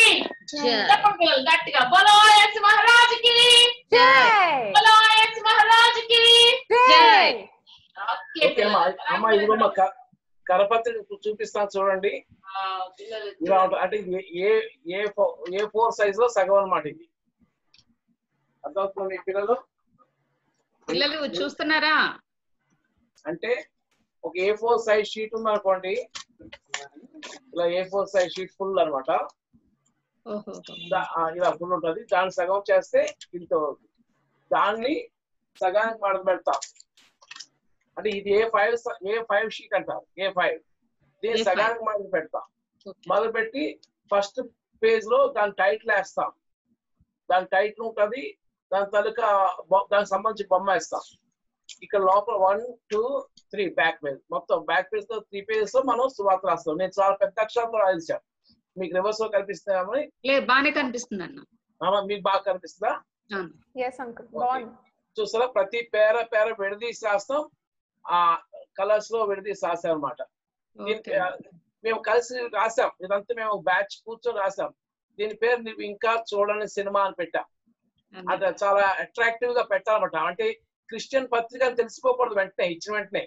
చెప్పండి పిల్లలు గట్టిగా బలో యేసు మహారాజుకి బలో యేసు మహారాజుకి ఓకే ఓకే అమ్మా అమ్మ ఇదిగో మా క- కరపత్రిక చూపిస్తాను చూడండి. అంటే ఏ ఏ ఫోర్ ఏ ఫోర్ సైజ్లో సగం అన్నమాట ఇది. అర్థమవుతుంది మీ పిల్లలు? పిల్లలు చూస్తున్నారా? అంటే ఒక ఏ ఫోర్ సైజ్ షీట్ ఉందనుకోండి ఇలా A four size sheet full అనమాట ఇలా ఫుల్ ఉంటది. దాన్ని సగం చేస్తే ఇంత. దాన్ని సగానికి మడత పెడతాం. అంటే ఇది A five A five sheet అంటారు? A five. దీన్ని A5. సగానికి మొదలు పెడతాం. మొదలు పెట్టి ఫస్ట్ పేజ్లో దాని టైటిల్ వేస్తాం. దాని టైటిల్ ఉంటది. దాని తాలూకా దానికి సంబంధించి బొమ్మ వేస్తాం. ఇక్కడ లోపల one two three back page మొత్తం బ్యాక్ పేజ్తో త్రీ పేజెస్తో మనం సువార్త రాస్తాం. నేను చాలా పెద్ద అక్షరాలతో రాయించాను మీకు రివర్స్లో కనిపిస్తామని లే బానే కనిపిస్తుంది అన్న మీకు బాగా కనిపిస్తుందా? చూసారా? ప్రతి పేర పేర విడదీసి రాస్తాం. ఆ కలర్స్లో విడదీసి రాసాం అనమాట మేము కలిసి రాసాం. ఇదంతా మేము బ్యాచ్ కూర్చొని రాసాం. దీని పేరు నువ్వు ఇంకా చూడని సినిమా అని పెట్టాం. అంటే చాలా అట్రాక్టివ్గా పెట్టాలన్నమాట. అంటే క్రిస్టియన్ పత్రిక అని తెలిసిపోకూడదు వెంటనే ఇచ్చిన వెంటనే.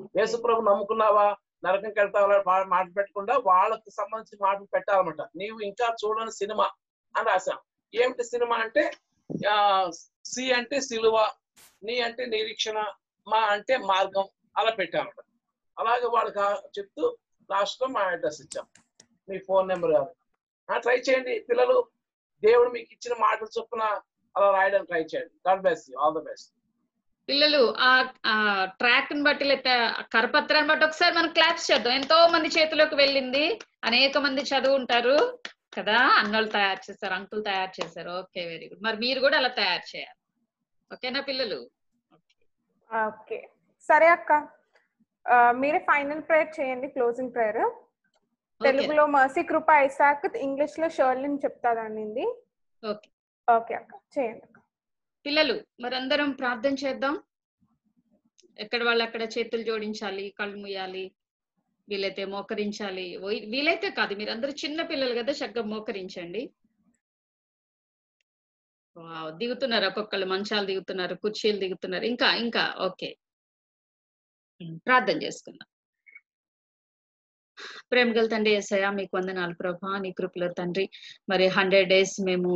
యేసుప్రభు నమ్ముకున్నావా? నరకం కెడతావా? మాట పెట్టకుండా వాళ్ళకి సంబంధించిన మాటలు పెట్టాలన్నమాట. నీవు ఇంకా చూడని సినిమా అని రాశాం. ఏమిటి సినిమా అంటే? సి అంటే సిలువ నీ అంటే నిరీక్షణ మా అంటే మార్గం అలా పెట్టామట అలాగే వాళ్ళకి చెప్తూ లాస్ట్లో మా అడ్రస్ ఇచ్చాం. మీ ఫోన్ నెంబర్ కాదు. ట్రై చేయండి. పిల్లలు దేవుడు మీకు ఇచ్చిన మాటలు చొప్పున అలా రాయడానికి ట్రై చేయండి. God best all the best. పిల్లలు ఆ ట్రాక్ని బట్టి లేకపోతే కరపత్రాన్ని బట్టి ఒకసారి మనం క్లాప్స్ చేద్దాం. ఎంతో మంది చేతిలోకి వెళ్ళింది. అనేక మంది చదువు ఉంటారు కదా. అన్నోళ్ళు తయారు చేశారు అంకుల్ తయారు చేశారు. Okay very good. మరి మీరు కూడా అలా తయారు చేయాలి. ఓకేనా పిల్లలు? ఓకే. సరే అక్క. మీరే ఫైనల్ ప్రేయర్ చేయండి క్లోజింగ్ ప్రేయర్. తెలుగులో మర్సీ కృప ఐసాక్ ఇంగ్లీష్లో షర్లిన్ చెప్తాదండి ఓకే. ఓకే అక్క. చేయండి. పిల్లలు మరి అందరం ప్రార్థన చేద్దాం. ఎక్కడ వాళ్ళు అక్కడ చేతులు జోడించాలి కళ్ళు ముయ్యాలి వీలైతే మోకరించాలి. వీలైతే కాదు మీరు అందరూ చిన్న పిల్లలు కదా చక్కగా మోకరించండి. వావ్, దిగుతున్నారు ఒక్కొక్కళ్ళు మంచాలు దిగుతున్నారు కుర్చీలు దిగుతున్నారు ఇంకా ఇంకా ఓకే. ప్రార్థన చేసుకుందాం. ప్రేమ గల తండ్రి ఏసయ్య మీకు వందనాలు ప్రభా. నీ కృపలో తండ్రి మరి హండ్రెడ్ డేస్ మేము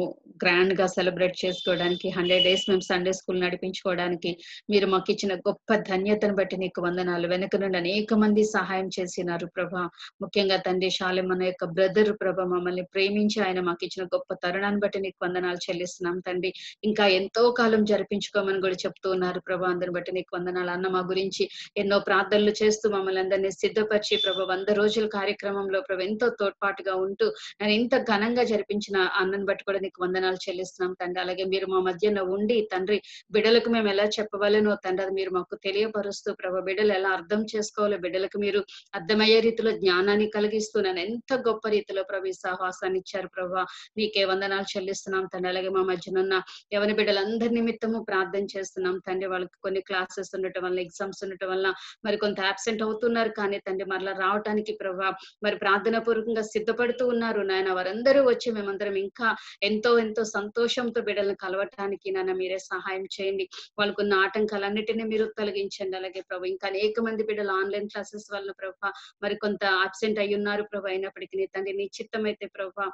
గ్రాండ్గా సెలబ్రేట్ చేసుకోవడానికి హండ్రెడ్ డేస్ మేము సండే స్కూల్ నడిపించుకోవడానికి మీరు మాకు ఇచ్చిన గొప్ప ధన్యతను బట్టి నీకు వందనాలు. వెనక నుండి అనేక మంది సహాయం చేసినారు ప్రభా. ముఖ్యంగా తండ్రి శాలెం మన యొక్క బ్రదర్ ప్రభ మమ్మల్ని ప్రేమించి ఆయన మాకు ఇచ్చిన గొప్ప తరుణాన్ని బట్టి నీకు వందనాలు చెల్లిస్తున్నాం తండ్రి. ఇంకా ఎంతో కాలం జరిపించుకోమని కూడా చెప్తూ ఉన్నారు ప్రభా. అందరిని బట్టి నీకు వందనాలు. అన్న మా గురించి ఎన్నో ప్రార్థనలు చేస్తూ మమ్మల్ని అందరినీ సిద్ధపరిచి ప్రభా వంద రోజుల కార్యక్రమంలో ప్రభు ఎంతో తోడ్పాటుగా ఉంటూ నేను ఇంత ఘనంగా జరిపించిన అన్నను బట్టి కూడా నీకు వందనాలు చెల్లిస్తున్నాం తండ్రి. అలాగే మీరు మా మధ్యన ఉండి తండ్రి బిడ్డలకు మేము ఎలా చెప్పవలనో తండ్రి అది మీరు మాకు తెలియపరుస్తూ ప్రభా బిడ్డలు ఎలా అర్థం చేసుకోవాలో బిడ్డలకు మీరు అర్థమయ్యే రీతిలో జ్ఞానాన్ని కలిగిస్తూ నన్ను ఎంత గొప్ప రీతిలో ప్రభు ఈ సహవాసాన్ని ఇచ్చారు ప్రభా. నీకే వందనాలు చెల్లిస్తున్నాం తండ్రి. అలాగే మా మధ్యన ఉన్న ఎవరి బిడ్డలందరి నిమిత్తము ప్రార్థన చేస్తున్నాం తండ్రి. వాళ్ళకి కొన్ని క్లాసెస్ ఉండటం వల్ల ఎగ్జామ్స్ ఉండటం వల్ల మరి కొంత అబ్సెంట్ అవుతున్నారు కానీ తండ్రి మరలా రావటానికి ప్రభా. మరి ప్రార్థన పూర్వకంగా సిద్ధపడుతూ ఉన్నారు నాయన. వారందరూ వచ్చి మేమందరం ఇంకా ఎంతో ఎంతో సంతోషంతో బిడ్డలను కలవటానికి నాన్న మీరే సహాయం చేయండి. వాళ్ళకున్న ఆటంకాలన్నిటినీ మీరు తొలగించండి. అలాగే ప్రభు ఇంకా అనేక మంది బిడ్డలు ఆన్లైన్ క్లాసెస్ వల్ల ప్రభా మరి కొంత అబ్సెంట్ అయి ఉన్నారు ప్రభు. అయినప్పటికీ తండ్రి నీ చిత్తం అయితే ప్రభా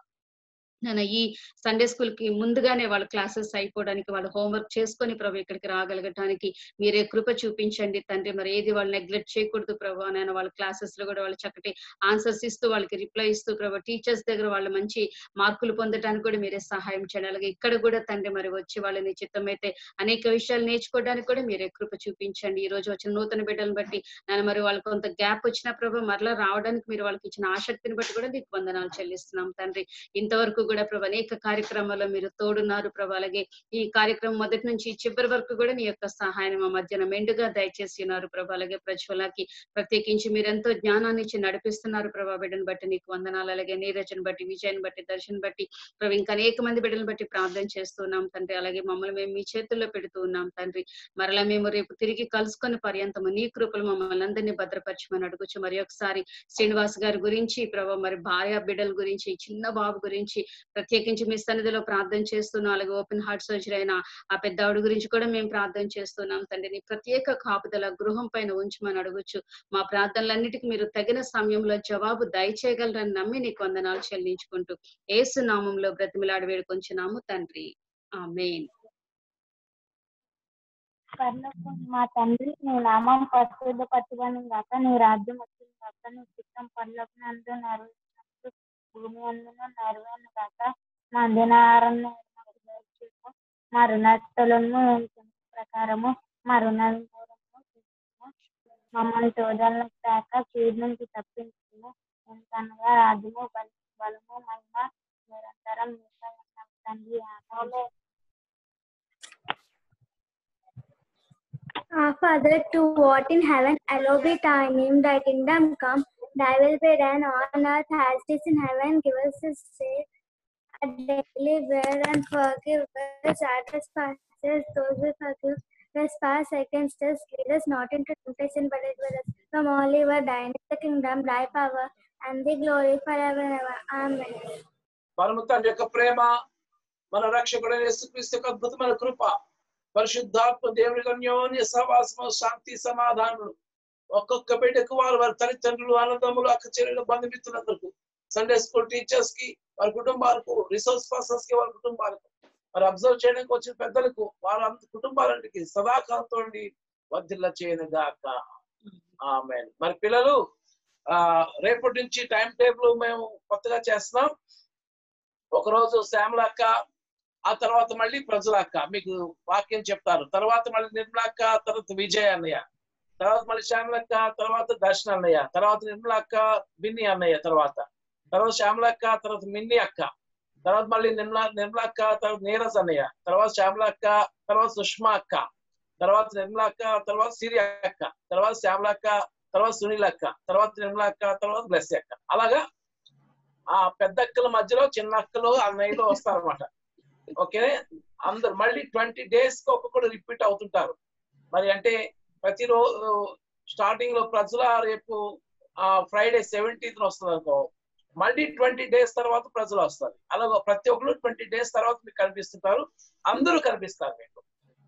ఈ సండే స్కూల్కి ముందుగానే వాళ్ళ క్లాసెస్ అయిపోవడానికి వాళ్ళు హోంవర్క్ చేసుకొని ప్రభు ఇక్కడికి రాగలగటానికి మీరే కృప చూపించండి తండ్రి. మరి ఏది వాళ్ళు నెగ్లెక్ట్ చేయకూడదు ప్రభు నేను వాళ్ళ క్లాసెస్లో కూడా వాళ్ళు చక్కటి ఆన్సర్స్ ఇస్తూ వాళ్ళకి రిప్లై ఇస్తూ ప్రభు టీచర్స్ దగ్గర వాళ్ళు మంచి మార్కులు పొందడానికి కూడా మీరే సహాయం చేయండి. అలాగే ఇక్కడ కూడా తండ్రి మరి వచ్చి వాళ్ళని అయితే అనేక విషయాలు నేర్చుకోవడానికి కూడా మీరే కృప చూపించండి. ఈ రోజు వచ్చిన నూతన బిడ్డలను బట్టి నేను మరి వాళ్ళకి కొంత గ్యాప్ వచ్చిన ప్రభు మరలా రావడానికి మీరు వాళ్ళకి ఇచ్చిన ఆసక్తిని బట్టి కూడా మీకు వందనాలు చెల్లిస్తున్నాం తండ్రి. ఇంతవరకు కూడా ప్రభు అనేక కార్యక్రమాల్లో మీరు తోడున్నారు ప్రభా. అలాగే ఈ కార్యక్రమం మొదటి నుంచి చివరి వరకు కూడా నీ యొక్క సహాయం మా మధ్యన మెండుగా దయచేసి ఉన్నారు ప్రభా. అలాగే ప్రజ్వలకి ప్రత్యేకించి మీరు ఎంతో జ్ఞానాన్ని ఇచ్చి నడిపిస్తున్నారు ప్రభా. బిడ్డను బట్టి నీకు వందనాలు. అలాగే నీరజను బట్టి విజయాన్ని బట్టి దర్శన్ బట్టి ప్రభు ఇంకా అనేక మంది బిడ్డలను బట్టి ప్రార్థన చేస్తున్నాం తండ్రి. అలాగే మమ్మల్ని మేము మీ చేతుల్లో పెడుతూ ఉన్నాం తండ్రి. మరలా మేము రేపు తిరిగి కలుసుకొని పర్యంతము నీ కృపలు మమ్మల్ని అందరినీ భద్రపరచమని అడుగుచు. మరి ఒకసారి శ్రీనివాస్ గారి గురించి ప్రభా మరి భార్య బిడ్డల గురించి చిన్న బాబు గురించి ప్రత్యేకించి మీ సన్నిధిలో ప్రార్థన చేస్తున్నాం అలాగే ఓపెన్ హార్ట్ సర్జరీ అయిన ఆ పెద్దవాడి గురించి కూడా మేము ప్రార్థన చేస్తున్నాం. తండ్రి నీ ప్రత్యేక కాపుదల గృహం పైన ఉంచమని అడగొచ్చు మా ప్రార్థనలన్నిటికీ మీరు తగిన సమయంలో జవాబు దయచేయగలరని నమ్మి నీకు వందనాలు చెల్లించుకుంటూ ఏసు నామంలో బ్రతిమిలాడి వేడుకొంచున్నాము తండ్రి. ఆ మెయిన్ మా తండ్రి నీ నామం పరిశుద్ధ పట్టుబడి కాక నీ రాజ్యం వచ్చింది కాక నీ చిత్తం పనులకు నందు నెరవేరినట్లు భూమి అందున నెరవేరును గాక మా దినాహారం ప్రకారము మా మమ్మల్ని చోదలను కాక కీడు నుంచి తప్పించుము ఎంతనగా రాజ్యము బల- బలము మహిమ నిరంతరం తండ్రి. Our ah, Father, to what in heaven, hallowed be thy name, thy kingdom come, thy will be done on earth as it is in heaven. Give us this day our daily bread and forgive us our trespasses, those we forgive trespass against us. Lead us not into temptation, but deliver us from all evil. Thine is the kingdom, thy power, and the glory forever and ever. Amen. పరమ తండ్రి యొక్క ప్రేమ మన రక్షకుడైన యేసుక్రీస్తు యొక్క అద్భుతమైన కృప పరిశుద్ధాత్మ దేవుని యొక్క అన్యోన్య సహవాసము శాంతి సమాధానములు ఒక్కొక్క బిడ్డకు వారు వారి తల్లిదండ్రులు అన్నదమ్ములు అక్క చెల్లెలు బంధుమిత్రులందరికీ సండే స్కూల్ టీచర్స్కి వారి కుటుంబాలకు రిసోర్స్ పర్సన్స్కి వారి కుటుంబాలకు మరి అబ్జర్వ్ చేయడానికి వచ్చిన పెద్దలకు వారి అంత కుటుంబాలన్నిటికీ సదాకాలంతో వర్ధిల్ల చేయను గాక ఆమె మరి పిల్లలు ఆ రేపటి నుంచి టైం టేబుల్ మేము కొత్తగా చేస్తున్నాం. ఒకరోజు శ్యామలక్క ఆ తర్వాత మళ్ళీ ప్రజలక్క మీకు వాక్యం చెప్తారు తర్వాత మళ్ళీ నిర్మలక్క తర్వాత విజయ అన్నయ్య. తర్వాత మళ్ళీ శ్యామలక్క తర్వాత దర్శన అన్నయ్య తర్వాత నిర్మలక్క బిన్ని అన్నయ్య తర్వాత. తర్వాత శ్యామలక్క తర్వాత మిన్ని అక్క. తర్వాత మళ్ళీ నిర్మల నిర్మలక్క తర్వాత నీరజ్ అన్నయ్య. తర్వాత శ్యామలక్క తర్వాత సుష్మా అక్క. తర్వాత నిర్మలక్క తర్వాత సిరి అక్క. తర్వాత శ్యామలక్క తర్వాత సునీల్ అక్క. తర్వాత నిర్మలక్క తర్వాత బ్లెస్ అక్క. అలాగా ఆ పెద్ద అక్కల మధ్యలో చిన్న అక్కలు అన్నయ్యలు వస్తారన్నమాట. ఓకే? అందరు మళ్ళీ ట్వంటీ డేస్కి ఒక్కొక్కరు రిపీట్ అవుతుంటారు. మరి అంటే ప్రతిరోజు స్టార్టింగ్లో ప్రజల రేపు ఫ్రైడే సెవెంటీన్త్ వస్తుంది అనుకో. మళ్ళీ ట్వంటీ డేస్ తర్వాత ప్రజలు వస్తారు. అలాగే ప్రతి ఒక్కరు ట్వంటీ డేస్ తర్వాత మీకు కనిపిస్తుంటారు. అందరూ కనిపిస్తారు మీకు.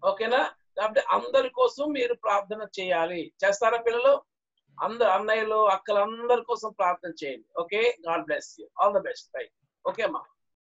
ఓకేనా? కాబట్టి అందరి కోసం మీరు ప్రార్థన చేయాలి. చేస్తారా పిల్లలు? అందరు అన్నయ్యలు అక్కలు అందరి కోసం ప్రార్థన చేయండి. Okay? God bless you. All the best. Right okay అమ్మా.